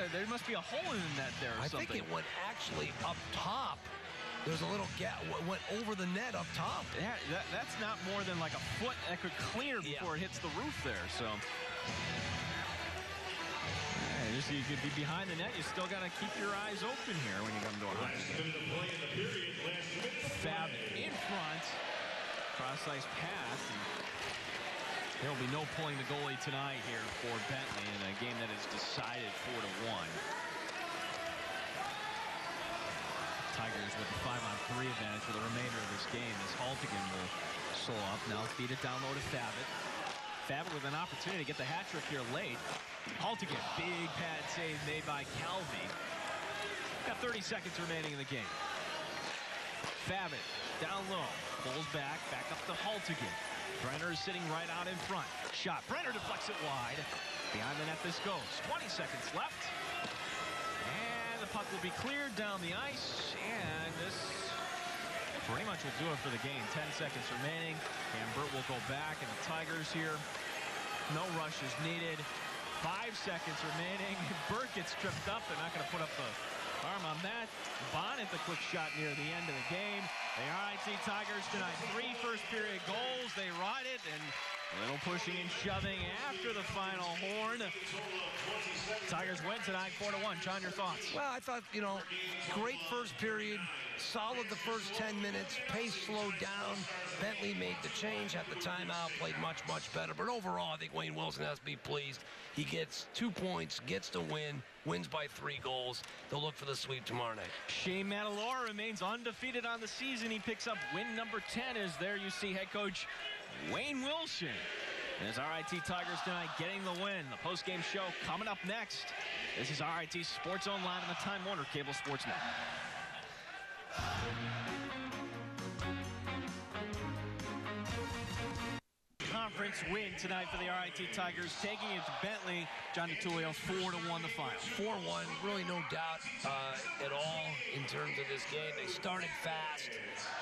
that there must be a hole in the net there or I something. think it went actually up top. There's a little gap. Went over the net up top. Yeah, that, that's not more than like a foot that could clear before it hits the roof there. So, yeah, just you could be behind the net. You still got to keep your eyes open here when you come to a hockey Last game. minute of play in the period. Fab in front. Cross ice pass. There will be no pulling the goalie tonight here for Bentley in a game that is decided four to one. Tigers with a five on three advantage for the remainder of this game as Haltigin will slow up. Now feed it down low to Favot. Favot with an opportunity to get the hat trick here late. Haltigin, big pad save made by Calvi. Got 30 seconds remaining in the game. Favot down low, pulls back, back up to Haltigin. Brenner is sitting right out in front. Shot. Brenner deflects it wide. Behind the net this goes. 20 seconds left. And the puck will be cleared down the ice. And this pretty much will do it for the game. 10 seconds remaining. And Burt will go back, and the Tigers here, no rush is needed. Five seconds remaining. Burt gets tripped up. They're not going to put up the arm on that. Bonnett, the quick shot near the end of the game. The RIT Tigers tonight, three first period goals. They ride it, and a little pushing and shoving after the final horn. Tigers win tonight, 4 to 1. John, your thoughts? Well, I thought, you know, great first period, solid the first 10 minutes, pace slowed down. Bentley made the change at the timeout, played much, much better. But overall, I think Wayne Wilson has to be pleased. He gets two points, gets the win, wins by three goals. They'll look for the sweep tomorrow night. Shane Madolora remains undefeated on the season. He picks up win number 10 as there you see head coach Wayne Wilson. As RIT Tigers tonight getting the win. The post-game show coming up next. This is RIT Sports Zone Live on the Time Warner Cable Sports Network. Conference win tonight for the RIT Tigers, taking it to Bentley. John DeTulio, 4 to 1 the final. 4 1, really no doubt uh, at all in terms of this game. They started fast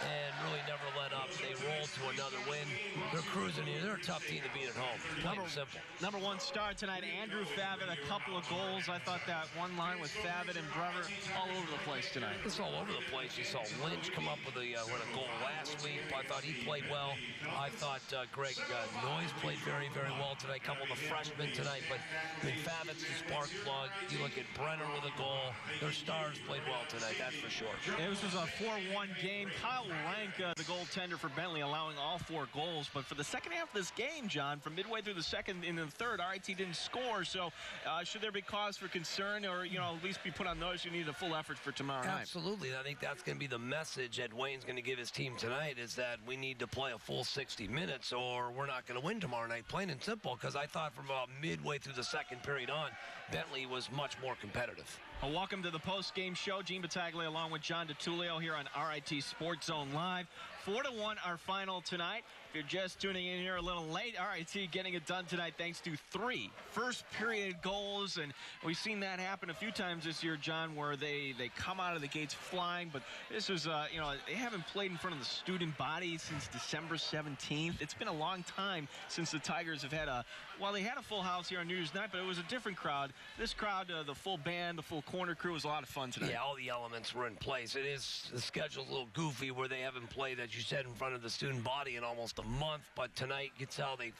and really never let up. They rolled to another win. They're cruising here. They're a tough team to beat at home. Plain Number, simple. number one star tonight, Andrew Favot, a couple of goals. I thought that one line with Favot and Brenner all over the place tonight. It's all over the place. You saw Lynch come up with a, uh, with a goal last week. I thought he played well. I thought uh, Greg uh, Noyes played very, very well tonight. Couple of the freshmen tonight, but I mean, Favot's the spark plug. You look at Brenner with a goal. Their stars played well tonight, that's for sure. This was a 4-1 game. Kyle Rank, uh, the goaltender for Bentley, allowing all four goals. But for the second half of this game, John, from midway through the second and the third, RIT didn't score. So uh, should there be cause for concern or, you know, at least be put on notice you need a full effort for tomorrow night? Absolutely. I think that's going to be the message that Wayne's going to give his team tonight is that we need to play a full 60 minutes or we're not going to win tomorrow night. Plain and simple, because I thought from about midway through the second period on, Bentley was much more competitive. Well, welcome to the post-game show. Gene Battaglia along with John DeTulio here on RIT Sports Zone Live. 4 to 1 our final tonight. If you're just tuning in here a little late, RIT getting it done tonight thanks to three first period goals. And we've seen that happen a few times this year, John, where they, they come out of the gates flying. But this is, uh, you know, they haven't played in front of the student body since December 17th. It's been a long time since the Tigers have had a, well, they had a full house here on New Year's night, but it was a different crowd. This crowd, uh, the full band, the full corner crew was a lot of fun tonight. Yeah, all the elements were in place. It is the schedule's a little goofy where they haven't played, as you said, in front of the student body in almost a month. But tonight, you can tell they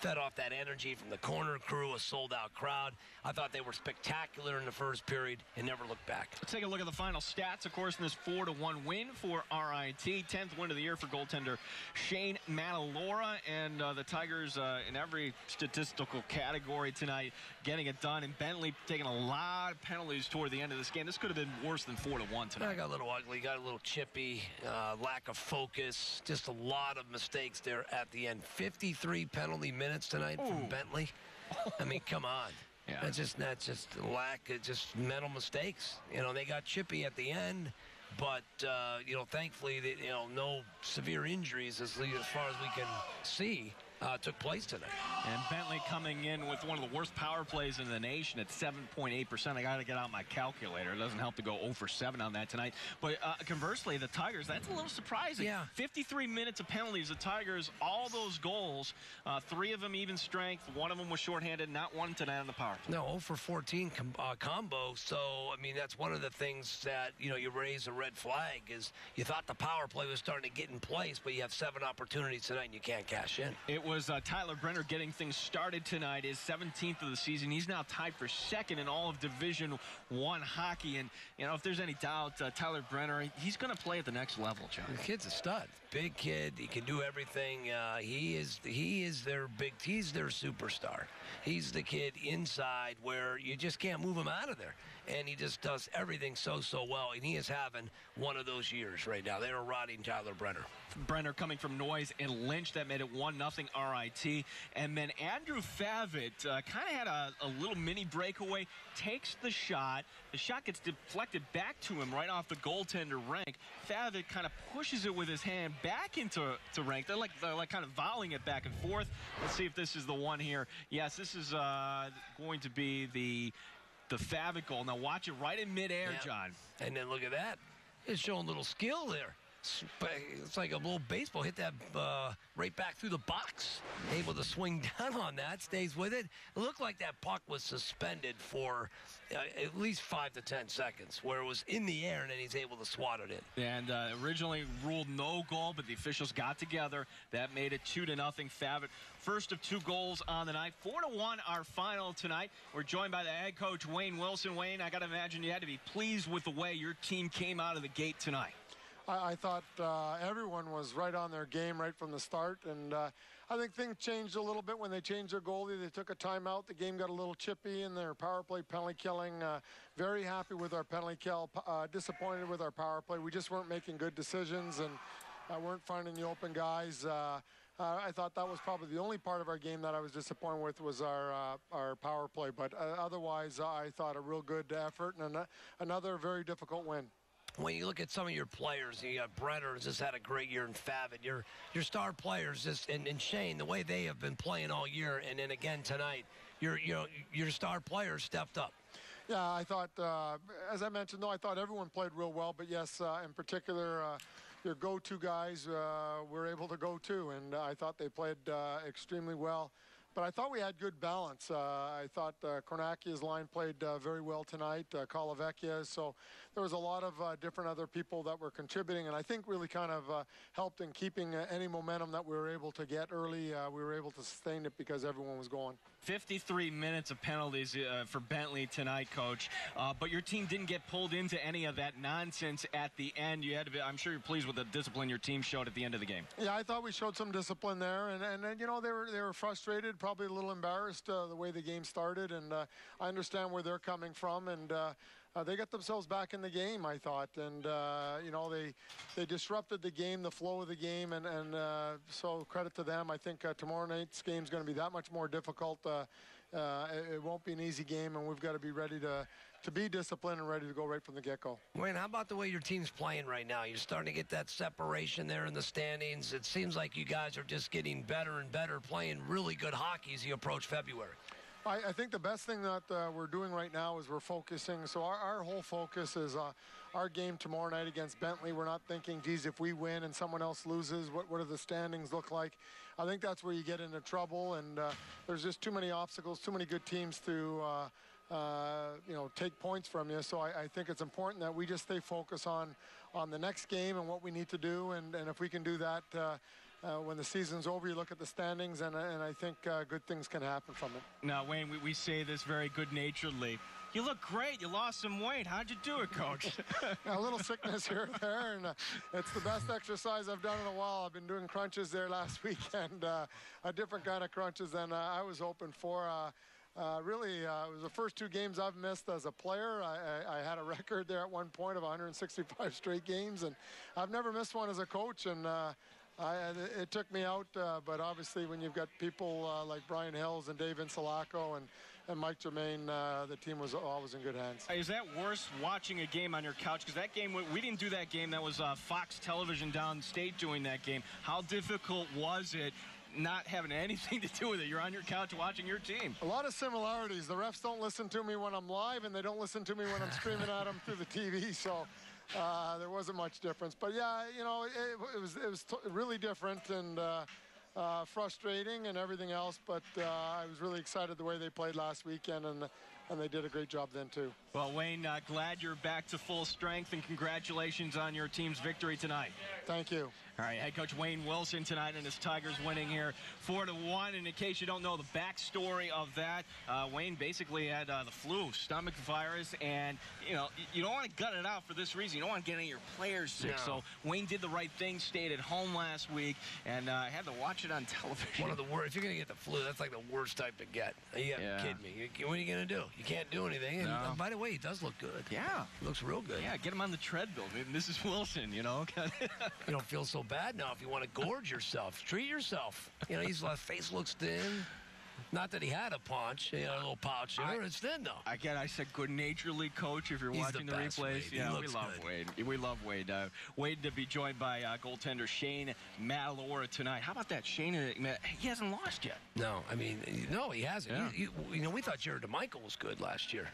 fed off that energy from the corner crew, a sold out crowd. I thought they were spectacular in the first period and never looked back. Let's take a look at the final stats, of course, in this 4 to 1 win for RIT. 10th win of the year for goaltender Shane Madolora. And uh, the Tigers uh, in every statistical category tonight getting it done. And Bentley taking a lot of penalties toward the end of this game. This could have been worse than 4 to 1 tonight. I got a little ugly, got a little chippy, uh, lack of focus, just a lot of mistakes there at the end. 53 penalty minutes tonight from Bentley. I mean, come on. Yeah. That's just that's just lack of just mental mistakes. You know, they got chippy at the end, but uh, you know, thankfully, they, you know, no severe injuries as, as far as we can see. Uh, took place today. And Bentley coming in with one of the worst power plays in the nation at 7.8%. I got to get out my calculator. It doesn't help to go 0 for 7 on that tonight. But uh, conversely, the Tigers, that's a little surprising. Yeah. 53 minutes of penalties. The Tigers, all those goals, uh, three of them even strength. One of them was shorthanded, not one tonight on the power play. No, 0 for 14 com- uh, combo. So, I mean, that's one of the things that, you know, you raise a red flag is you thought the power play was starting to get in place, but you have seven opportunities tonight and you can't cash in. It was uh, Tyler Brenner getting things started tonight. His 17th of the season. He's now tied for second in all of Division One hockey. And you know, if there's any doubt, uh, Tyler Brenner, he's going to play at the next level, John. The kid's a stud. Big kid. He can do everything. Uh, he is he is their big. He's their superstar. He's the kid inside where you just can't move him out of there, and he just does everything so so well. And he is having one of those years right now. They are rotting Tyler Brenner. Brenner coming from Noyes and Lynch that made it 1 nothing RIT. And then Andrew Favot uh, kind of had a, a little mini breakaway, takes the shot. The shot gets deflected back to him right off the goaltender rank. Favot kind of pushes it with his hand back into to rank. They're like they're like kind of volleying it back and forth. Let's see if this is the one here. Yes, this is uh, going to be the the Favot goal. Now watch it right in midair, Yeah. John. And then look at that. It's showing a little skill there. It's like a little baseball hit that uh, right back through the box. Able to swing down on that, stays with it. It looked like that puck was suspended for uh, at least five to ten seconds, where it was in the air and then he's able to swat it in. And uh, originally ruled no goal, but the officials got together. That made it two to nothing. Favot, first of two goals on the night. Four to one, our final tonight. We're joined by the head coach Wayne Wilson. Wayne, I got to imagine you had to be pleased with the way your team came out of the gate tonight. I, I thought uh, everyone was right on their game right from the start, and uh, I think things changed a little bit when they changed their goalie. They took a timeout. The game got a little chippy in their power play, penalty killing. Uh, very happy with our penalty kill. Uh, disappointed with our power play. We just weren't making good decisions and uh, weren't finding the open guys. Uh, I thought that was probably the only part of our game that I was disappointed with was our our power play. But otherwise, I thought a real good effort and an another very difficult win when you look at some of your players, you got Brenner has just had a great year in Favot. Your your star players just and, and Shane, the way they have been playing all year, and then again tonight, your you know your star players stepped up. Yeah, I thought, uh, as I mentioned, though, I thought everyone played real well. But yes, uh, in particular, uh, your go-to guys uh, were able to go too, and I thought they played uh, extremely well. But I thought we had good balance. Uh, I thought uh, Cornacchia's line played uh, very well tonight, uh, Kalavecchia. So there was a lot of uh, different other people that were contributing, and I think really kind of uh, helped in keeping uh, any momentum that we were able to get early. Uh, we were able to sustain it because everyone was going. 53 minutes of penalties uh, for Bentley tonight, Coach. Uh, but your team didn't get pulled into any of that nonsense at the end. You had to be, I'm sure you're pleased with the discipline your team showed at the end of the game. Yeah, I thought we showed some discipline there, and, and, and you know they were they were frustrated, probably a little embarrassed uh, the way the game started, and uh, I understand where they're coming from, and. Uh, uh, they got themselves back in the game, I thought, and uh, you know they they disrupted the game, the flow of the game, and and so credit to them. I think tomorrow night's game is going to be that much more difficult. It, it, won't be an easy game, and we've got to be ready to to be disciplined and ready to go right from the get-go. Wayne, how about the way your team's playing right now? You're starting to get that separation there in the standings. It seems like you guys are just getting better and better, playing really good hockey as you approach February. I, I, think the best thing that uh, we're doing right now is we're focusing. So our, our whole focus is uh, our game tomorrow night against Bentley. We're not thinking, geez, if we win and someone else loses, what, what do the standings look like? I think that's where you get into trouble. And uh, there's just too many obstacles, too many good teams to, uh, uh, you know, take points from you. So I, I, think it's important that we just stay focused on, on the next game and what we need to do. And, and if we can do that, uh, uh, when the season's over, you look at the standings, and, and I think uh, good things can happen from it. Now, Wayne, we, we say this very good-naturedly. You look great. You lost some weight. How'd you do it, Coach? a little sickness here and there, and uh, it's the best exercise I've done in a while. I've been doing crunches there last weekend, uh, a different kind of crunches than uh, I was hoping for. Uh, uh, really, uh, it was the first two games I've missed as a player. I, I, I, had a record there at one point of 165 straight games, and I've never missed one as a coach. And I, it took me out, uh, but obviously when you've got people uh, like Brian Hills and Dave Insulaco and, and Mike Germain, uh, the team was always in good hands. Is that worse watching a game on your couch? Because that game, we didn't do that game. That was uh, Fox Television downstate doing that game. How difficult was it not having anything to do with it. You're on your couch watching your team. A lot of similarities. The refs don't listen to me when I'm live, and they don't listen to me when I'm screaming at them through the TV. So uh, there wasn't much difference. But yeah, you know, it, it was it was really different and. Uh, uh, frustrating and everything else, but uh, I was really excited the way they played last weekend, and and they did a great job then too. Well, Wayne, uh, glad you're back to full strength, and congratulations on your team's victory tonight. Thank you. All right, head coach Wayne Wilson tonight and his Tigers winning here four to one. And in case you don't know the backstory of that, uh, Wayne basically had uh, the flu, stomach virus, and you know you don't want to gut it out for this reason. You don't want to get any of your players sick. No. So Wayne did the right thing, stayed at home last week, and uh, had to watch it on television. One of the worst. If you're gonna get the flu, that's like the worst type to get. You yeah. kidding me? What are you gonna do? You can't do anything. And no. by the way, he does look good. Yeah, he looks real good. Yeah, get him on the treadmill. Mrs. Wilson, you know. you don't feel so bad now if you want to gorge yourself. Treat yourself. You know, his face looks thin. Not that he had a punch, you know, a little pouch there. It's thin though. Again, I said good naturedly, coach. If you're He's watching the the, replays, Wade. Yeah, we love good. Wade. We love Wade. Uh, Wade to be joined by uh, goaltender Shane Madolora tonight. How about that, Shane? uh, He hasn't lost yet. No, I mean, no, he hasn't. Yeah. You, you- you know, we thought Jared DeMichiel was good last year.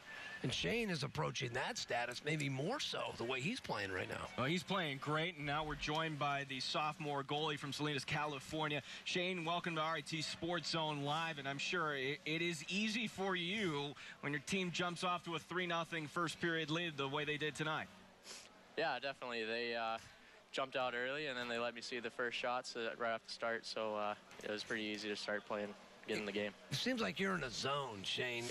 And Shane is approaching that status maybe more so the way he's playing right now. Well, he's playing great, and now we're joined by the sophomore goalie from Salinas, California. Shane, welcome to RIT Sports Zone Live, and I'm sure it, it is easy for you when your team jumps off to a 3 0 first period lead the way they did tonight. Yeah, definitely. They uh, jumped out early, and then they let me see the first shots uh, right off the start. So uh, it was pretty easy to start playing, get in the game. It seems like you're in a zone, Shane.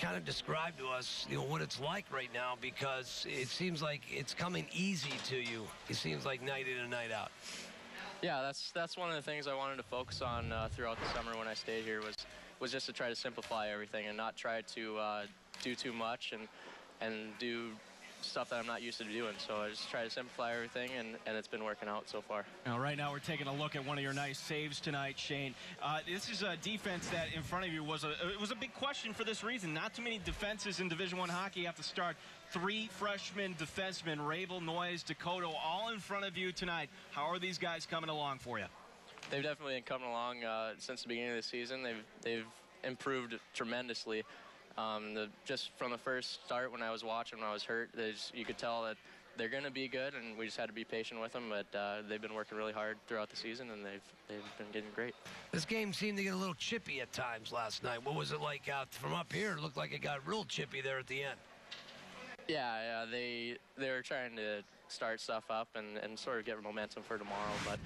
Kind of describe to us, you know, what it's like right now because it seems like it's coming easy to you. It seems like night in and night out. Yeah, that's that's one of the things I wanted to focus on uh, throughout the summer when I stayed here was was just to try to simplify everything and not try to uh, do too much and and do stuff that I'm not used to doing. So I just try to simplify everything, and, and it's been working out so far. Now, right now, we're taking a look at one of your nice saves tonight, Shane. Uh, this is a defense that in front of you was a it was a big question for this reason. Not too many defenses in Division One hockey have to start. Three freshman defensemen, Rabel, Noyes, Dakota, all in front of you tonight. How are these guys coming along for you? They've definitely been coming along uh, since the beginning of the season. They've they've improved tremendously. Um, the, just from the first start when I was watching when I was hurt, just, you could tell that they're going to be good, and we just had to be patient with them. But uh, they've been working really hard throughout the season, and they've they've been getting great. This game seemed to get a little chippy at times last night. What was it like out from up here? It looked like it got real chippy there at the end. Yeah, yeah, they they were trying to start stuff up and, and sort of get momentum for tomorrow, but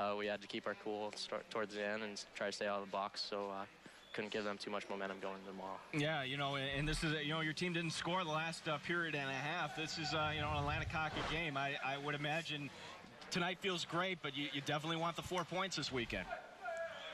uh, we had to keep our cool start towards the end and try to stay out of the box. So uh, couldn't give them too much momentum going tomorrow. Yeah, you know, and this is, you know, your team didn't score the last uh, period and a half. This is, uh, you know, an Atlantic hockey game. I, I would imagine tonight feels great, but you, you definitely want the four points this weekend.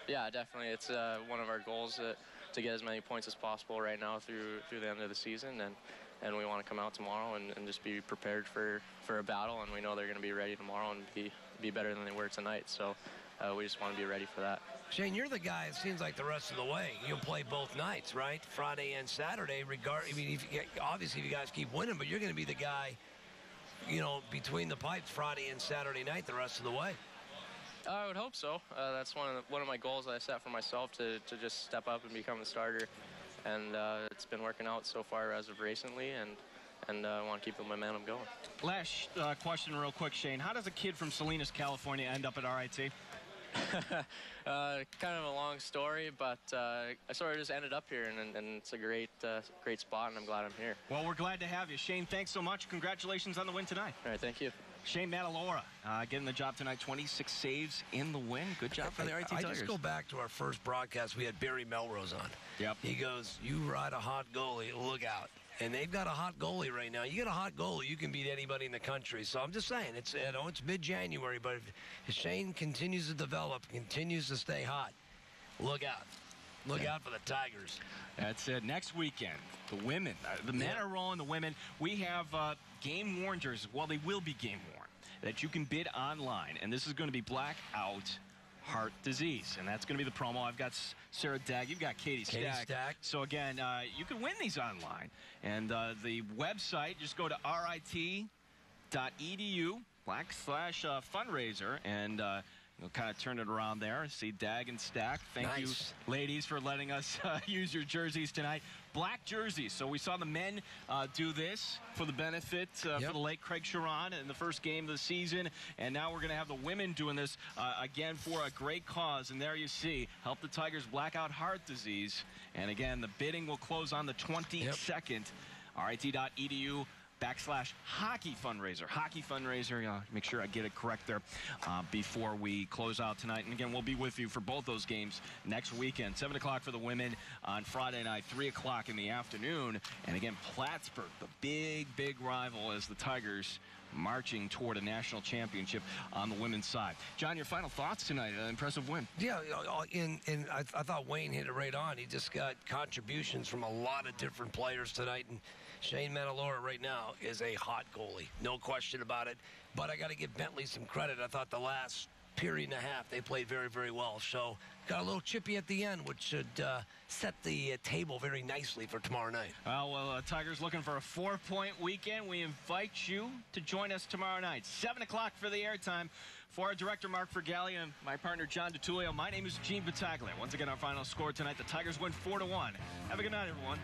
Yeah, definitely. It's uh, one of our goals uh, to get as many points as possible right now through through the end of the season, and and we want to come out tomorrow and, and just be prepared for, for a battle, and we know they're going to be ready tomorrow and be be better than they were tonight. So uh, we just want to be ready for that. Shane, you're the guy. It seems like the rest of the way. You'll play both nights, right? Friday and Saturday. Regard. I mean, if you, obviously, if you guys keep winning, but you're going to be the guy, you know, between the pipes Friday and Saturday night the rest of the way. I would hope so. Uh, that's one of the, one of my goals that I set for myself to, to just step up and become the starter, and uh, it's been working out so far as of recently, and and uh, I want to keep the momentum going. Last uh, question, real quick, Shane. How does a kid from Salinas, California, end up at RIT? uh, kind of a long story, but uh, I sort of just ended up here, and, and it's a great, uh, great spot, and I'm glad I'm here. Well, we're glad to have you. Shane, thanks so much. Congratulations on the win tonight. All right, thank you. Shane Madolora uh, getting the job tonight. 26 saves in the win. Good job for the RIT I Tigers. just go back to our first broadcast. We had Barry Melrose on. Yep. He goes, "You ride a hot goalie, look out." And they've got a hot goalie right now. You get a hot goalie, you can beat anybody in the country. So I'm just saying, it's you know, it's mid-January, but if Shane continues to develop, continues to stay hot, look out. Look Yeah. out for the Tigers. That's it. Next weekend, the women. Uh, the men Yeah. are rolling. The women. We have uh, game worn jerseys. Well, they will be game worn that you can bid online, and this is going to be blackout heart disease, and that's going to be the promo. I've got Sarah Dag. You've got Katie, Katie Stack. Stack. So again, uh, you can win these online, and uh, the website. Just go to rit.edu backslash uh, fundraiser and. We'll kind of turn it around there. See Dag and Stack. Thank Nice. you, ladies, for letting us uh, use your jerseys tonight. Black jerseys. So we saw the men uh, do this for the benefit uh, for the late Craig Sharon in the first game of the season. And now we're going to have the women doing this uh, again for a great cause. And there you see, help the Tigers blackout heart disease. And again, the bidding will close on the 22nd. RIT.edu backslash hockey fundraiser. Hockey fundraiser. Uh, make sure I get it correct there uh, before we close out tonight. And again, we'll be with you for both those games next weekend. 7 o'clock for the women on Friday night, 3 o'clock in the afternoon. And again, Plattsburgh, the big, big rival as the Tigers marching toward a national championship on the women's side. John, your final thoughts tonight. An impressive win. Yeah, uh, and, and I, I thought Wayne hit it right on. He just got contributions from a lot of different players tonight. And Shane Madolora right now is a hot goalie. No question about it. But I got to give Bentley some credit. I thought the last period and a half, they played very, very well. So got a little chippy at the end, which should uh, set the uh, table very nicely for tomorrow night. Well, well, uh, Tigers looking for a four-point weekend. We invite you to join us tomorrow night, 7 o'clock for the airtime. For our director, Mark Fergali, and my partner, John DeTulio, my name is Gene Battaglia. Once again, our final score tonight, the Tigers win four to one. Have a good night, everyone.